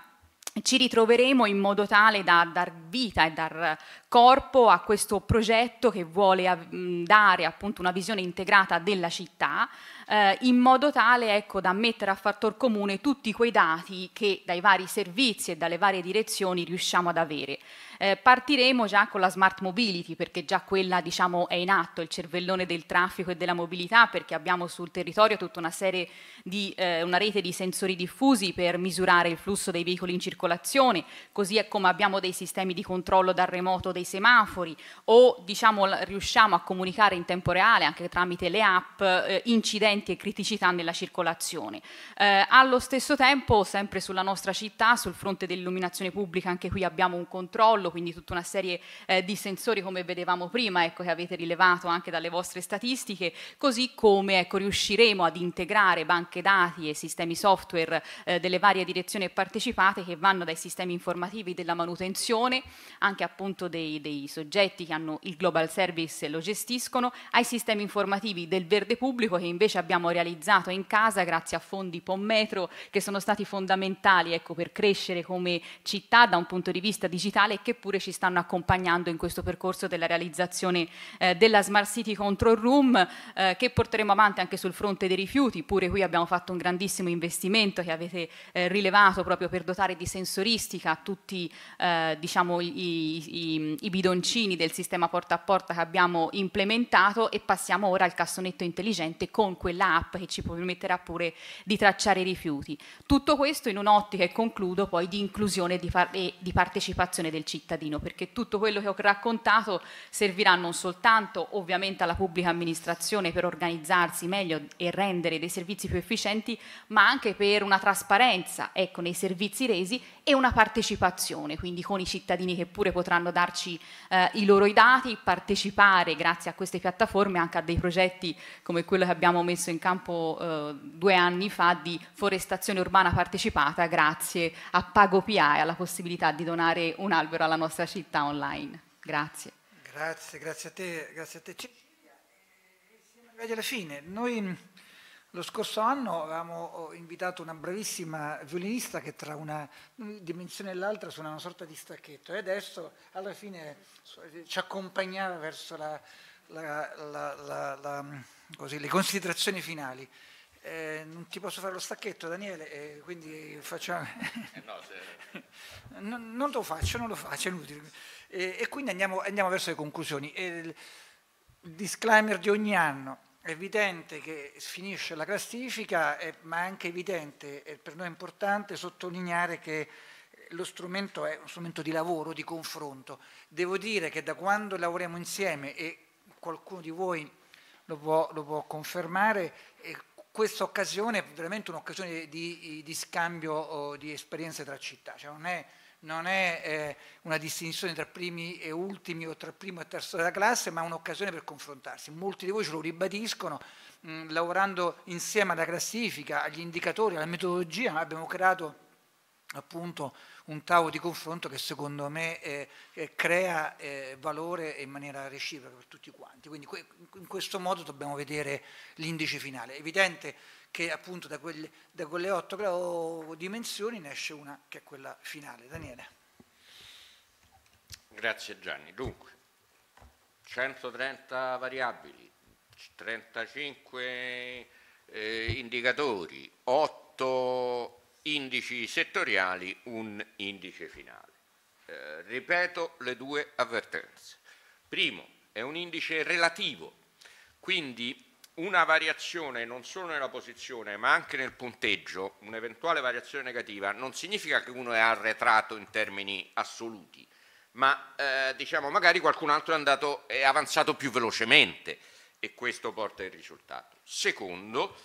ci ritroveremo in modo tale da dar vita e dar corpo a questo progetto che vuole dare appunto una visione integrata della città eh, in modo tale ecco, da mettere a fattor comune tutti quei dati che dai vari servizi e dalle varie direzioni riusciamo ad avere. Eh, partiremo già con la smart mobility perché già quella diciamo, è in atto, il cervellone del traffico e della mobilità perché abbiamo sul territorio tutta una serie di eh, una rete di sensori diffusi per misurare il flusso dei veicoli in circolazione, così come abbiamo dei sistemi di controllo da remoto dei semafori o diciamo, riusciamo a comunicare in tempo reale anche tramite le app eh, incidenti e criticità nella circolazione. Eh, allo stesso tempo, sempre sulla nostra città, sul fronte dell'illuminazione pubblica, anche qui abbiamo un controllo controllo, quindi tutta una serie eh, di sensori come vedevamo prima, ecco, che avete rilevato anche dalle vostre statistiche, così come ecco, riusciremo ad integrare banche dati e sistemi software eh, delle varie direzioni partecipate che vanno dai sistemi informativi della manutenzione, anche appunto dei, dei soggetti che hanno il global service e lo gestiscono, ai sistemi informativi del verde pubblico che invece abbiamo realizzato in casa grazie a fondi Pommetro che sono stati fondamentali ecco, per crescere come città da un punto di vista digitale e che pure ci stanno accompagnando in questo percorso della realizzazione eh, della Smart City Control Room eh, che porteremo avanti anche sul fronte dei rifiuti, pure qui abbiamo fatto un grandissimo investimento che avete eh, rilevato proprio per dotare di sensoristica tutti eh, diciamo, i, i, i, bidoncini del sistema porta a porta che abbiamo implementato. E passiamo ora al cassonetto intelligente con quella app che ci permetterà pure di tracciare i rifiuti. Tutto questo in un'ottica e concludo poi di inclusione e di, e di partecipazione del cittadino cittadino, perché tutto quello che ho raccontato servirà non soltanto ovviamente alla pubblica amministrazione per organizzarsi meglio e rendere dei servizi più efficienti, ma anche per una trasparenza ecco, nei servizi resi e una partecipazione, quindi con i cittadini che pure potranno darci eh, i loro dati, partecipare grazie a queste piattaforme anche a dei progetti come quello che abbiamo messo in campo eh, due anni fa di forestazione urbana partecipata grazie a PagoPA e alla possibilità di donare un albero alla nostra città online. Grazie. Grazie, grazie a te, grazie a te. Siamo arrivati alla fine. Noi lo scorso anno avevamo invitato una bravissima violinista che tra una dimensione e l'altra suona una sorta di stacchetto e adesso alla fine ci accompagnava verso la, la, la, così, le considerazioni finali. Eh, non ti posso fare lo stacchetto Daniele, eh, quindi facciamo... Eh no, se... non, non, lo faccio, non lo faccio, è inutile. E, e quindi andiamo, andiamo, verso le conclusioni. il disclaimer di ogni anno, è evidente che finisce la classifica, eh, ma è anche evidente, e per noi è importante sottolineare che lo strumento è un strumento di lavoro, di confronto. Devo dire che da quando lavoriamo insieme, e qualcuno di voi lo può, lo può confermare, eh, questa occasione è veramente un'occasione di, di, scambio oh, di esperienze tra città, cioè non è non è eh, una distinzione tra primi e ultimi o tra primo e terzo della classe, ma un'occasione per confrontarsi. Molti di voi ce lo ribadiscono, mh, lavorando insieme alla classifica, agli indicatori, alla metodologia, abbiamo creato appunto un tavolo di confronto che secondo me eh, crea eh, valore in maniera reciproca per tutti quanti. Quindi in questo modo dobbiamo vedere l'indice finale. È evidente che appunto da quelle, da quelle otto dimensioni ne esce una che è quella finale. Daniele. Grazie Gianni. Dunque, 130 variabili, 35 eh, indicatori, 8 indici settoriali, un indice finale. Eh, ripeto le due avvertenze. Primo, è un indice relativo, quindi una variazione non solo nella posizione ma anche nel punteggio, un'eventuale variazione negativa, non significa che uno è arretrato in termini assoluti, ma eh, diciamo magari qualcun altro è, andato, è avanzato più velocemente e questo porta il risultato. Secondo,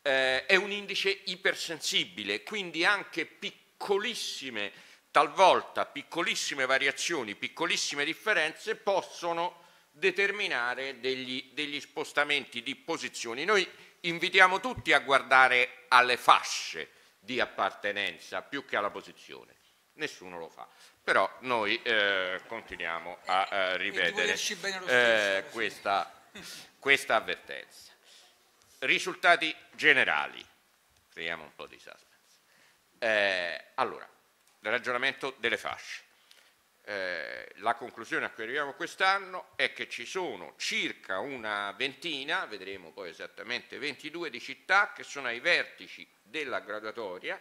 eh, è un indice ipersensibile, quindi anche piccolissime, talvolta piccolissime variazioni, piccolissime differenze possono determinare degli, degli spostamenti di posizioni. Noi invitiamo tutti a guardare alle fasce di appartenenza più che alla posizione. Nessuno lo fa. Però noi eh, continuiamo a eh, ripetere eh, questa, questa avvertenza. Risultati generali. Creiamo un po' di suspense. Eh, allora, il ragionamento delle fasce. Eh, la conclusione a cui arriviamo quest'anno è che ci sono circa una ventina, vedremo poi esattamente 22 di città che sono ai vertici della graduatoria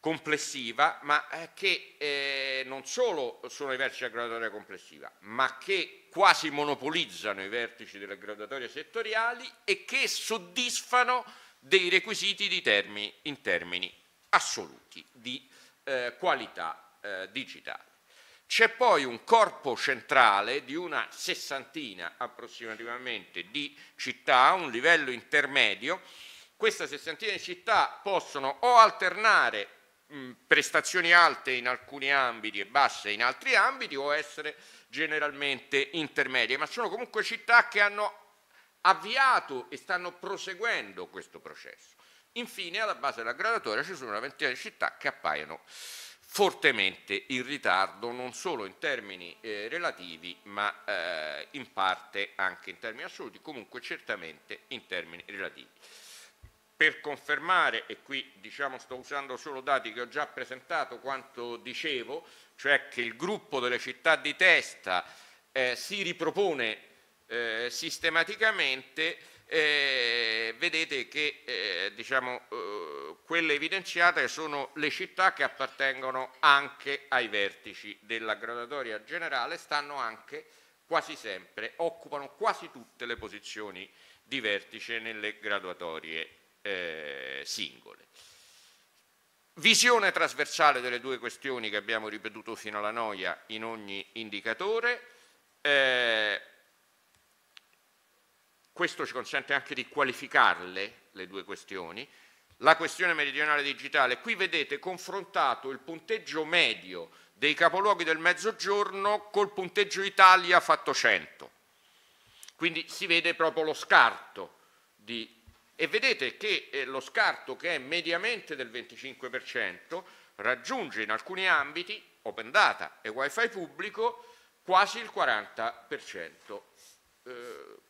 complessiva, ma eh, che eh, non solo sono ai vertici della graduatoria complessiva, ma che quasi monopolizzano i vertici delle graduatorie settoriali e che soddisfano dei requisiti di termini, in termini assoluti di eh, qualità eh, digitale. C'è poi un corpo centrale di una sessantina approssimativamente di città, un livello intermedio. Queste sessantina di città possono o alternare mh, prestazioni alte in alcuni ambiti e basse in altri ambiti o essere generalmente intermedie, ma sono comunque città che hanno avviato e stanno proseguendo questo processo. Infine, alla base della gradatoria ci sono una ventina di città che appaiono fortemente in ritardo non solo in termini eh, relativi ma eh, in parte anche in termini assoluti, comunque certamente in termini relativi. Per confermare, e qui diciamo sto usando solo dati che ho già presentato quanto dicevo, cioè che il gruppo delle città di testa eh, si ripropone eh, sistematicamente, eh, vedete che eh, diciamo, eh, quelle evidenziate sono le città che appartengono anche ai vertici della gradatoria generale, stanno anche quasi sempre, occupano quasi tutte le posizioni di vertice nelle graduatorie eh, singole. Visione trasversale delle due questioni che abbiamo ripetuto fino alla noia in ogni indicatore. Questo ci consente anche di qualificarle, le due questioni. la questione meridionale digitale. Qui vedete confrontato il punteggio medio dei capoluoghi del mezzogiorno col punteggio Italia fatto 100. Quindi si vede proprio lo scarto di, e vedete che eh, lo scarto che è mediamente del 25% raggiunge in alcuni ambiti, open data e wifi pubblico, quasi il 40%.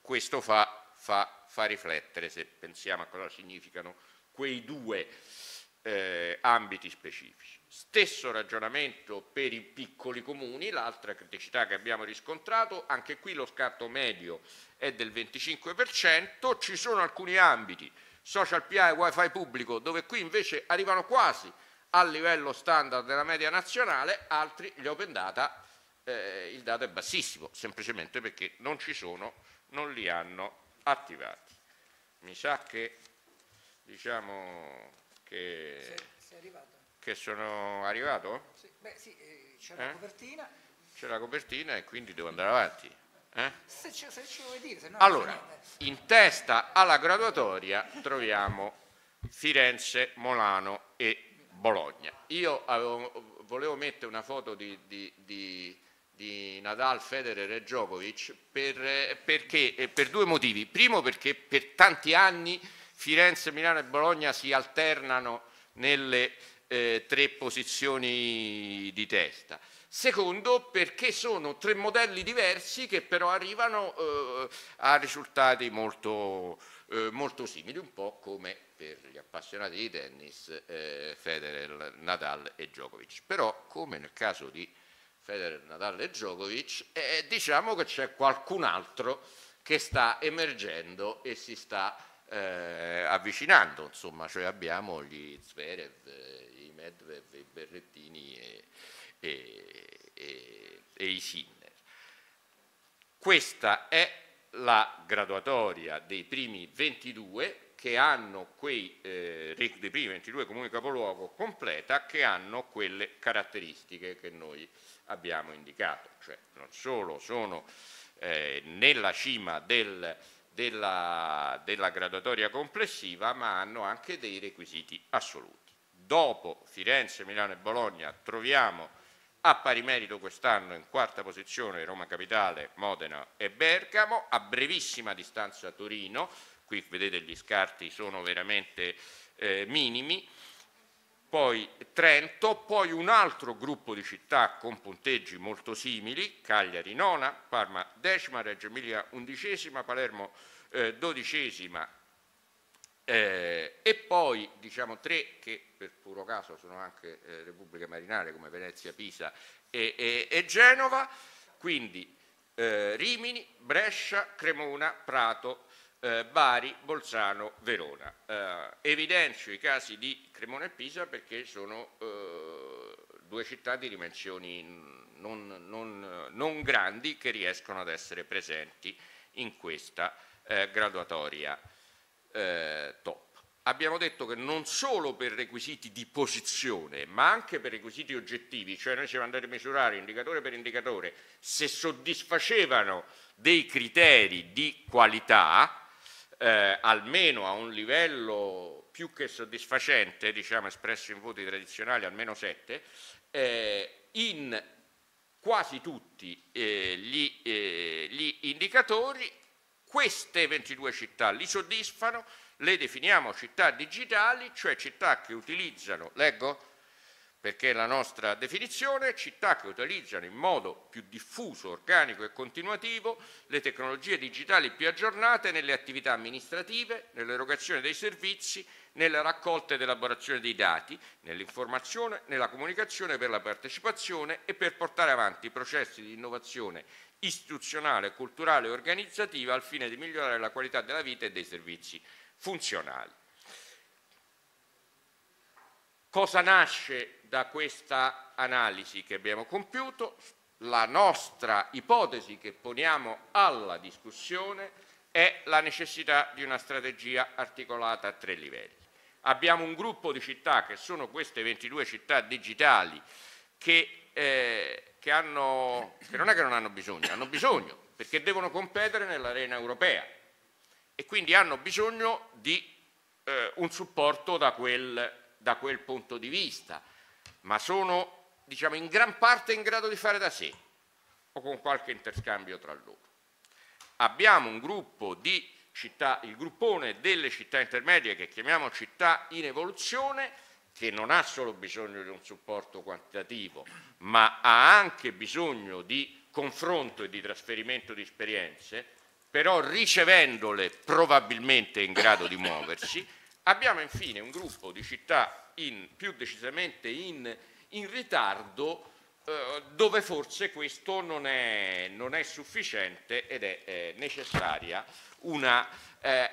Questo fa, fa, fa riflettere se pensiamo a cosa significano quei due eh, ambiti specifici. Stesso ragionamento per i piccoli comuni, l'altra criticità che abbiamo riscontrato, anche qui lo scatto medio è del 25%, ci sono alcuni ambiti, social PA e wifi pubblico, dove qui invece arrivano quasi al livello standard della media nazionale, altri gli open data eh, il dato è bassissimo, semplicemente perché non ci sono, non li hanno attivati. Mi sa che diciamo che, sei, sei che sono arrivato? Sì, beh, sì, eh, c'è la eh? copertina. C'è la copertina e quindi devo andare avanti. Eh? Se, ce, se ci vuoi dire, se no allora, in testa alla graduatoria troviamo Firenze, Molano e Bologna. Io avevo, volevo mettere una foto di, di, di, di Nadal, Federer e Djokovic per, perché, per due motivi. Primo perché per tanti anni Firenze, Milano e Bologna si alternano nelle eh, tre posizioni di testa. Secondo, perché sono tre modelli diversi che però arrivano eh, a risultati molto, eh, molto, simili, un po' come per gli appassionati di tennis eh, Federer, Nadal e Djokovic. Però, come nel caso di Federer, Nadal e Djokovic, eh, diciamo che c'è qualcun altro che sta emergendo e si sta eh, avvicinando, insomma, cioè abbiamo gli Zverev, i Medvedev, i Berrettini e, e, e, e i Sinner. Questa è la graduatoria dei primi 22 che hanno quei, eh, dei primi 22 comuni capoluogo completa che hanno quelle caratteristiche che noi abbiamo indicato, cioè non solo sono eh, nella cima del della, della graduatoria complessiva, ma hanno anche dei requisiti assoluti. Dopo Firenze, Milano e Bologna troviamo a pari merito quest'anno in quarta posizione Roma Capitale, Modena e Bergamo, a brevissima distanza Torino, qui vedete gli scarti sono veramente eh, minimi, poi Trento, poi un altro gruppo di città con punteggi molto simili, Cagliari nona, Parma decima, Reggio Emilia undicesima, Palermo eh, dodicesima. Eh, e poi diciamo tre che per puro caso sono anche eh, repubbliche marinare come Venezia, Pisa e, e, e Genova, quindi eh, Rimini, Brescia, Cremona, Prato, eh, Bari, Bolzano, Verona. Eh, evidenzio i casi di Cremona e Pisa perché sono eh, due città di dimensioni non, non, non, grandi che riescono ad essere presenti in questa eh, graduatoria eh, top. Abbiamo detto che non solo per requisiti di posizione, ma anche per requisiti oggettivi, cioè noi siamo andati a misurare indicatore per indicatore, se soddisfacevano dei criteri di qualità, eh, almeno a un livello più che soddisfacente, diciamo espresso in voti tradizionali almeno 7, eh, in quasi tutti eh, gli, eh, gli, indicatori queste 22 città li soddisfano, le definiamo città digitali, cioè città che utilizzano, leggo, perché la nostra definizione, città che utilizzano in modo più diffuso, organico e continuativo le tecnologie digitali più aggiornate nelle attività amministrative, nell'erogazione dei servizi, nella raccolta ed elaborazione dei dati, nell'informazione, nella comunicazione per la partecipazione e per portare avanti processi di innovazione istituzionale, culturale e organizzativa al fine di migliorare la qualità della vita e dei servizi funzionali. Cosa nasce da questa analisi che abbiamo compiuto? La nostra ipotesi che poniamo alla discussione è la necessità di una strategia articolata a tre livelli. Abbiamo un gruppo di città che sono queste 22 città digitali che, eh, che, hanno, che non è che non hanno bisogno, hanno bisogno perché devono competere nell'arena europea e quindi hanno bisogno di eh, un supporto da quel, da quel punto di vista, ma sono diciamo, in gran parte in grado di fare da sé o con qualche interscambio tra loro. Abbiamo un gruppo di città, il gruppone delle città intermedie che chiamiamo città in evoluzione, che non ha solo bisogno di un supporto quantitativo, ma ha anche bisogno di confronto e di trasferimento di esperienze, però ricevendole probabilmente in grado di muoversi. Abbiamo infine un gruppo di città in, più decisamente in, in ritardo eh, dove forse questo non è, non è sufficiente ed è eh, necessaria una eh,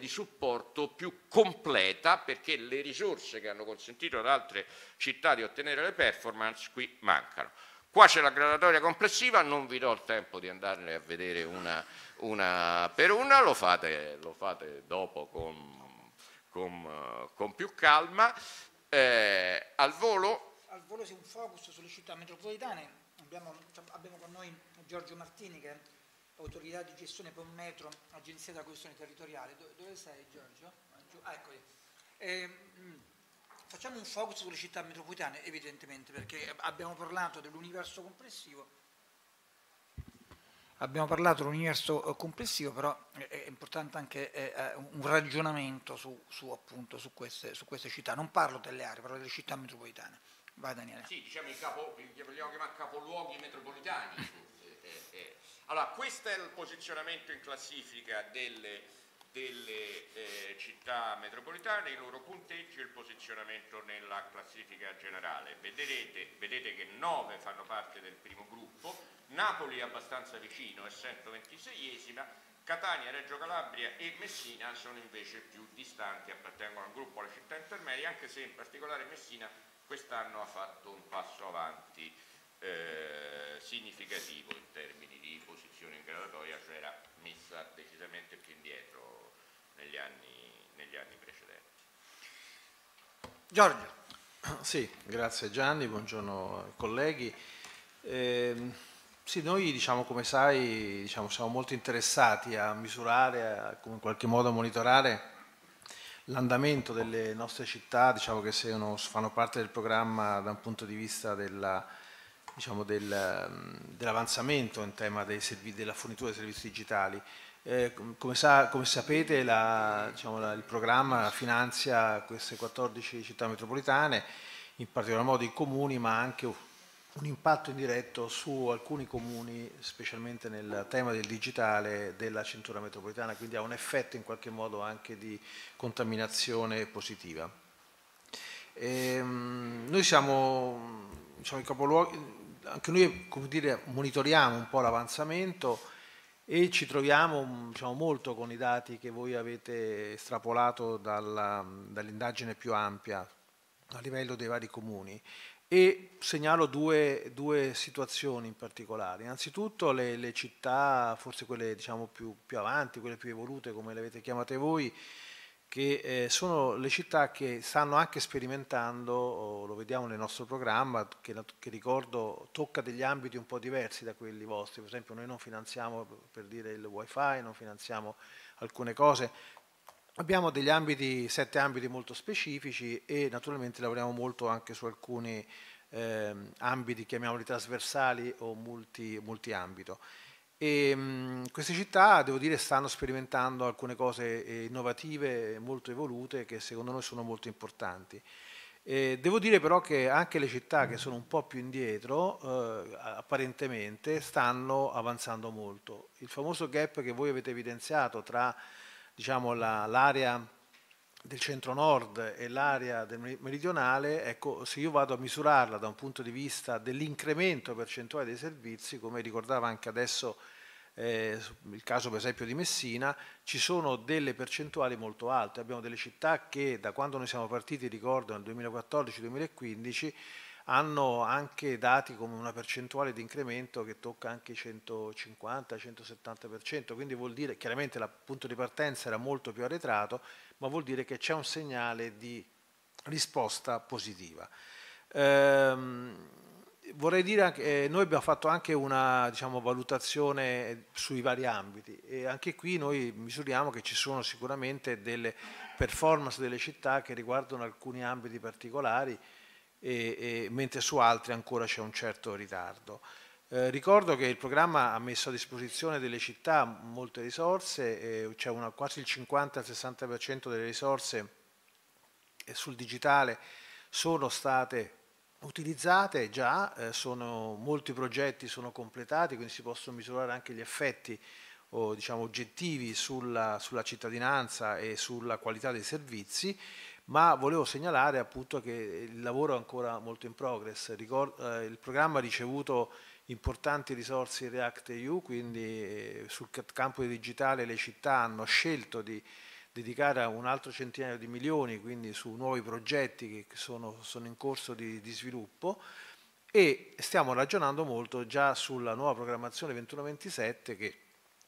di supporto più completa perché le risorse che hanno consentito ad altre città di ottenere le performance qui mancano. Qua c'è la gradatoria complessiva, non vi do il tempo di andarne a vedere una, una per una, lo fate, lo fate dopo con, con, con, più calma. Eh, al volo? Al volo c'è un focus sulle città metropolitane, abbiamo, abbiamo con noi Giorgio Martini che è autorità di gestione per un metro, agenzia della questione territoriale. Dove, dove sei Giorgio? Ah, eccoli. Eh, facciamo un focus sulle città metropolitane, evidentemente, perché abbiamo parlato dell'universo complessivo. Abbiamo parlato dell'universo eh, complessivo, però è importante anche eh, un ragionamento su, su, appunto, su, queste, su, queste, città. Non parlo delle aree, parlo delle città metropolitane. Vai Daniele. Sì, diciamo i capo, vogliamo chiamare capoluoghi metropolitani. Eh, eh, allora, questo è il posizionamento in classifica delle, delle eh, città metropolitane, i loro punteggi e il posizionamento nella classifica generale. Vedrete, vedete che 9 fanno parte del primo gruppo, Napoli è abbastanza vicino, è 126esima, Catania, Reggio Calabria e Messina sono invece più distanti, appartengono al gruppo alle città intermedie, anche se in particolare Messina quest'anno ha fatto un passo avanti eh, significativo in termini di posizione in gradatoria, cioè era messa decisamente più indietro negli anni, negli anni precedenti. Giorgio. Sì, grazie Gianni, buongiorno colleghi. Eh, sì, noi diciamo, come sai diciamo, siamo molto interessati a misurare, a in qualche modo a monitorare l'andamento delle nostre città, diciamo che sono, fanno parte del programma da un punto di vista della, diciamo, del, dell'avanzamento in tema servizi, della fornitura dei servizi digitali. Eh, come, sa, come, sapete la, diciamo, la, il programma finanzia queste 14 città metropolitane, in particolar modo i comuni, ma anche un impatto indiretto su alcuni comuni, specialmente nel tema del digitale della cintura metropolitana, quindi ha un effetto in qualche modo anche di contaminazione positiva. E, ehm, noi siamo diciamo, i capoluoghi, anche noi come dire, monitoriamo un po' l'avanzamento e ci troviamo diciamo, molto con i dati che voi avete estrapolato dall'indagine più ampia a livello dei vari comuni e segnalo due, due situazioni in particolare. Innanzitutto le, le città, forse quelle diciamo, più, più avanti, quelle più evolute come le avete chiamate voi, che eh, sono le città che stanno anche sperimentando, lo vediamo nel nostro programma, che, che, ricordo tocca degli ambiti un po' diversi da quelli vostri, per esempio noi non finanziamo per dire il wifi, non finanziamo alcune cose, abbiamo degli ambiti, sette ambiti molto specifici e naturalmente lavoriamo molto anche su alcuni eh, ambiti, chiamiamoli trasversali o multi, multi-ambito. E, mh, queste città, devo dire, stanno sperimentando alcune cose eh, innovative, molto evolute, che secondo noi sono molto importanti. E devo dire però che anche le città che sono un po' più indietro, eh, apparentemente, stanno avanzando molto. Il famoso gap che voi avete evidenziato tra diciamo, l'area la, del centro-nord e l'area meridionale, ecco, se io vado a misurarla da un punto di vista dell'incremento percentuale dei servizi, come ricordava anche adesso eh, il caso per esempio di Messina, ci sono delle percentuali molto alte. Abbiamo delle città che da quando noi siamo partiti, ricordo nel 2014-2015, hanno anche dati come una percentuale di incremento che tocca anche il 150-170%, quindi vuol dire, chiaramente il punto di partenza era molto più arretrato, ma vuol dire che c'è un segnale di risposta positiva. Ehm, vorrei dire che eh, noi abbiamo fatto anche una diciamo, valutazione sui vari ambiti e anche qui noi misuriamo che ci sono sicuramente delle performance delle città che riguardano alcuni ambiti particolari e, e, mentre su altri ancora c'è un certo ritardo. Eh, ricordo che il programma ha messo a disposizione delle città molte risorse, eh, c'è quasi il 50-60% delle risorse eh, sul digitale sono state utilizzate già, eh, sono, molti progetti sono completati, quindi si possono misurare anche gli effetti o, diciamo, oggettivi sulla, sulla, cittadinanza e sulla qualità dei servizi, ma volevo segnalare appunto che il lavoro è ancora molto in progress. Ricord, eh, il programma ha ricevuto importanti risorse in React EU, quindi eh, sul campo digitale le città hanno scelto di dedicare un altro centinaio di milioni, quindi su nuovi progetti che sono, sono in corso di, di, sviluppo e stiamo ragionando molto già sulla nuova programmazione 21-27 che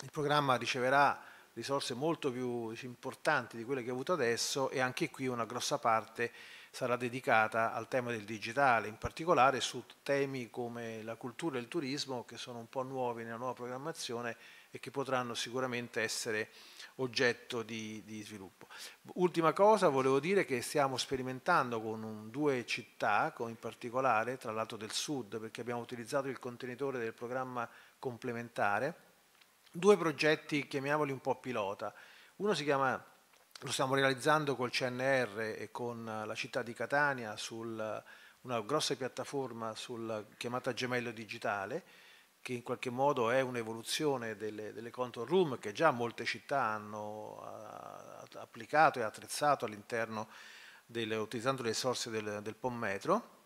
il programma riceverà risorse molto più importanti di quelle che ha avuto adesso e anche qui una grossa parte sarà dedicata al tema del digitale, in particolare su temi come la cultura e il turismo che sono un po' nuovi nella nuova programmazione e che potranno sicuramente essere oggetto di, di sviluppo. Ultima cosa, volevo dire che stiamo sperimentando con un, due città, con in particolare tra l'altro del sud, perché abbiamo utilizzato il contenitore del programma complementare, due progetti, chiamiamoli un po' pilota. Uno si chiama, lo stiamo realizzando col CNR e con la città di Catania, su una grossa piattaforma sul, chiamata Gemello Digitale, che in qualche modo è un'evoluzione delle, delle, control room che già molte città hanno uh, applicato e attrezzato all'interno utilizzando le risorse del, del POM Metro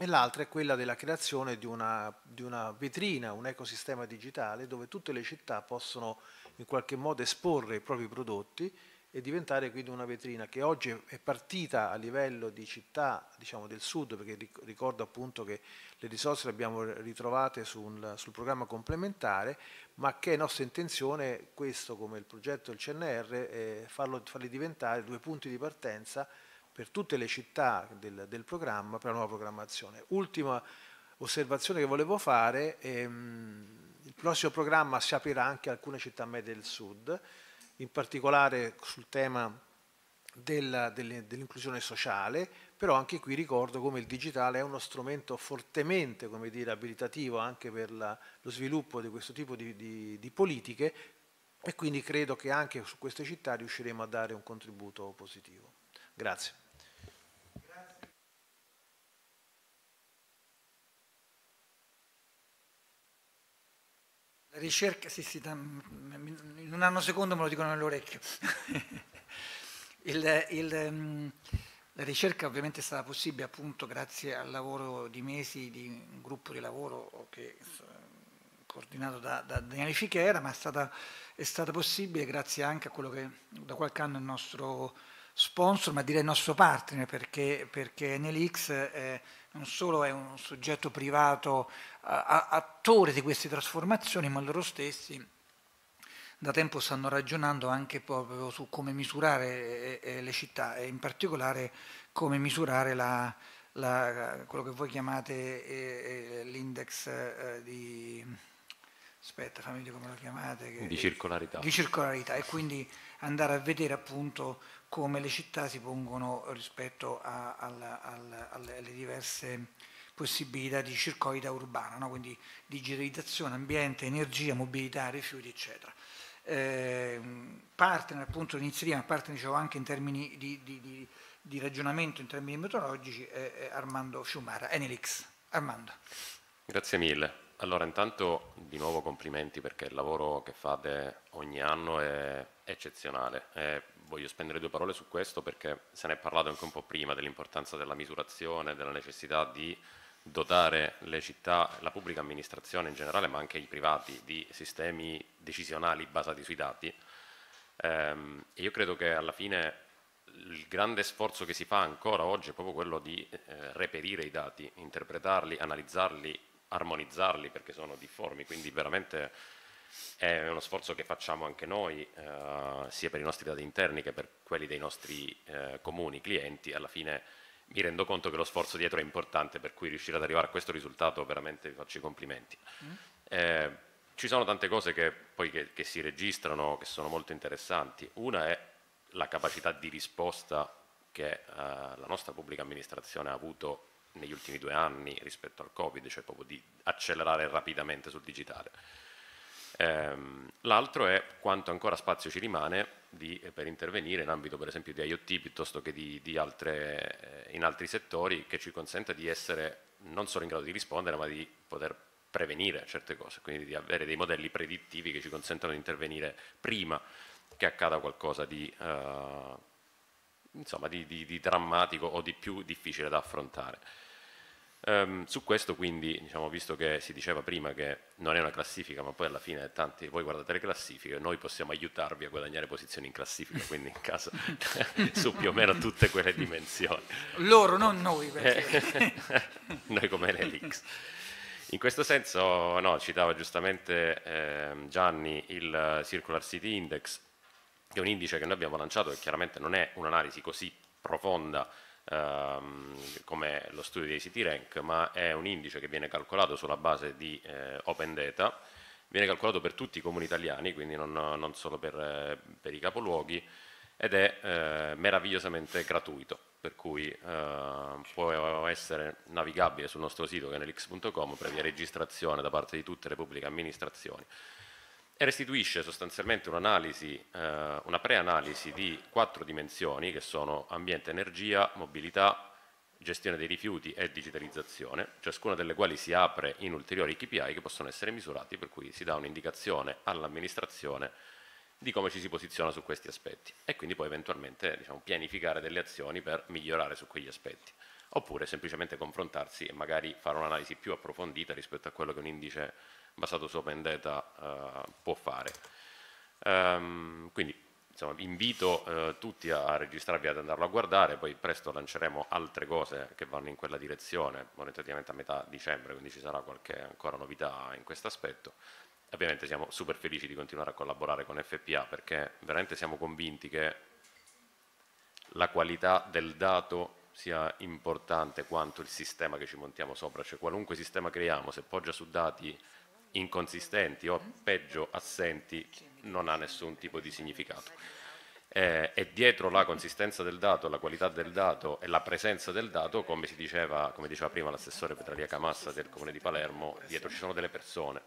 e l'altra è quella della creazione di una, di una, vetrina, un ecosistema digitale dove tutte le città possono in qualche modo esporre i propri prodotti e diventare quindi una vetrina che oggi è partita a livello di città diciamo, del sud, perché ricordo appunto che le risorse le abbiamo ritrovate sul, sul programma complementare, ma che è nostra intenzione, questo come il progetto del CNR, farlo, farli diventare due punti di partenza per tutte le città del, del programma, per la nuova programmazione. Ultima osservazione che volevo fare, ehm, il prossimo programma si aprirà anche a alcune città medie del sud, in particolare sul tema dell'inclusione sociale, però anche qui ricordo come il digitale è uno strumento fortemente dire, abilitativo anche per la, lo sviluppo di questo tipo di, di, di politiche e quindi credo che anche su queste città riusciremo a dare un contributo positivo. Grazie. Ricerca, sì, sì, in un anno secondo me lo dicono nell'orecchio. il, il, la ricerca ovviamente è stata possibile appunto grazie al lavoro di mesi di un gruppo di lavoro che coordinato da, da Daniele Fichera, ma è stata, è stata, possibile grazie anche a quello che da qualche anno è il nostro sponsor, ma direi il nostro partner, perché, perché Nelix è, non solo è un soggetto privato attore di queste trasformazioni, ma loro stessi da tempo stanno ragionando anche proprio su come misurare eh, eh, le città e in particolare come misurare la, la, quello che voi chiamate eh, l'index di aspetta fammi dire come lo chiamate che, di circolarità. Di circolarità e quindi andare a vedere appunto come le città si pongono rispetto a, a, a, alle diverse possibilità di circoita urbana, no? quindi digitalizzazione, ambiente, energia, mobilità, rifiuti, eccetera. Eh, partner appunto l'iniziativa, ma partner dicevo anche in termini di, di, di, di ragionamento, in termini metodologici, è Armando Fiumara, Enelix. Armando. Grazie mille. Allora, intanto di nuovo complimenti perché il lavoro che fate ogni anno è eccezionale. E voglio spendere due parole su questo perché se ne è parlato anche un po' prima dell'importanza della misurazione, della necessità di dotare le città, la pubblica amministrazione in generale, ma anche i privati, di sistemi decisionali basati sui dati. Ehm, io credo che alla fine il grande sforzo che si fa ancora oggi è proprio quello di eh, reperire i dati, interpretarli, analizzarli, armonizzarli perché sono difformi, quindi veramente è uno sforzo che facciamo anche noi, eh, sia per i nostri dati interni che per quelli dei nostri eh, comuni clienti. Alla fine mi rendo conto che lo sforzo dietro è importante, per cui riuscire ad arrivare a questo risultato veramente vi faccio i complimenti. Mm. Eh, ci sono tante cose che poi che, che si registrano, che sono molto interessanti. Una è la capacità di risposta che eh, la nostra pubblica amministrazione ha avuto negli ultimi due anni rispetto al Covid, cioè proprio di accelerare rapidamente sul digitale. Ehm, l'altro è quanto ancora spazio ci rimane di, per intervenire in ambito per esempio di IoT piuttosto che di, di altre, eh, in altri settori che ci consenta di essere non solo in grado di rispondere ma di poter prevenire certe cose, quindi di avere dei modelli predittivi che ci consentano di intervenire prima che accada qualcosa di, uh, insomma, di, di, di drammatico o di più difficile da affrontare. Um, su questo quindi, diciamo, visto che si diceva prima che non è una classifica, ma poi alla fine tanti, voi guardate le classifiche, noi possiamo aiutarvi a guadagnare posizioni in classifica, quindi in caso su più o meno tutte quelle dimensioni. Loro, non noi. Perché... noi come l'Elix. In questo senso, no, citava giustamente eh, Gianni il Circular City Index, che è un indice che noi abbiamo lanciato, che chiaramente non è un'analisi così profonda ehm, come lo studio dei City Rank, ma è un indice che viene calcolato sulla base di eh, Open Data, viene calcolato per tutti i comuni italiani, quindi non, non solo per, eh, per, i capoluoghi, ed è eh, meravigliosamente gratuito, per cui eh, può essere navigabile sul nostro sito che è nell'x.com previa registrazione da parte di tutte le pubbliche amministrazioni e restituisce sostanzialmente un'analisi, eh, una preanalisi di quattro dimensioni che sono ambiente, energia, mobilità, gestione dei rifiuti e digitalizzazione, ciascuna delle quali si apre in ulteriori KPI che possono essere misurati, per cui si dà un'indicazione all'amministrazione di come ci si posiziona su questi aspetti e quindi poi eventualmente diciamo, pianificare delle azioni per migliorare su quegli aspetti. Oppure semplicemente confrontarsi e magari fare un'analisi più approfondita rispetto a quello che un indice basato su Open Data uh, può fare. Um, quindi insomma, invito uh, tutti a registrarvi ad andarlo a guardare, poi presto lanceremo altre cose che vanno in quella direzione, orientativamente a metà dicembre, quindi ci sarà qualche ancora novità in questo aspetto. Ovviamente siamo super felici di continuare a collaborare con FPA perché veramente siamo convinti che la qualità del dato sia importante quanto il sistema che ci montiamo sopra, cioè qualunque sistema creiamo, se poggia su dati inconsistenti o peggio assenti non ha nessun tipo di significato. Eh, e dietro la consistenza del dato, la qualità del dato e la presenza del dato, come, diceva, come diceva prima l'assessore Petralia Camassa del Comune di Palermo, dietro ci sono delle persone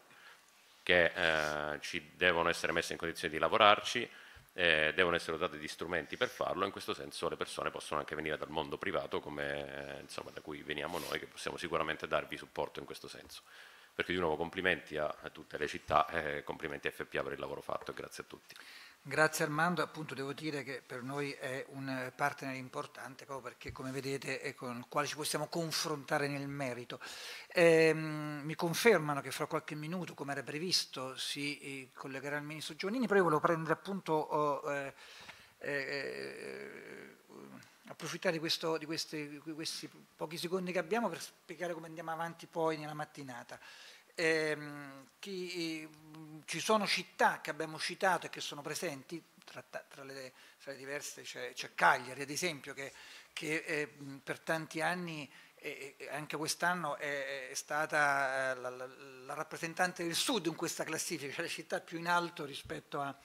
che eh, ci devono essere messe in condizione di lavorarci, eh, devono essere dotate di strumenti per farlo, in questo senso le persone possono anche venire dal mondo privato come, eh, insomma, da cui veniamo noi, che possiamo sicuramente darvi supporto in questo senso perché di nuovo complimenti a, tutte le città e complimenti a FPA per il lavoro fatto e grazie a tutti. Grazie Armando, appunto devo dire che per noi è un partner importante proprio perché come vedete è con il quale ci possiamo confrontare nel merito. Ehm, mi confermano che fra qualche minuto, come era previsto, si eh, collegherà il Ministro Giovannini, però io volevo prendere appunto, oh, eh, eh, approfittare di, questo, di, questi, di questi pochi secondi che abbiamo per spiegare come andiamo avanti poi nella mattinata. Ehm, chi, ci sono città che abbiamo citato e che sono presenti, tra, tra, le, tra le, diverse c'è, Cagliari ad esempio che, che eh, per tanti anni e anche quest'anno è, è stata la, la, la, rappresentante del sud in questa classifica, cioè la città più in alto rispetto a,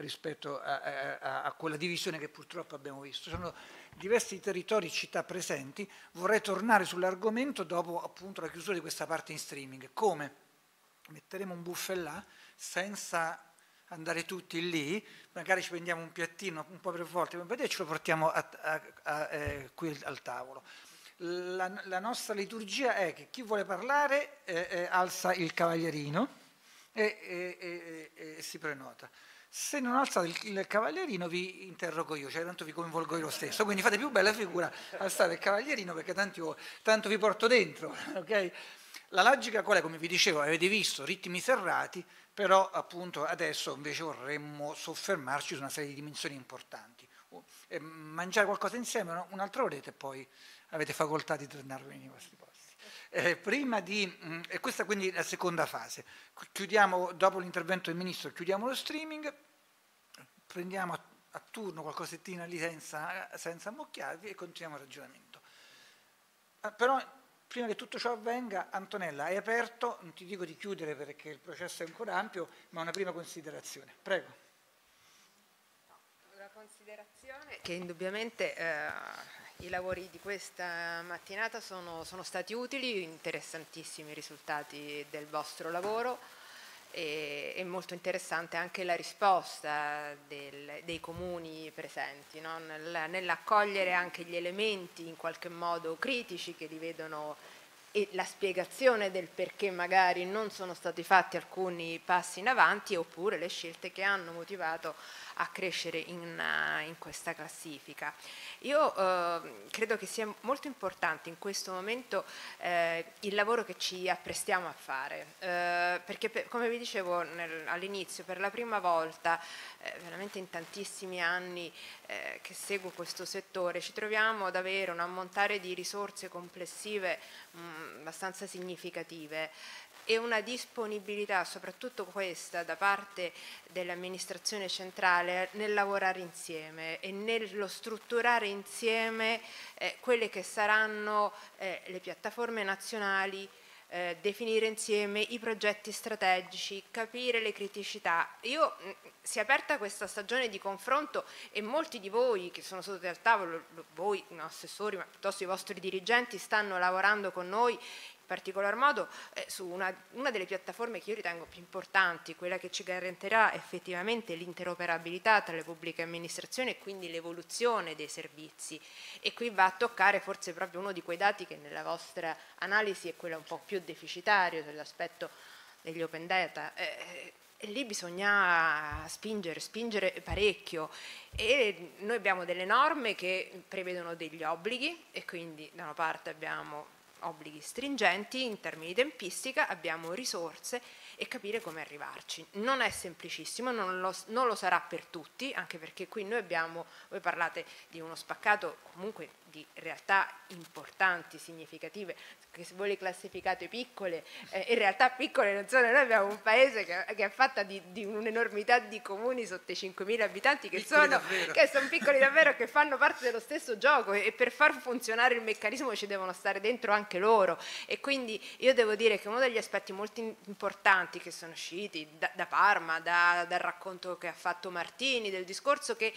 rispetto a, a, a quella divisione che purtroppo abbiamo visto. Sono diversi territori e città presenti, vorrei tornare sull'argomento dopo appunto la chiusura di questa parte in streaming. Come? Metteremo un buffet là senza andare tutti lì, magari ci prendiamo un piattino un po' per volte e ce lo portiamo a, eh, qui al tavolo. La, la, nostra liturgia è che chi vuole parlare eh, eh, alza il cavallierino e, e, e si prenota se non alzate il, il, cavallierino vi interrogo io, cioè tanto vi coinvolgo io lo stesso, quindi fate più bella figura, alzate il cavallierino perché tanto, tanto vi porto dentro. Okay? La logica qual è? Come vi dicevo, avete visto ritmi serrati, però appunto adesso invece vorremmo soffermarci su una serie di dimensioni importanti. mangiare qualcosa insieme un'altra oretta e poi avete facoltà di tornare nei vostri. Eh, prima di, mh, mm, e questa quindi è la seconda fase, chiudiamo, dopo l'intervento del Ministro chiudiamo lo streaming, prendiamo a, a turno qualcosettina lì senza, senza ammocchiarvi e continuiamo il ragionamento. Ah, però prima che tutto ciò avvenga, Antonella, hai aperto, non ti dico di chiudere perché il processo è ancora ampio, ma una prima considerazione. Prego. Una considerazione che indubbiamente eh, i lavori di questa mattinata sono, sono stati utili, interessantissimi i risultati del vostro lavoro e, è molto interessante anche la risposta del, dei comuni presenti, no? Nel, nell'accogliere anche gli elementi in qualche modo critici che li vedono e la spiegazione del perché magari non sono stati fatti alcuni passi in avanti oppure le scelte che hanno motivato a crescere in, uh, in questa classifica. Io uh, credo che sia molto importante in questo momento uh, il lavoro che ci apprestiamo a fare, eh, perché per, come vi dicevo all'inizio, per la prima volta, veramente in tantissimi anni che seguo questo settore, ci troviamo ad avere un ammontare di risorse complessive mh, mm, abbastanza significative e una disponibilità, soprattutto questa, da parte dell'amministrazione centrale nel lavorare insieme e nello strutturare insieme eh, quelle che saranno eh, le piattaforme nazionali, eh, definire insieme i progetti strategici, capire le criticità. Io mh, si è aperta questa stagione di confronto e molti di voi che sono seduti al tavolo, voi assessori, ma piuttosto i vostri dirigenti, stanno lavorando con noi particolar modo eh, su una, una, delle piattaforme che io ritengo più importanti, quella che ci garantirà effettivamente l'interoperabilità tra le pubbliche amministrazioni e quindi l'evoluzione dei servizi. E qui va a toccare forse proprio uno di quei dati che nella vostra analisi è quello un po' più deficitario dell'aspetto degli open data. Eh, e lì bisogna spingere, spingere parecchio e noi abbiamo delle norme che prevedono degli obblighi e quindi da una parte abbiamo obblighi stringenti in termini di tempistica, abbiamo risorse e capire come arrivarci. Non è semplicissimo, non lo, non lo sarà per tutti, anche perché qui noi abbiamo, voi parlate di uno spaccato comunque di realtà importanti, significative, che se voi le classificate piccole, eh, in realtà piccole non sono, noi abbiamo un paese che, che è fatta di, di, un'enormità di comuni sotto i 5.000 abitanti che sono, che sono, piccoli davvero, che fanno parte dello stesso gioco e, e per far funzionare il meccanismo ci devono stare dentro anche loro. E quindi io devo dire che uno degli aspetti molto importanti che sono usciti da, da Parma, da, dal racconto che ha fatto Martini, del discorso che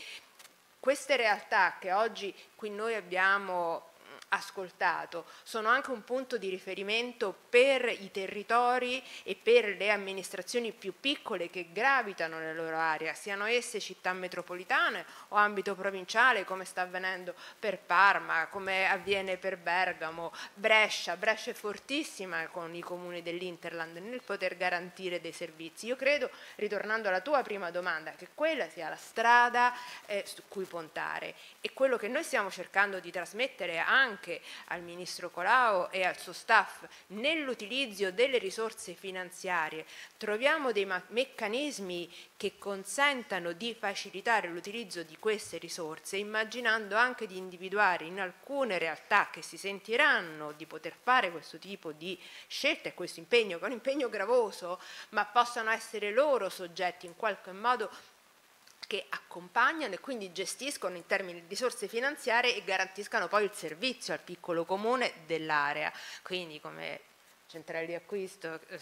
queste realtà che oggi qui noi abbiamo ascoltato. Sono anche un punto di riferimento per i territori e per le amministrazioni più piccole che gravitano nella loro area, siano esse città metropolitane o ambito provinciale come sta avvenendo per Parma, come avviene per Bergamo, Brescia, Brescia è fortissima con i comuni dell'Interland nel poter garantire dei servizi. Io credo, ritornando alla tua prima domanda, che quella sia la strada eh, su cui puntare. E quello che noi stiamo cercando di trasmettere anche anche al Ministro Colau e al suo staff nell'utilizzo delle risorse finanziarie, troviamo dei meccanismi che consentano di facilitare l'utilizzo di queste risorse, immaginando anche di individuare in alcune realtà che si sentiranno di poter fare questo tipo di scelte, questo impegno, che è un impegno gravoso, ma possano essere loro soggetti in qualche modo che accompagnano e quindi gestiscono in termini di risorse finanziarie e garantiscano poi il servizio al piccolo comune dell'area. Quindi come centrali di acquisto, eh,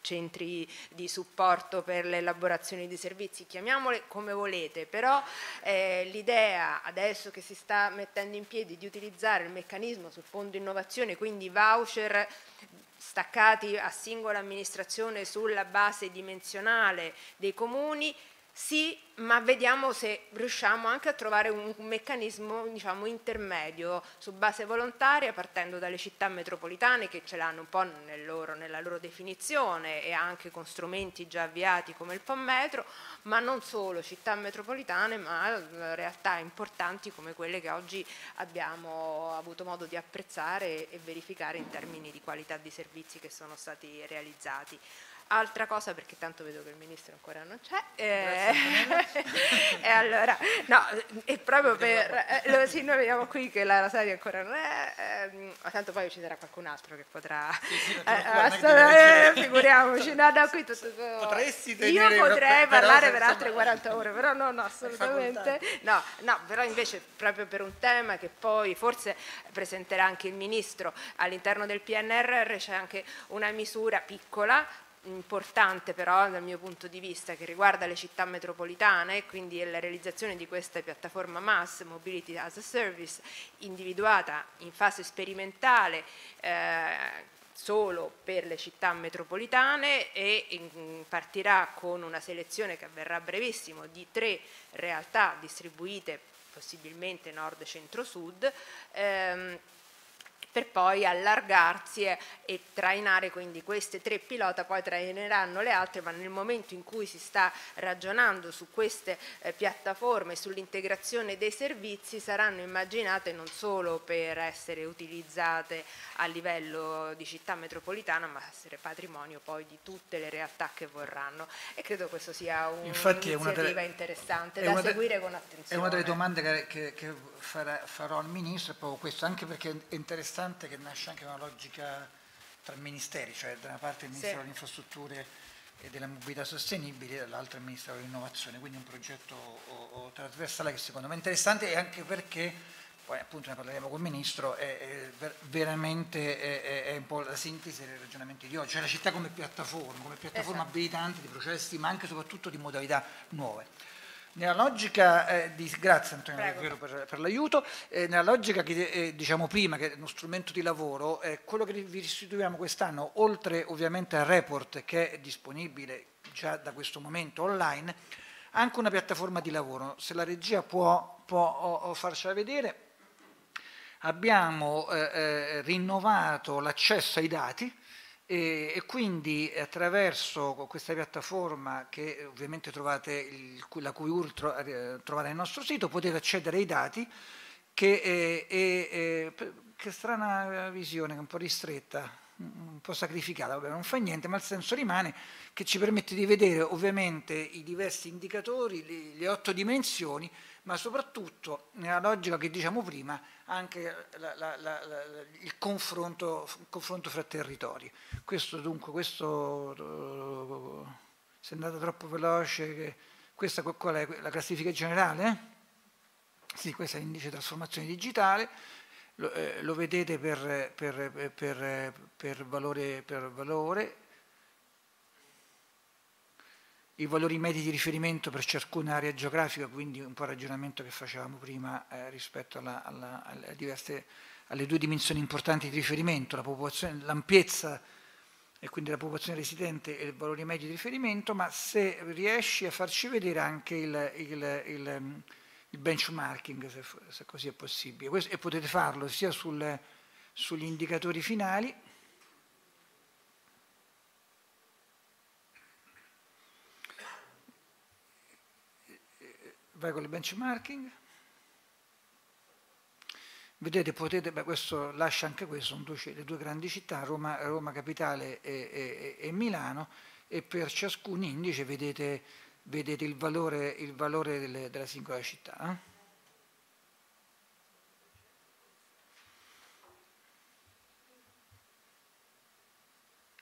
centri di supporto per l'elaborazione di servizi, chiamiamole come volete, però eh, l'idea adesso che si sta mettendo in piedi di utilizzare il meccanismo sul fondo innovazione, quindi voucher staccati a singola amministrazione sulla base dimensionale dei comuni, sì, ma vediamo se riusciamo anche a trovare un, meccanismo diciamo, intermedio su base volontaria partendo dalle città metropolitane che ce l'hanno un po' nel loro, nella loro definizione e anche con strumenti già avviati come il POM-metro, ma non solo città metropolitane ma realtà importanti come quelle che oggi abbiamo avuto modo di apprezzare e verificare in termini di qualità di servizi che sono stati realizzati. Altra cosa, perché tanto vedo che il ministro ancora non c'è, eh, e allora, no, è proprio per, eh, sì, noi vediamo qui che la Rosaria ancora non è, eh, tanto poi ci sarà qualcun altro che potrà, sì, sì, eh, figuriamoci, no, no, qui tutto, Potresti io potrei parlare per, per altre 40 ore, però no, no, assolutamente, no, no, però invece proprio per un tema che poi forse presenterà anche il ministro all'interno del PNRR c'è anche una misura piccola importante però dal mio punto di vista che riguarda le città metropolitane quindi la realizzazione di questa piattaforma MAS, Mobility as a Service, individuata in fase sperimentale eh, solo per le città metropolitane e in, partirà con una selezione che avverrà brevissimo di tre realtà distribuite possibilmente nord, centro, sud. Ehm, per poi allargarsi e, e, trainare quindi queste tre pilota, poi traineranno le altre, ma nel momento in cui si sta ragionando su queste eh, piattaforme, sull'integrazione dei servizi, saranno immaginate non solo per essere utilizzate a livello di città metropolitana, ma essere patrimonio poi di tutte le realtà che vorranno. E credo questo sia un'iniziativa delle, interessante da seguire con attenzione. È una delle domande che, che, che farò al Ministro, è proprio questo, anche perché è interessante interessante che nasce anche una logica tra ministeri, cioè da una parte il Ministero sì. delle Infrastrutture e della Mobilità Sostenibile, dall'altra il Ministero dell'Innovazione, quindi un progetto o, o trasversale che secondo me è interessante e anche perché, poi appunto ne parleremo col Ministro, è, è veramente è, è, un po' la sintesi dei ragionamenti di oggi, cioè la città come piattaforma, come piattaforma esatto. abilitante di processi, ma anche e soprattutto di modalità nuove. Nella logica eh, di, grazie Antonio per, per, l'aiuto, eh, nella logica che eh, diciamo prima, che è uno strumento di lavoro, eh, quello che vi restituiamo quest'anno, oltre ovviamente al report che è disponibile già da questo momento online, anche una piattaforma di lavoro. Se la regia può, può o, o farcela vedere, abbiamo eh, eh, rinnovato l'accesso ai dati, e, e, quindi attraverso questa piattaforma che ovviamente trovate il, la cui URL eh, trovate nel nostro sito potete accedere ai dati che è, è che strana visione, un po' ristretta, un po' sacrificata, vabbè, non fa niente, ma il senso rimane che ci permette di vedere ovviamente i diversi indicatori, le, le otto dimensioni, ma soprattutto nella logica che diciamo prima anche la, la, la, il, confronto, il, confronto, fra territori. Questo dunque, questo uh, se andato troppo veloce, questa qual è la classifica generale? Sì, questo è l'indice di trasformazione digitale, lo, eh, lo vedete per, per, per, per valore, valore i valori medi di riferimento per ciascuna area geografica, quindi un po' il ragionamento che facevamo prima eh, rispetto alla, alla, alle, diverse, alle, due dimensioni importanti di riferimento, la l'ampiezza e quindi la popolazione residente e i valori medi di riferimento, ma se riesci a farci vedere anche il, il, il, il benchmarking, se, se, così è possibile, Questo, e potete farlo sia sul, sugli indicatori finali, vai con il benchmarking. Vedete, potete, beh, questo lascia anche questo, sono due, le due grandi città, Roma, Roma Capitale e, e, e, Milano, e per ciascun indice vedete, vedete il valore, il valore delle, della singola città. Eh?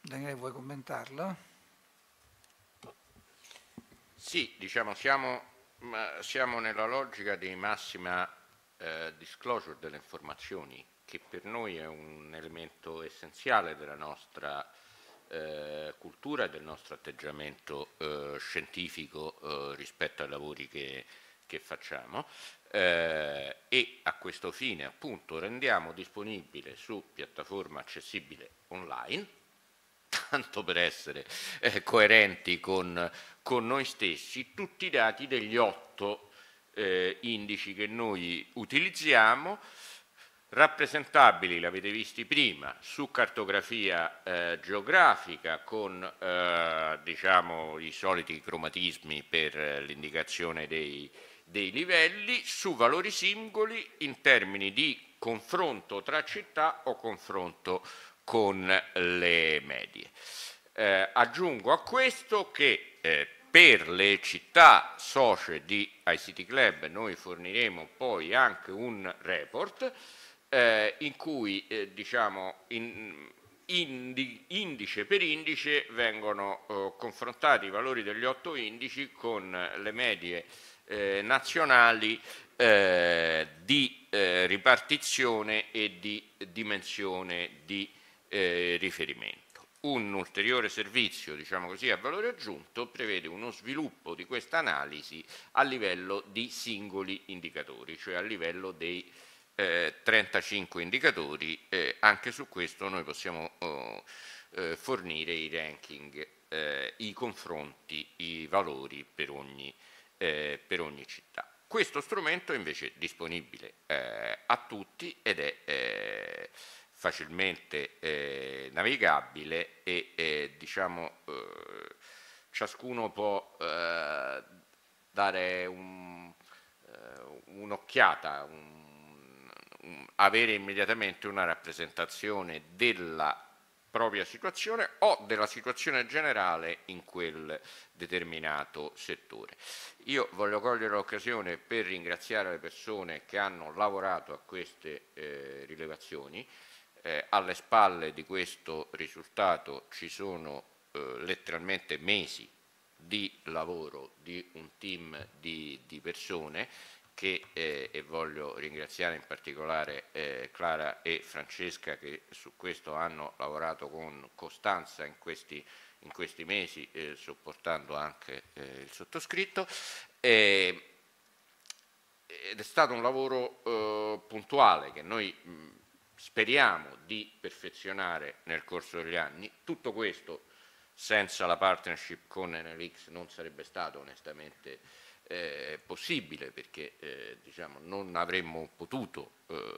Daniele, vuoi commentarlo? Sì, diciamo, siamo ma siamo nella logica di massima eh, disclosure delle informazioni, che per noi è un elemento essenziale della nostra eh, cultura e del nostro atteggiamento eh, scientifico eh, rispetto ai lavori che, che facciamo. Eh, e a questo fine appunto rendiamo disponibile su piattaforma accessibile online tanto per essere eh, coerenti con, con, noi stessi, tutti i dati degli otto eh, indici che noi utilizziamo, rappresentabili, l'avete visti prima, su cartografia eh, geografica con eh, diciamo, i soliti cromatismi per l'indicazione dei, dei livelli, su valori singoli in termini di confronto tra città o confronto con le medie. Eh, aggiungo a questo che eh, per le città socie di ICT Club noi forniremo poi anche un report eh, in cui eh, diciamo in, indi, indice per indice vengono eh, confrontati i valori degli otto indici con le medie eh, nazionali di ripartizione e di dimensione di riferimento un ulteriore servizio, diciamo così, a valore aggiunto prevede uno sviluppo di questa analisi a livello di singoli indicatori, cioè a livello dei eh, 35 indicatori. Eh, anche su questo noi possiamo oh, eh, fornire i ranking, eh, i confronti, i valori per ogni, eh, per ogni città. Questo strumento è invece disponibile eh, a tutti ed è facilmente eh, navigabile e eh, diciamo eh, ciascuno può eh, dare un, eh, un'occhiata, un, un, avere immediatamente una rappresentazione della propria situazione o della situazione generale in quel determinato settore. Io voglio cogliere l'occasione per ringraziare le persone che hanno lavorato a queste eh, rilevazioni, eh, alle spalle di questo risultato ci sono eh, letteralmente mesi di lavoro di un team di, di persone che, eh, e voglio ringraziare in particolare eh, Clara e Francesca che su questo hanno lavorato con costanza in questi, in questi mesi, eh, sopportando anche eh, il sottoscritto. ed è stato un lavoro puntuale che noi mh, speriamo di perfezionare nel corso degli anni. Tutto questo senza la partnership con NLX non sarebbe stato onestamente eh, possibile perché eh, diciamo, non avremmo potuto eh,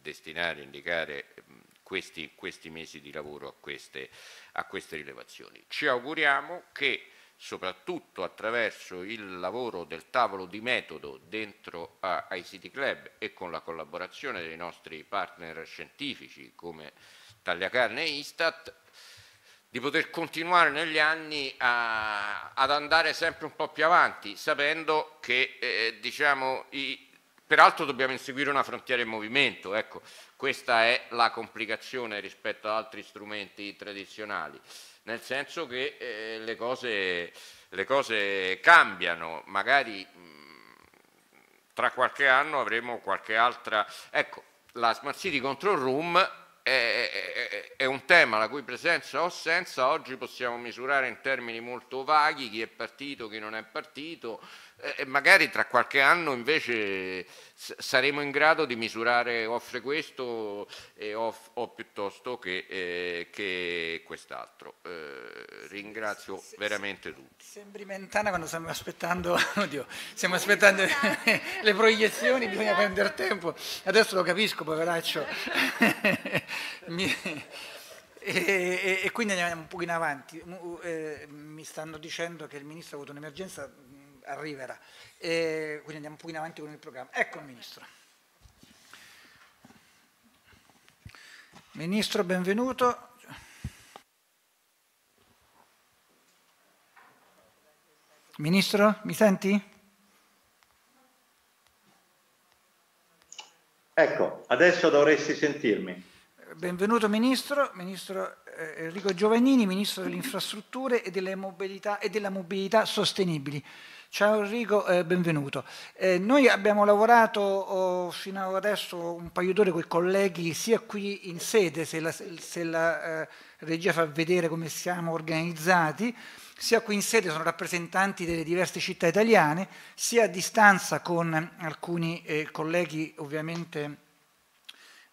destinare, indicare questi, questi, mesi di lavoro a queste, a queste rilevazioni. Ci auguriamo che soprattutto attraverso il lavoro del tavolo di metodo dentro a ICT Club e con la collaborazione dei nostri partner scientifici come Tagliacarne e Istat, di poter continuare negli anni a, ad andare sempre un po' più avanti, sapendo che eh, diciamo, i, peraltro dobbiamo inseguire una frontiera in movimento, ecco, questa è la complicazione rispetto ad altri strumenti tradizionali nel senso che eh, le, cose, le, cose, cambiano, magari mh, tra qualche anno avremo qualche altra... Ecco, la Smart City Control Room è, è, è, un tema la cui presenza o assenza oggi possiamo misurare in termini molto vaghi chi è partito, chi non è partito, e magari tra qualche anno invece saremo in grado di misurare offre questo eh, o, piuttosto che, eh, che quest'altro. Eh, ringrazio se, veramente tutti. Sembri Mentana quando stiamo aspettando, oddio, stiamo aspettando le proiezioni, bisogna prendere tempo. Adesso lo capisco, poveraccio. Mi, e, e, quindi andiamo un po' in avanti. Eh, mi stanno dicendo che il ministro ha avuto un'emergenza arriverà. E quindi andiamo un po' in avanti con il programma. Ecco il Ministro. Ministro, benvenuto. Ministro, mi senti? Ecco, adesso dovresti sentirmi. Benvenuto Ministro, Ministro eh, Enrico Giovannini, Ministro delle Infrastrutture e, delle mobilità, e della Mobilità Sostenibili. Ciao Enrico, eh, benvenuto. Eh, noi abbiamo lavorato oh, fino adesso un paio d'ore con i colleghi sia qui in sede, se la, se la eh, regia fa vedere come siamo organizzati, sia qui in sede sono rappresentanti delle diverse città italiane, sia a distanza con alcuni eh, colleghi ovviamente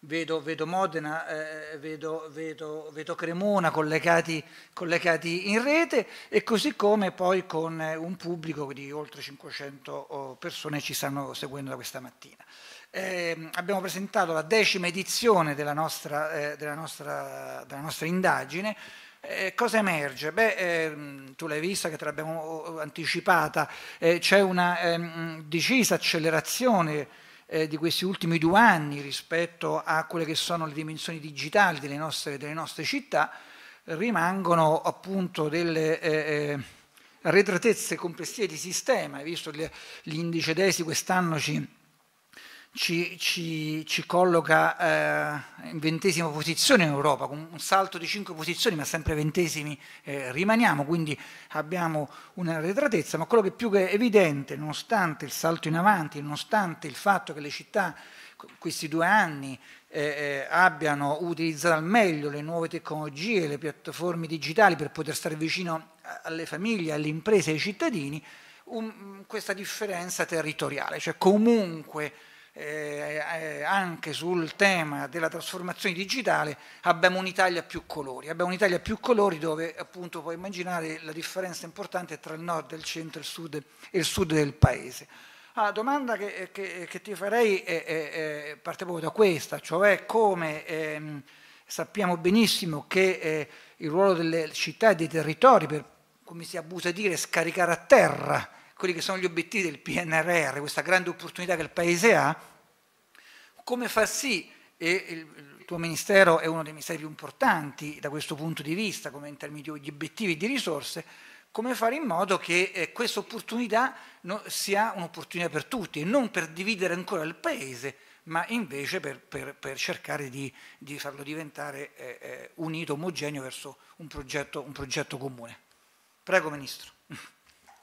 vedo, vedo Modena, eh, vedo, vedo, vedo, Cremona collegati, collegati, in rete e così come poi con eh, un pubblico di oltre 500 persone ci stanno seguendo da questa mattina. Eh, abbiamo presentato la decima edizione della nostra, eh, della nostra, della nostra indagine. Eh, cosa emerge? Beh, ehm, tu l'hai vista che te l'abbiamo anticipata, eh, c'è una ehm, decisa accelerazione eh, di questi ultimi due anni rispetto a quelle che sono le dimensioni digitali delle nostre, delle nostre città, rimangono appunto delle eh, eh arretratezze complessive di sistema, visto l'indice DESI quest'anno ci, ci, ci, ci colloca eh, in ventesima posizione in Europa, con un salto di cinque posizioni, ma sempre ventesimi eh, rimaniamo, quindi abbiamo un'arretratezza, ma quello che è più che evidente, nonostante il salto in avanti, nonostante il fatto che le città questi due anni eh, eh, abbiano utilizzato al meglio le nuove tecnologie, le piattaforme digitali per poter stare vicino alle famiglie, alle imprese, ai cittadini, un, questa differenza territoriale, cioè comunque eh, eh, anche sul tema della trasformazione digitale abbiamo un'Italia più colori, abbiamo un'Italia più colori dove appunto puoi immaginare la differenza importante tra il nord, il centro il sud, e il sud del paese. Ah, la domanda che, che, che ti farei è, è, è, parte proprio da questa, cioè come ehm, sappiamo benissimo che eh, il ruolo delle città e dei territori per, come si abusa a dire, scaricare a terra quelli che sono gli obiettivi del PNRR, questa grande opportunità che il Paese ha, come far sì, e il tuo Ministero è uno dei ministeri più importanti da questo punto di vista, come in termini di obiettivi e di risorse, come fare in modo che eh, questa opportunità no, sia un'opportunità per tutti e non per dividere ancora il Paese, ma invece per, per, per cercare di, di, farlo diventare eh, eh, unito, omogeneo verso un progetto, un progetto comune. Prego Ministro.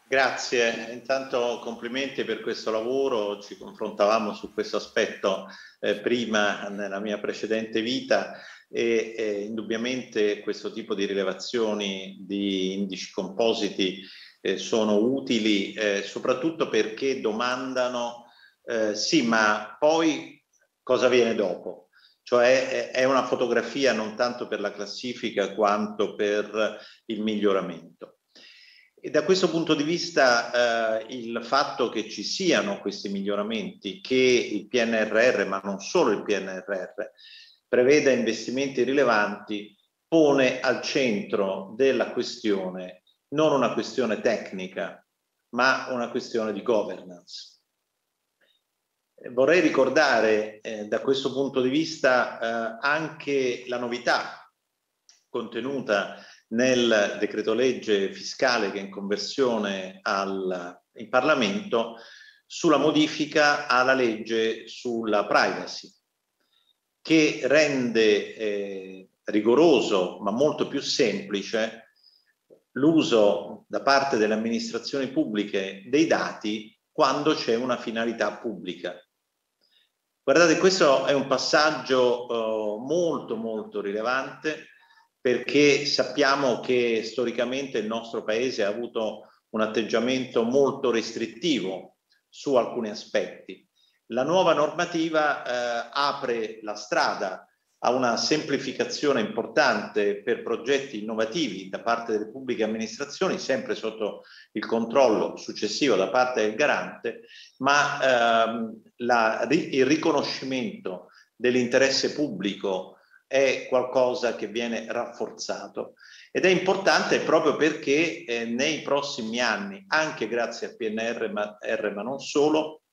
Grazie, intanto complimenti per questo lavoro, ci confrontavamo su questo aspetto eh, prima nella mia precedente vita e eh, indubbiamente questo tipo di rilevazioni di indici compositi eh, sono utili eh, soprattutto perché domandano eh, sì ma poi cosa viene dopo? Cioè è una fotografia non tanto per la classifica quanto per il miglioramento. E da questo punto di vista eh, il fatto che ci siano questi miglioramenti, che il PNRR, ma non solo il PNRR, preveda investimenti rilevanti, pone al centro della questione non una questione tecnica, ma una questione di governance. Vorrei ricordare eh, da questo punto di vista eh, anche la novità contenuta nel decreto legge fiscale che è in conversione al, in Parlamento sulla modifica alla legge sulla privacy che rende eh, rigoroso ma molto più semplice l'uso da parte delle amministrazioni pubbliche dei dati quando c'è una finalità pubblica. Guardate, questo è un passaggio eh, molto molto rilevante perché sappiamo che storicamente il nostro paese ha avuto un atteggiamento molto restrittivo su alcuni aspetti. La nuova normativa eh, apre la strada a una semplificazione importante per progetti innovativi da parte delle pubbliche amministrazioni, sempre sotto il controllo successivo da parte del garante, ma ehm, la, il riconoscimento dell'interesse pubblico è qualcosa che viene rafforzato ed è importante proprio perché eh, nei prossimi anni, anche grazie al PNR ma, ma non solo,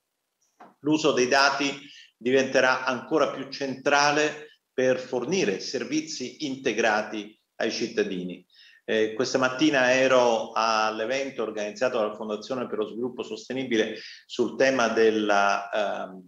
l'uso dei dati diventerà ancora più centrale per fornire servizi integrati ai cittadini. Eh, questa mattina ero all'evento organizzato dalla Fondazione per lo Sviluppo Sostenibile sul tema della eh,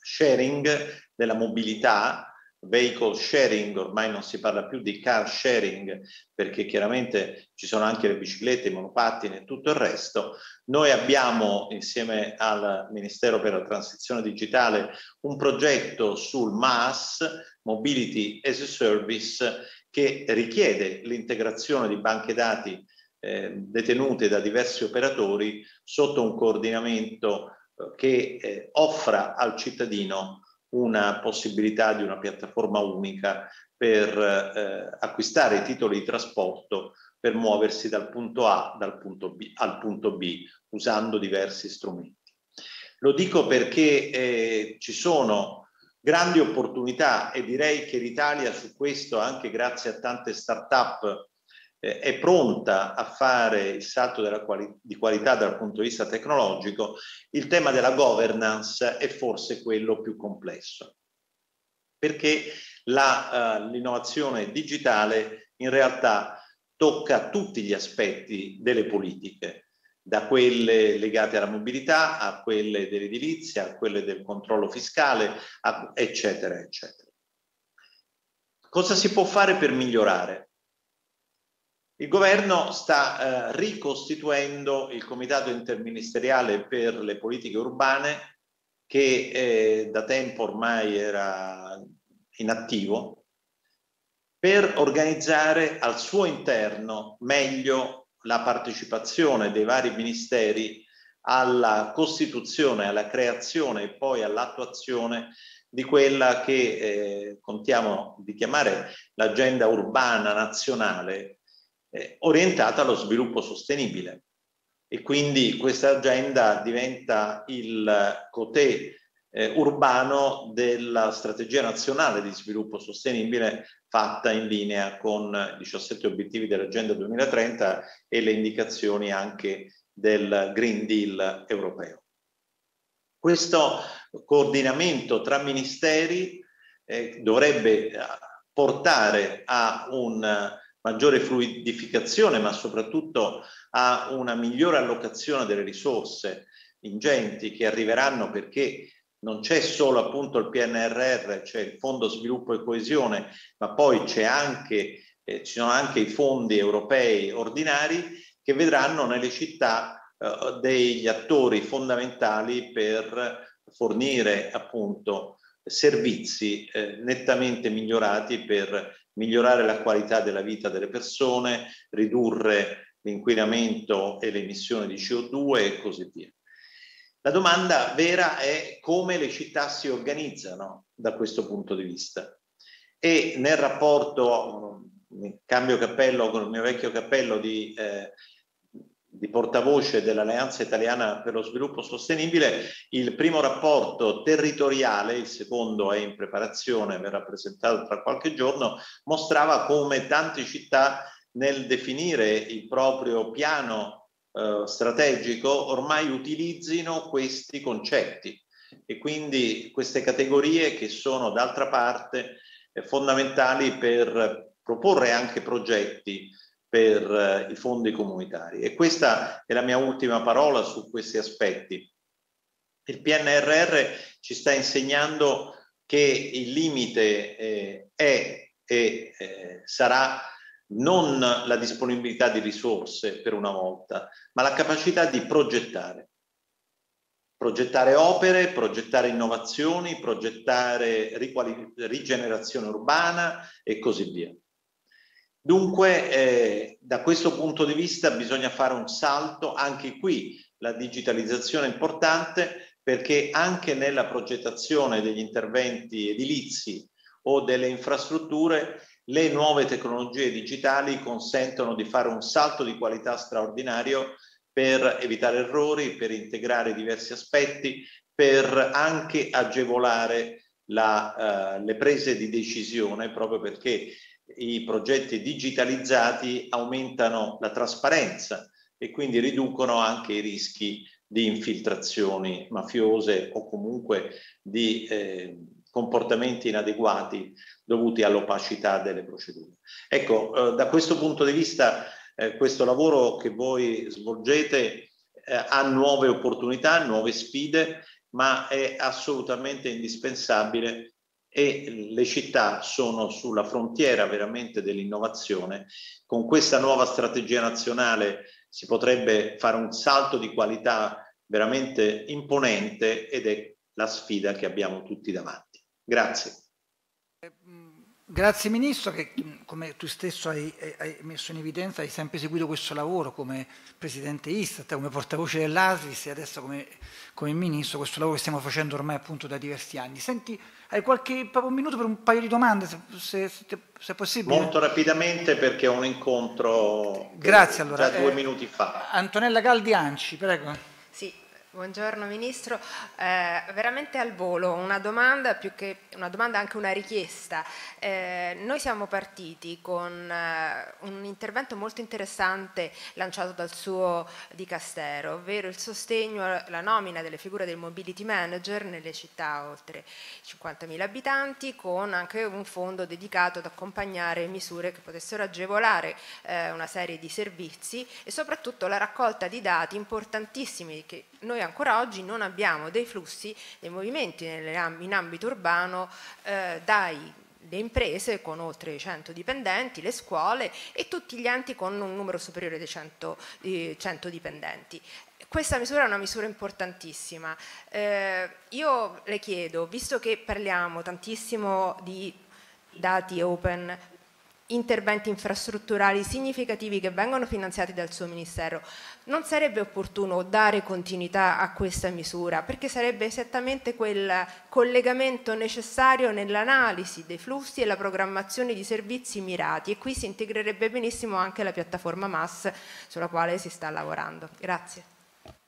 sharing, della mobilità vehicle sharing, ormai non si parla più di car sharing perché chiaramente ci sono anche le biciclette, i monopattini e tutto il resto. Noi abbiamo insieme al Ministero per la Transizione Digitale un progetto sul MAS, Mobility as a Service, che richiede l'integrazione di banche dati eh, detenute da diversi operatori sotto un coordinamento eh, che eh, offra al cittadino una possibilità di una piattaforma unica per eh, acquistare i titoli di trasporto per muoversi dal punto A dal punto B, al punto B usando diversi strumenti. Lo dico perché eh, ci sono grandi opportunità e direi che l'Italia su questo, anche grazie a tante start-up eh, è pronta a fare il salto quali di qualità dal punto di vista tecnologico, il tema della governance è forse quello più complesso, perché uh, l'innovazione digitale in realtà tocca tutti gli aspetti delle politiche, da quelle legate alla mobilità a quelle dell'edilizia, a quelle del controllo fiscale, a, eccetera, eccetera. Cosa si può fare per migliorare? Il governo sta eh, ricostituendo il comitato interministeriale per le politiche urbane che eh, da tempo ormai era inattivo per organizzare al suo interno meglio la partecipazione dei vari ministeri alla costituzione, alla creazione e poi all'attuazione di quella che eh, contiamo di chiamare l'agenda urbana nazionale eh, orientata allo sviluppo sostenibile. E quindi questa agenda diventa il cotè eh, urbano della strategia nazionale di sviluppo sostenibile fatta in linea con i 17 obiettivi dell'agenda 2030 e le indicazioni anche del Green Deal europeo. Questo coordinamento tra ministeri eh, dovrebbe eh, portare a un maggiore fluidificazione, ma soprattutto a una migliore allocazione delle risorse ingenti che arriveranno perché non c'è solo appunto il PNRR, c'è il Fondo Sviluppo e Coesione, ma poi anche, eh, ci sono anche i fondi europei ordinari che vedranno nelle città eh, degli attori fondamentali per fornire appunto servizi eh, nettamente migliorati per migliorare la qualità della vita delle persone, ridurre l'inquinamento e le emissioni di CO2 e così via. La domanda vera è come le città si organizzano da questo punto di vista. E nel rapporto, cambio cappello con il mio vecchio cappello di, eh, di portavoce dell'Alleanza Italiana per lo Sviluppo Sostenibile, il primo rapporto territoriale, il secondo è in preparazione, verrà presentato tra qualche giorno, mostrava come tante città nel definire il proprio piano eh, strategico ormai utilizzino questi concetti. E quindi queste categorie che sono d'altra parte eh, fondamentali per proporre anche progetti per eh, i fondi comunitari. E questa è la mia ultima parola su questi aspetti. Il PNRR ci sta insegnando che il limite eh, è e eh, sarà non la disponibilità di risorse per una volta, ma la capacità di progettare. Progettare opere, progettare innovazioni, progettare rigenerazione urbana e così via. Dunque, eh, da questo punto di vista bisogna fare un salto, anche qui. La digitalizzazione è importante perché anche nella progettazione degli interventi edilizi o delle infrastrutture le nuove tecnologie digitali consentono di fare un salto di qualità straordinario per evitare errori, per integrare diversi aspetti, per anche agevolare la, uh, le prese di decisione, proprio perché i progetti digitalizzati aumentano la trasparenza e quindi riducono anche i rischi di infiltrazioni mafiose o comunque di eh, comportamenti inadeguati dovuti all'opacità delle procedure. Ecco, eh, da questo punto di vista eh, questo lavoro che voi svolgete eh, ha nuove opportunità, nuove sfide, ma è assolutamente indispensabile e le città sono sulla frontiera veramente dell'innovazione. Con questa nuova strategia nazionale si potrebbe fare un salto di qualità veramente imponente ed è la sfida che abbiamo tutti davanti. Grazie. Grazie Ministro che come tu stesso hai, hai, messo in evidenza hai sempre seguito questo lavoro come Presidente Istat, come portavoce dell'ASIS e adesso come, come, Ministro, questo lavoro che stiamo facendo ormai appunto da diversi anni. Senti, hai qualche proprio un minuto per un paio di domande se, se, se, è possibile? Molto rapidamente perché ho un incontro Grazie, allora. già due eh, minuti fa. Antonella Galdianci, prego. Buongiorno Ministro, eh, veramente al volo una domanda più che una domanda anche una richiesta. Eh, noi siamo partiti con eh, un intervento molto interessante lanciato dal suo dicastero, ovvero il sostegno alla nomina delle figure del mobility manager nelle città oltre 50.000 abitanti con anche un fondo dedicato ad accompagnare misure che potessero agevolare eh, una serie di servizi e soprattutto la raccolta di dati importantissimi che noi ancora oggi non abbiamo dei flussi, dei movimenti in ambito urbano eh, dai le imprese con oltre 100 dipendenti, le scuole e tutti gli enti con un numero superiore di 100, di 100 dipendenti. Questa misura è una misura importantissima. Eh, io le chiedo, visto che parliamo tantissimo di dati open, interventi infrastrutturali significativi che vengono finanziati dal suo Ministero, non sarebbe opportuno dare continuità a questa misura perché sarebbe esattamente quel collegamento necessario nell'analisi dei flussi e la programmazione di servizi mirati e qui si integrerebbe benissimo anche la piattaforma MAS sulla quale si sta lavorando. Grazie.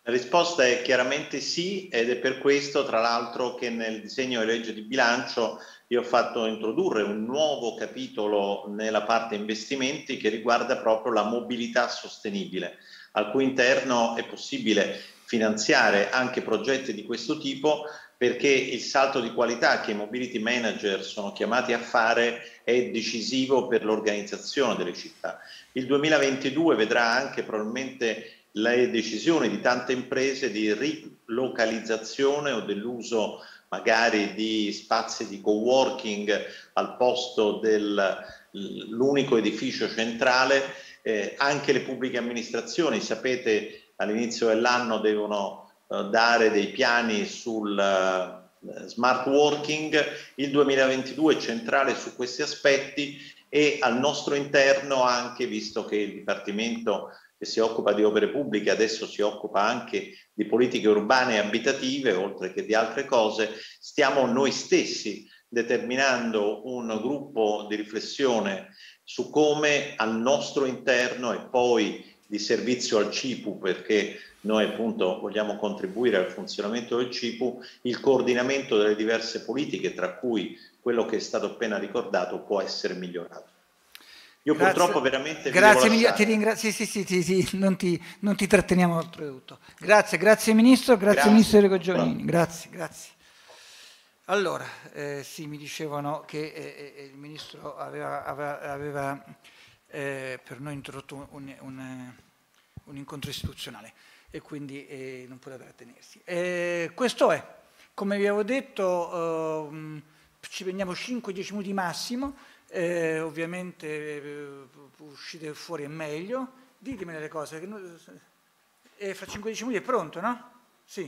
La risposta è chiaramente sì ed è per questo tra l'altro che nel disegno di legge di bilancio io ho fatto introdurre un nuovo capitolo nella parte investimenti che riguarda proprio la mobilità sostenibile, al cui interno è possibile finanziare anche progetti di questo tipo perché il salto di qualità che i mobility manager sono chiamati a fare è decisivo per l'organizzazione delle città. Il 2022 vedrà anche probabilmente le decisioni di tante imprese di rilocalizzazione o dell'uso magari di spazi di co-working al posto dell'unico edificio centrale, eh, anche le pubbliche amministrazioni, sapete all'inizio dell'anno devono eh, dare dei piani sul eh, smart working, il 2022 è centrale su questi aspetti e al nostro interno anche, visto che il Dipartimento che si occupa di opere pubbliche, adesso si occupa anche di politiche urbane e abitative, oltre che di altre cose, stiamo noi stessi determinando un gruppo di riflessione su come al nostro interno e poi di servizio al CIPU, perché noi appunto vogliamo contribuire al funzionamento del CIPU, il coordinamento delle diverse politiche, tra cui quello che è stato appena ricordato, può essere migliorato. Io grazie. purtroppo veramente... Grazie, mi ti ringrazio, sì, sì, sì, sì, non, ti, non ti tratteniamo oltretutto. Grazie, grazie Ministro, grazie, grazie. Ministro Enrico Giovannini, grazie, grazie. Allora, eh, sì, mi dicevano che eh, eh, il Ministro aveva, aveva, aveva eh, per noi introdotto un, un, un, incontro istituzionale e quindi eh, non poteva trattenersi. Eh, questo è, come vi avevo detto, ci prendiamo 5-10 minuti massimo, eh, ovviamente eh, uscite fuori è meglio, ditemi le cose, noi, eh, fra 5-10 minuti è pronto, no? Sì.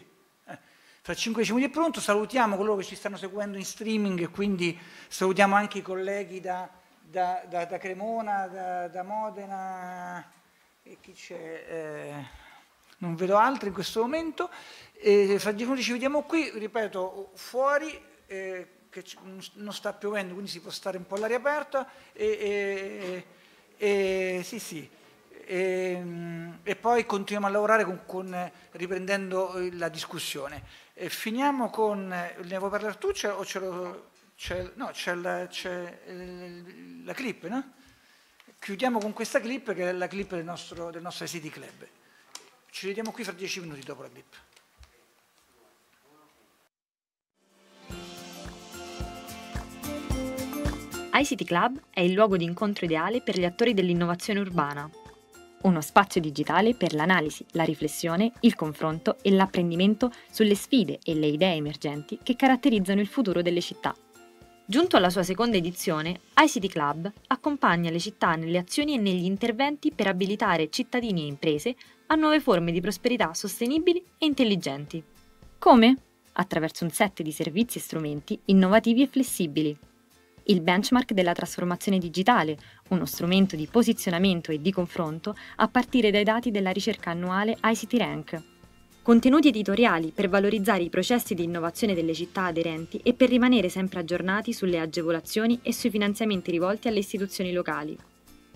Eh, fra 5-10 minuti è pronto, salutiamo coloro che ci stanno seguendo in streaming e quindi salutiamo anche i colleghi da, da, da, da Cremona, da, Modena e chi c'è? Eh, non vedo altri in questo momento. Fra 10 minuti ci vediamo qui, ripeto, fuori. Eh, che non sta piovendo, quindi si può stare un po' all'aria aperta e, e, e sì, sì. E, poi continuiamo a lavorare con, con, riprendendo la discussione. E finiamo con, ne vuoi parlare tu o ce lo, c'è, no, c'è la, c'è la, clip, no? Chiudiamo con questa clip che è la clip del nostro, del nostro City Club. Ci vediamo qui fra dieci minuti dopo la clip. ICT Club è il luogo di incontro ideale per gli attori dell'innovazione urbana. Uno spazio digitale per l'analisi, la riflessione, il confronto e l'apprendimento sulle sfide e le idee emergenti che caratterizzano il futuro delle città. Giunto alla sua seconda edizione, ICT Club accompagna le città nelle azioni e negli interventi per abilitare cittadini e imprese a nuove forme di prosperità sostenibili e intelligenti. Come? Attraverso un set di servizi e strumenti innovativi e flessibili il benchmark della trasformazione digitale, uno strumento di posizionamento e di confronto a partire dai dati della ricerca annuale ICT Rank. Contenuti editoriali per valorizzare i processi di innovazione delle città aderenti e per rimanere sempre aggiornati sulle agevolazioni e sui finanziamenti rivolti alle istituzioni locali.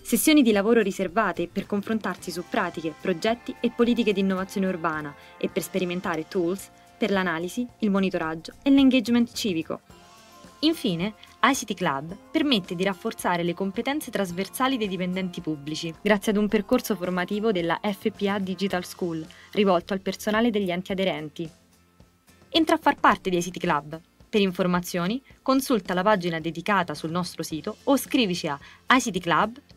Sessioni di lavoro riservate per confrontarsi su pratiche, progetti e politiche di innovazione urbana e per sperimentare tools per l'analisi, il monitoraggio e l'engagement civico. Infine, ICT Club permette di rafforzare le competenze trasversali dei dipendenti pubblici, grazie ad un percorso formativo della FPA Digital School, rivolto al personale degli enti aderenti. Entra a far parte di ICT Club per informazioni consulta la pagina dedicata sul nostro sito o scrivici a ictclub.it.